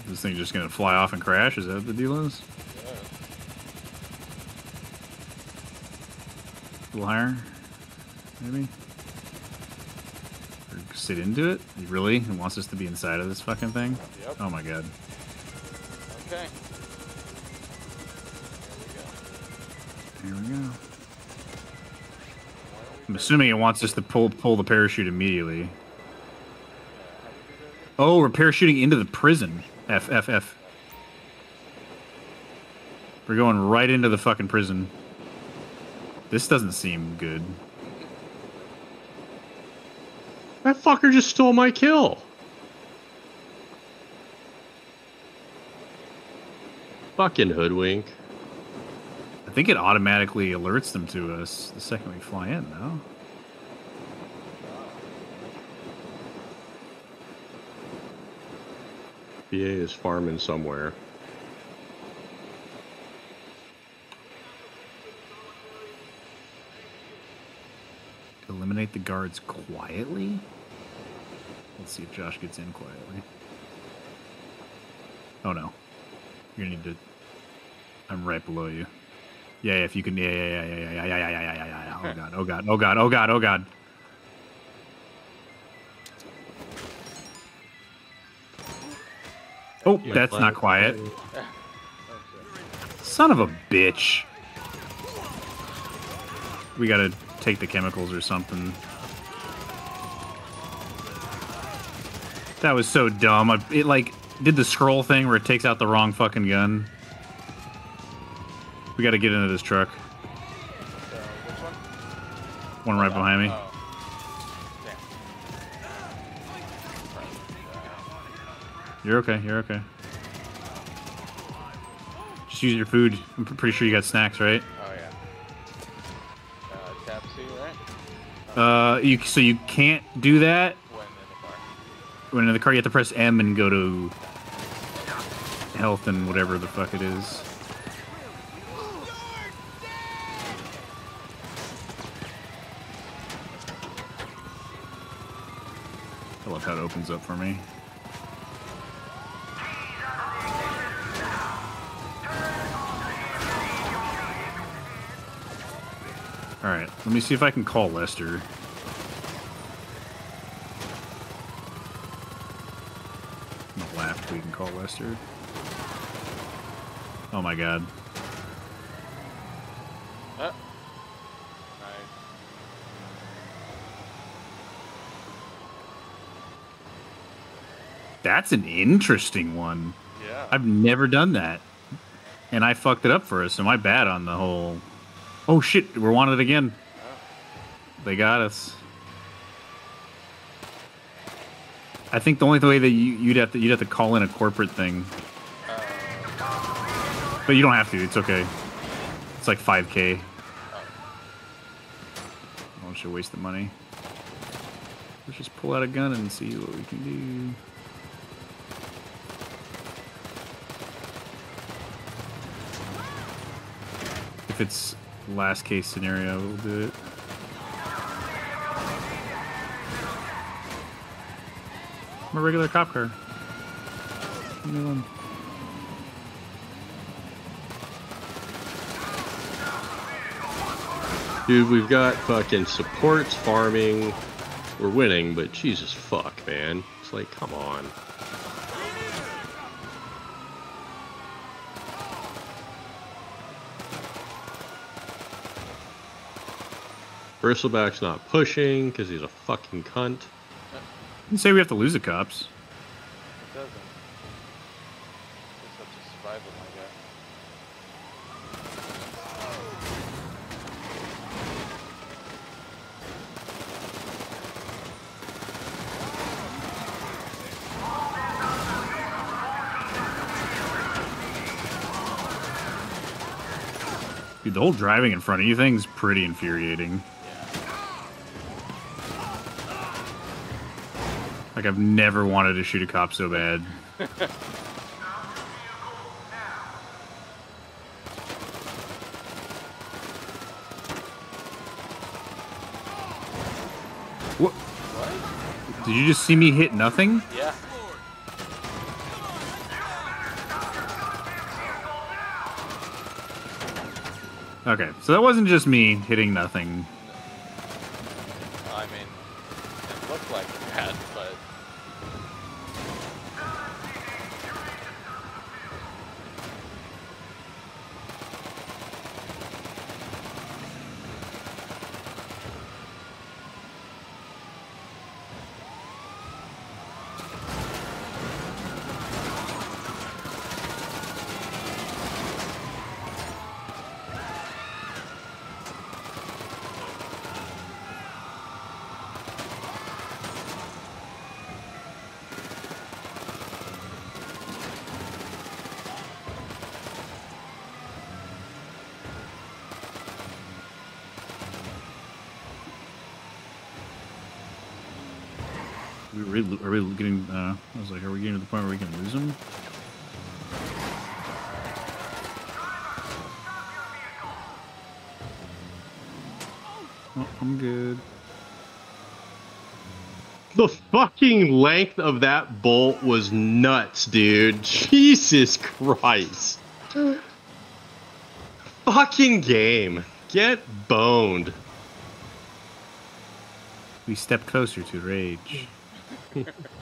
Speaker 5: in.
Speaker 2: This thing just gonna fly off and crash? Is that what the deal is?
Speaker 5: Yeah.
Speaker 2: A little higher, maybe. Or sit into it? Really He wants us to be inside of this fucking thing?
Speaker 5: Yep.
Speaker 2: Oh my god.
Speaker 5: Okay. Here we go.
Speaker 2: Here we go. I'm assuming it wants us to pull pull the parachute immediately. Oh, we're parachuting into the prison. F F F. We're going right into the fucking prison. This doesn't seem good.
Speaker 1: That fucker just stole my kill. Fucking hoodwink.
Speaker 2: I think it automatically alerts them to us the second we fly in, though.
Speaker 1: BA is farming somewhere.
Speaker 2: Eliminate the guards quietly? Let's see if Josh gets in quietly. Oh no. You're gonna need to. I'm right below you. Yeah, if you can. Yeah, yeah, yeah, yeah, yeah, yeah, yeah, yeah, yeah, yeah. Oh god, oh god, oh god, oh god, oh god. Oh, that's not quiet. Son of a bitch. We gotta take the chemicals or something. That was so dumb. I, it like did the scroll thing where it takes out the wrong fucking gun. We gotta get into this truck.
Speaker 5: One?
Speaker 2: One right behind me. You're okay. You're okay. Just use your food. I'm pretty sure you got snacks, right?
Speaker 5: Oh, yeah. Uh, tab C, right?
Speaker 2: Uh, you so you can't do that
Speaker 5: When in the car.
Speaker 2: when in the car. You have to press M and go to health and whatever the fuck it is. I love how it opens up for me. Let me see if I can call Lester. The left, we can call Lester. Oh my god.
Speaker 5: Uh.
Speaker 2: That's an interesting one.
Speaker 5: Yeah.
Speaker 2: I've never done that. And I fucked it up for us, so my bad on the whole. Oh shit, we're wanted again. They got us. I think the only way that you, you'd have to you'd have to call in a corporate thing, but you don't have to. It's okay. It's like 5k. I don't should waste the money. Let's just pull out a gun and see what we can do. If it's last case scenario, we'll do it. I'm a regular cop car. Leave me alone.
Speaker 1: Dude, we've got fucking supports, farming. We're winning, but Jesus fuck, man. It's like, come on. Bristleback's not pushing because he's a fucking cunt.
Speaker 2: Didn't say we have to lose the cops.
Speaker 5: It doesn't. It's up to survival, my.
Speaker 2: Dude, the whole driving in front of you thing's pretty infuriating. Like I've never wanted to shoot a cop so bad. What? Did you just see me hit nothing?
Speaker 5: Yeah.
Speaker 2: Okay, so that wasn't just me hitting nothing. Getting? Uh, I was like, are we getting to the point where we can lose them? Oh, I'm good.
Speaker 1: The fucking length of that bolt was nuts, dude. Jesus Christ. fucking game. Get boned.
Speaker 2: We step closer to rage.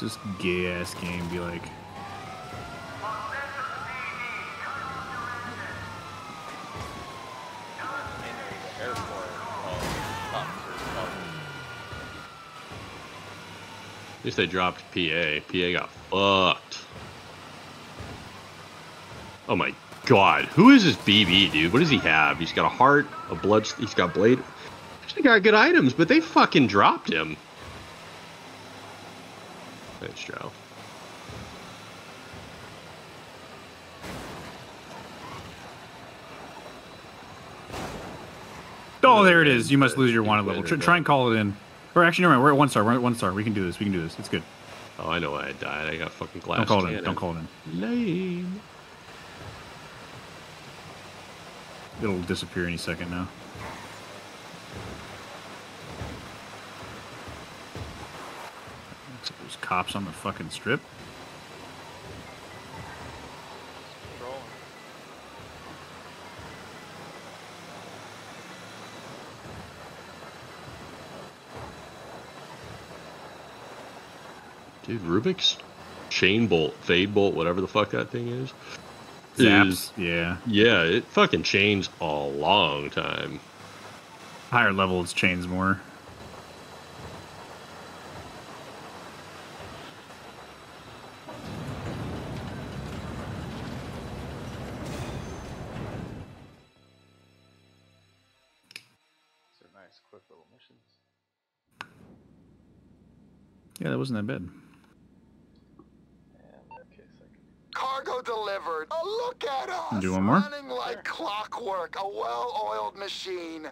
Speaker 2: Watch this gay ass game be like.
Speaker 1: At least they dropped PA. PA got fucked. Oh my god. Who is this BB, dude? What does he have? He's got a heart, a blood. He's got blade. He's got good items, but they fucking dropped him. Thanks, Joe.
Speaker 2: Oh, there it is. You must lose your wanted level. Try, try and call it in. Or actually, never mind. We're at one star. We're at one star. We can do this. We can do this. It's good.
Speaker 1: Oh, I know why I died. I got fucking glass.
Speaker 2: Don't call it in. Don't call it in.
Speaker 1: Lame.
Speaker 2: It'll disappear any second now. There's cops on the fucking strip.
Speaker 1: Dude, Rubick's chain bolt, fade bolt, whatever the fuck that thing is.
Speaker 2: Zaps.
Speaker 1: is-
Speaker 2: Yeah.
Speaker 1: yeah, it fucking chains a long time.
Speaker 2: Higher level, it's chains more.
Speaker 5: Nice, quick little missions.
Speaker 2: Yeah, that wasn't that bad.
Speaker 5: And in that case, I can
Speaker 10: Cargo delivered. Oh, look at us.
Speaker 2: Do one more?
Speaker 10: Running like clockwork, a well-oiled machine.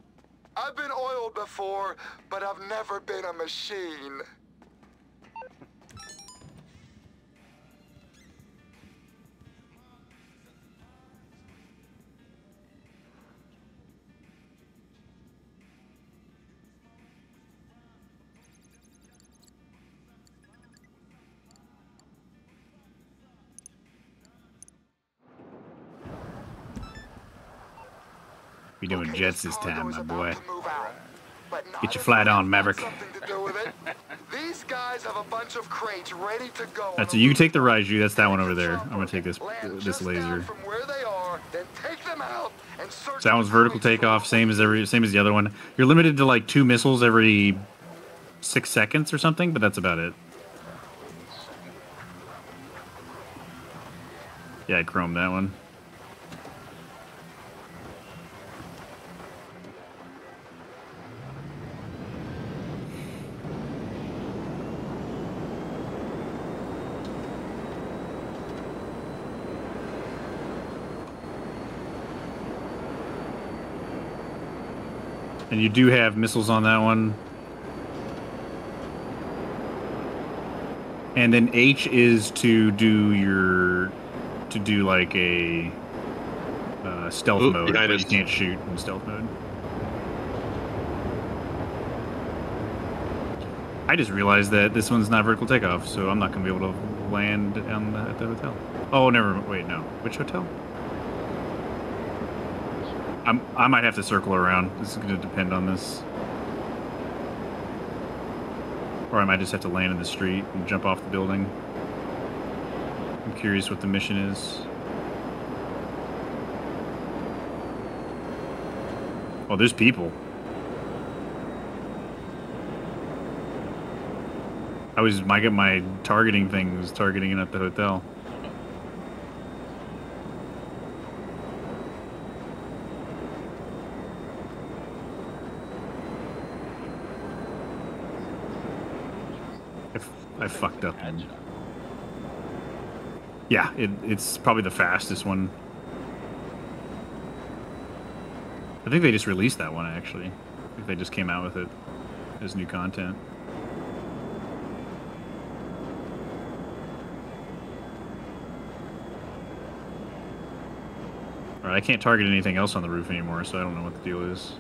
Speaker 10: I've been oiled before, but I've never been a machine.
Speaker 2: Jets this time, my boy.
Speaker 10: to move out, but not
Speaker 2: Get your flight on, Maverick.
Speaker 10: Something to do with it. These guys have a bunch of crates ready to go.
Speaker 2: That's
Speaker 10: on
Speaker 2: a,
Speaker 10: a
Speaker 2: you take the Raiju. That's that one over there. I'm gonna take this this laser.
Speaker 10: From are, then take them out and search
Speaker 2: So that one's vertical takeoff, same as every same as the other one. You're limited to like two missiles every six seconds or something, but that's about it. Yeah, I chromed that one. And you do have missiles on that one. And then H is to do your to do like a uh, stealth
Speaker 1: Ooh,
Speaker 2: mode, but you can't shoot in stealth mode. I just realized that this one's not vertical takeoff, so I'm not gonna be able to land on the, at the hotel. Oh, never. Wait, no. Which hotel? I'm, I might have to circle around. This is going to depend on this. Or I might just have to land in the street and jump off the building. I'm curious what the mission is. Oh, there's people. I was my my targeting thing was targeting it at the hotel. fucked up.
Speaker 5: Headshot.
Speaker 2: Yeah, it, it's probably the fastest one. I think they just released that one actually. I think they just came out with it as new content. Alright, I can't target anything else on the roof anymore, so I don't know what the deal is.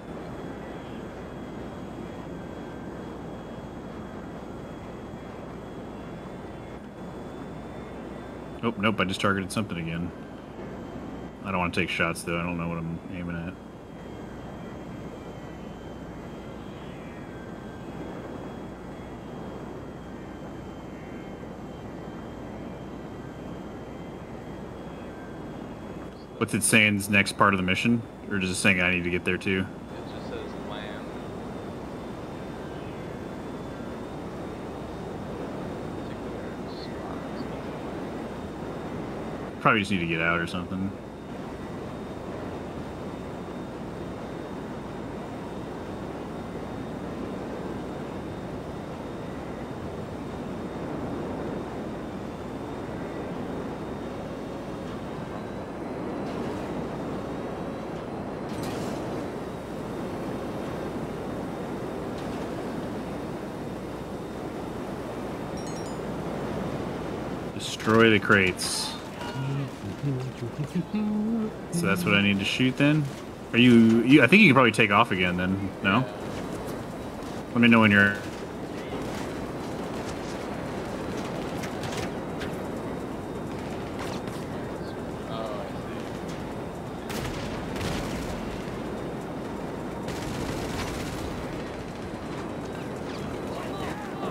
Speaker 2: Nope, I just targeted something again. I don't want to take shots, though. I don't know what I'm aiming at. What's it saying is next part of the mission? Or just saying I need to get there too?
Speaker 5: It just says land. Particular spot.
Speaker 2: Probably just need to get out or something. Destroy the crates. So that's what I need to shoot then? Are you, you I think you can probably take off again then, no? Let me know when you're.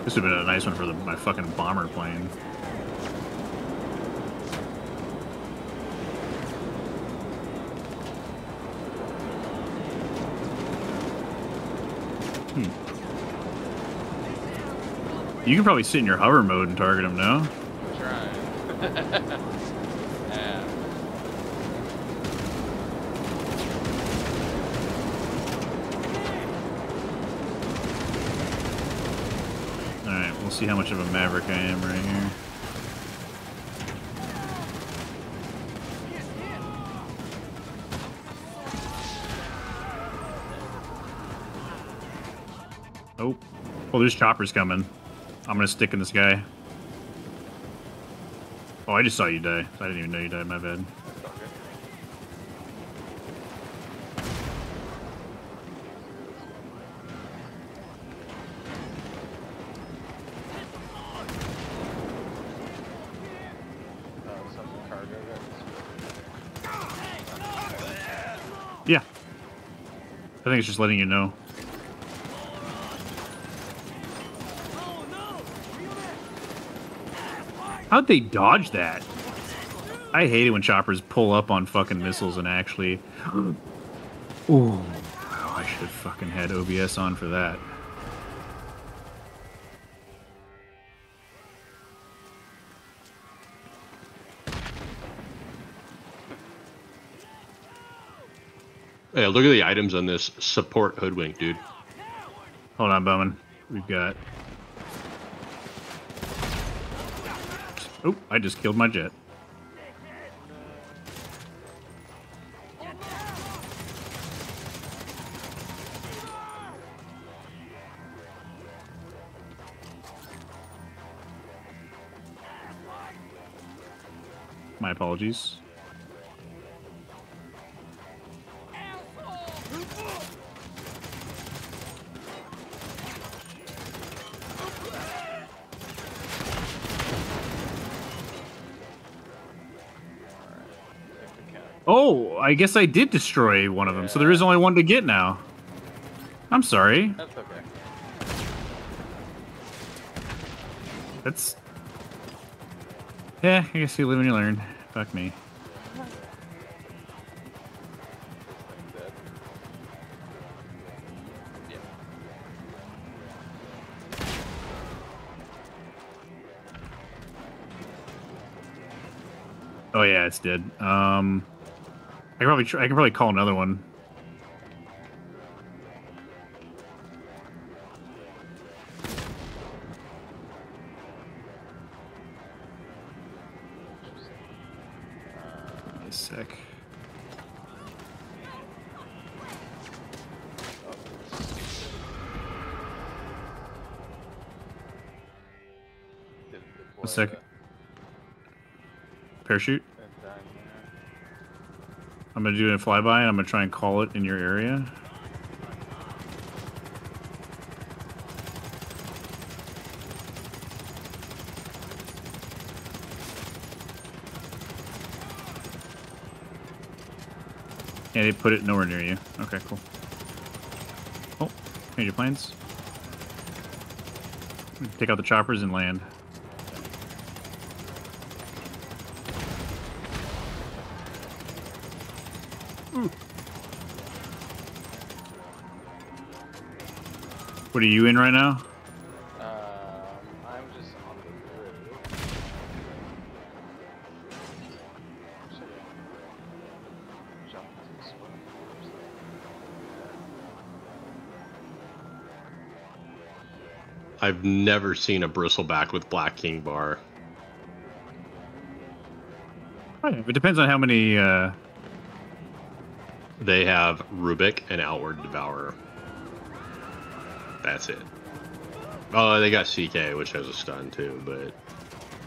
Speaker 2: This would have been a nice one for the, my fucking bomber plane. You can probably sit in your hover mode and target him, now.
Speaker 5: I'm trying. yeah.
Speaker 2: Alright, we'll see how much of a maverick I am right here. Oh. Oh, there's choppers coming. I'm gonna stick in this guy. Oh, I just saw you die. I didn't even know you died, my bad. Yeah. I think it's just letting you know. How'd they dodge that? I hate it when choppers pull up on fucking missiles and actually. Ooh. Oh, I should have fucking had OBS on for that.
Speaker 1: Yeah, look at the items on this support hoodwink, dude.
Speaker 2: Hold on, Bowman. We've got. Oh, I just killed my jet. My apologies. I guess I did destroy one of them, so there is only one to get now. I'm sorry.
Speaker 5: That's okay.
Speaker 2: That's. Yeah, I guess you live and you learn. Fuck me. Oh yeah, it's dead. Um, I can probably I can probably call another one. Gonna do a flyby and I'm gonna try and call it in your area. Yeah, they put it nowhere near you. Okay, cool. Oh, here's your planes. Take out the choppers and land. What are you in right now?
Speaker 5: Um, I'm just on the grid. Jump to swim.
Speaker 1: I've never seen a bristleback with Black King bar.
Speaker 2: It depends on how many. Uh,
Speaker 1: They have Rubick and Outworld Devourer. That's it. Oh, they got CK, which has a stun too, but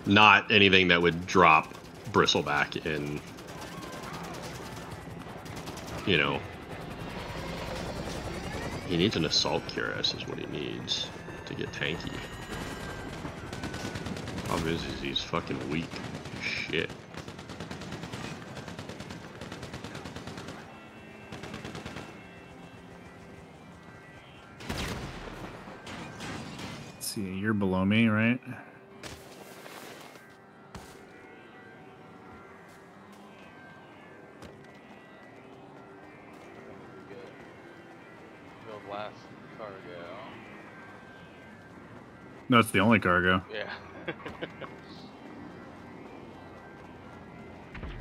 Speaker 1: not anything that would drop Bristleback in. You know. He needs an Assault Cuirass, is what he needs to get tanky. Problem is, is he's fucking weak. Shit.
Speaker 2: You're below me, right?
Speaker 5: We last cargo.
Speaker 2: No, it's the only cargo.
Speaker 5: Yeah.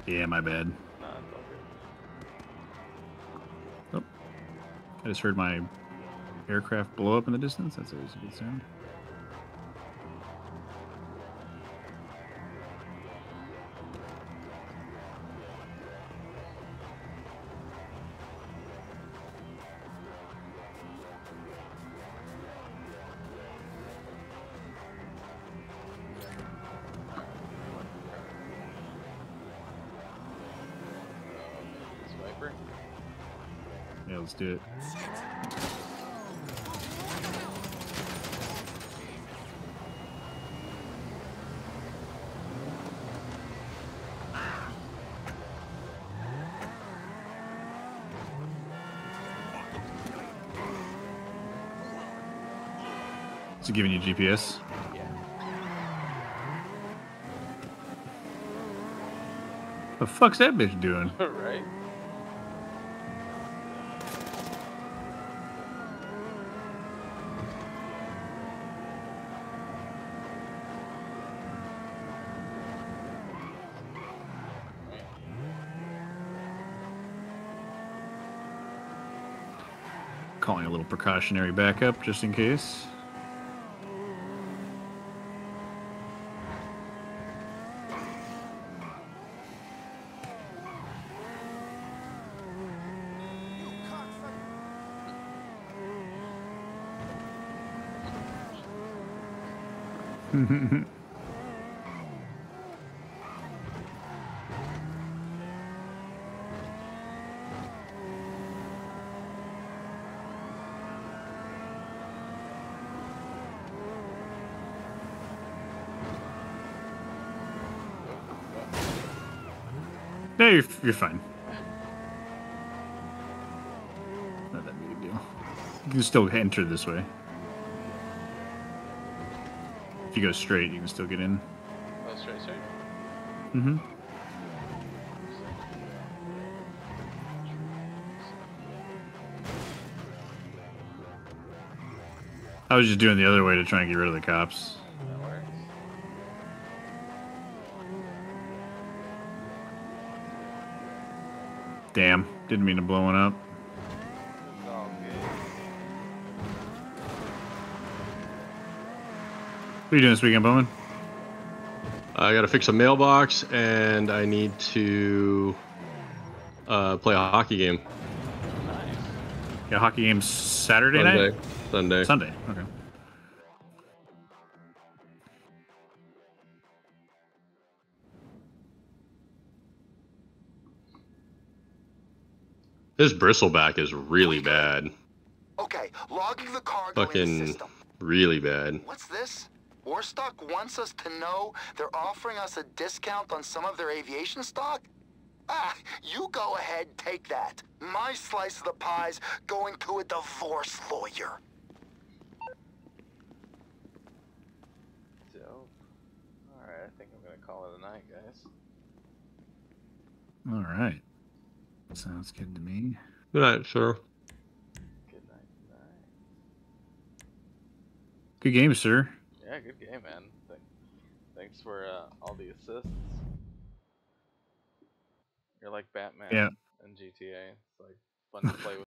Speaker 2: Yeah, my bad.
Speaker 5: Nah, it's. Oh.
Speaker 2: I just heard my aircraft blow up in the distance. That's always a good sound. Do it. Is it giving you GPS?
Speaker 5: Yeah.
Speaker 2: The fuck's that bitch doing?
Speaker 5: right?
Speaker 2: Precautionary backup just in case. No, you're, fine. Not that big a deal. You can still enter this way. If you go straight, you can still get in.
Speaker 5: Oh, straight, straight.
Speaker 2: Mm-hmm. I was just doing the other way to try and get rid of the cops.
Speaker 5: That works.
Speaker 2: Damn, didn't mean to blow one up.
Speaker 5: It's all good.
Speaker 2: What are you doing this weekend, Bowman?
Speaker 1: I gotta fix a mailbox, and I need to uh, play a hockey game
Speaker 5: Nice.
Speaker 2: Yeah, hockey games Saturday
Speaker 1: Sunday.
Speaker 2: night.
Speaker 1: Sunday.
Speaker 2: Sunday. Okay.
Speaker 1: His bristleback is really bad.
Speaker 10: Okay, logging the cargo in the
Speaker 1: Fucking
Speaker 10: system.
Speaker 1: really bad.
Speaker 10: What's this? Warstock wants us to know they're offering us a discount on some of their aviation stock? Ah, you go ahead, take that. My slice of the pie's going to a divorce lawyer.
Speaker 5: Dope. Alright, I think I'm gonna call it a night, guys.
Speaker 2: All right. Sounds good to me.
Speaker 1: Good night, sir.
Speaker 5: Good night, good night.
Speaker 2: Good game, sir.
Speaker 5: Yeah, good game, man. Thanks for uh, all the assists. You're like Batman
Speaker 2: Yeah.
Speaker 5: in GTA. It's like fun to play with.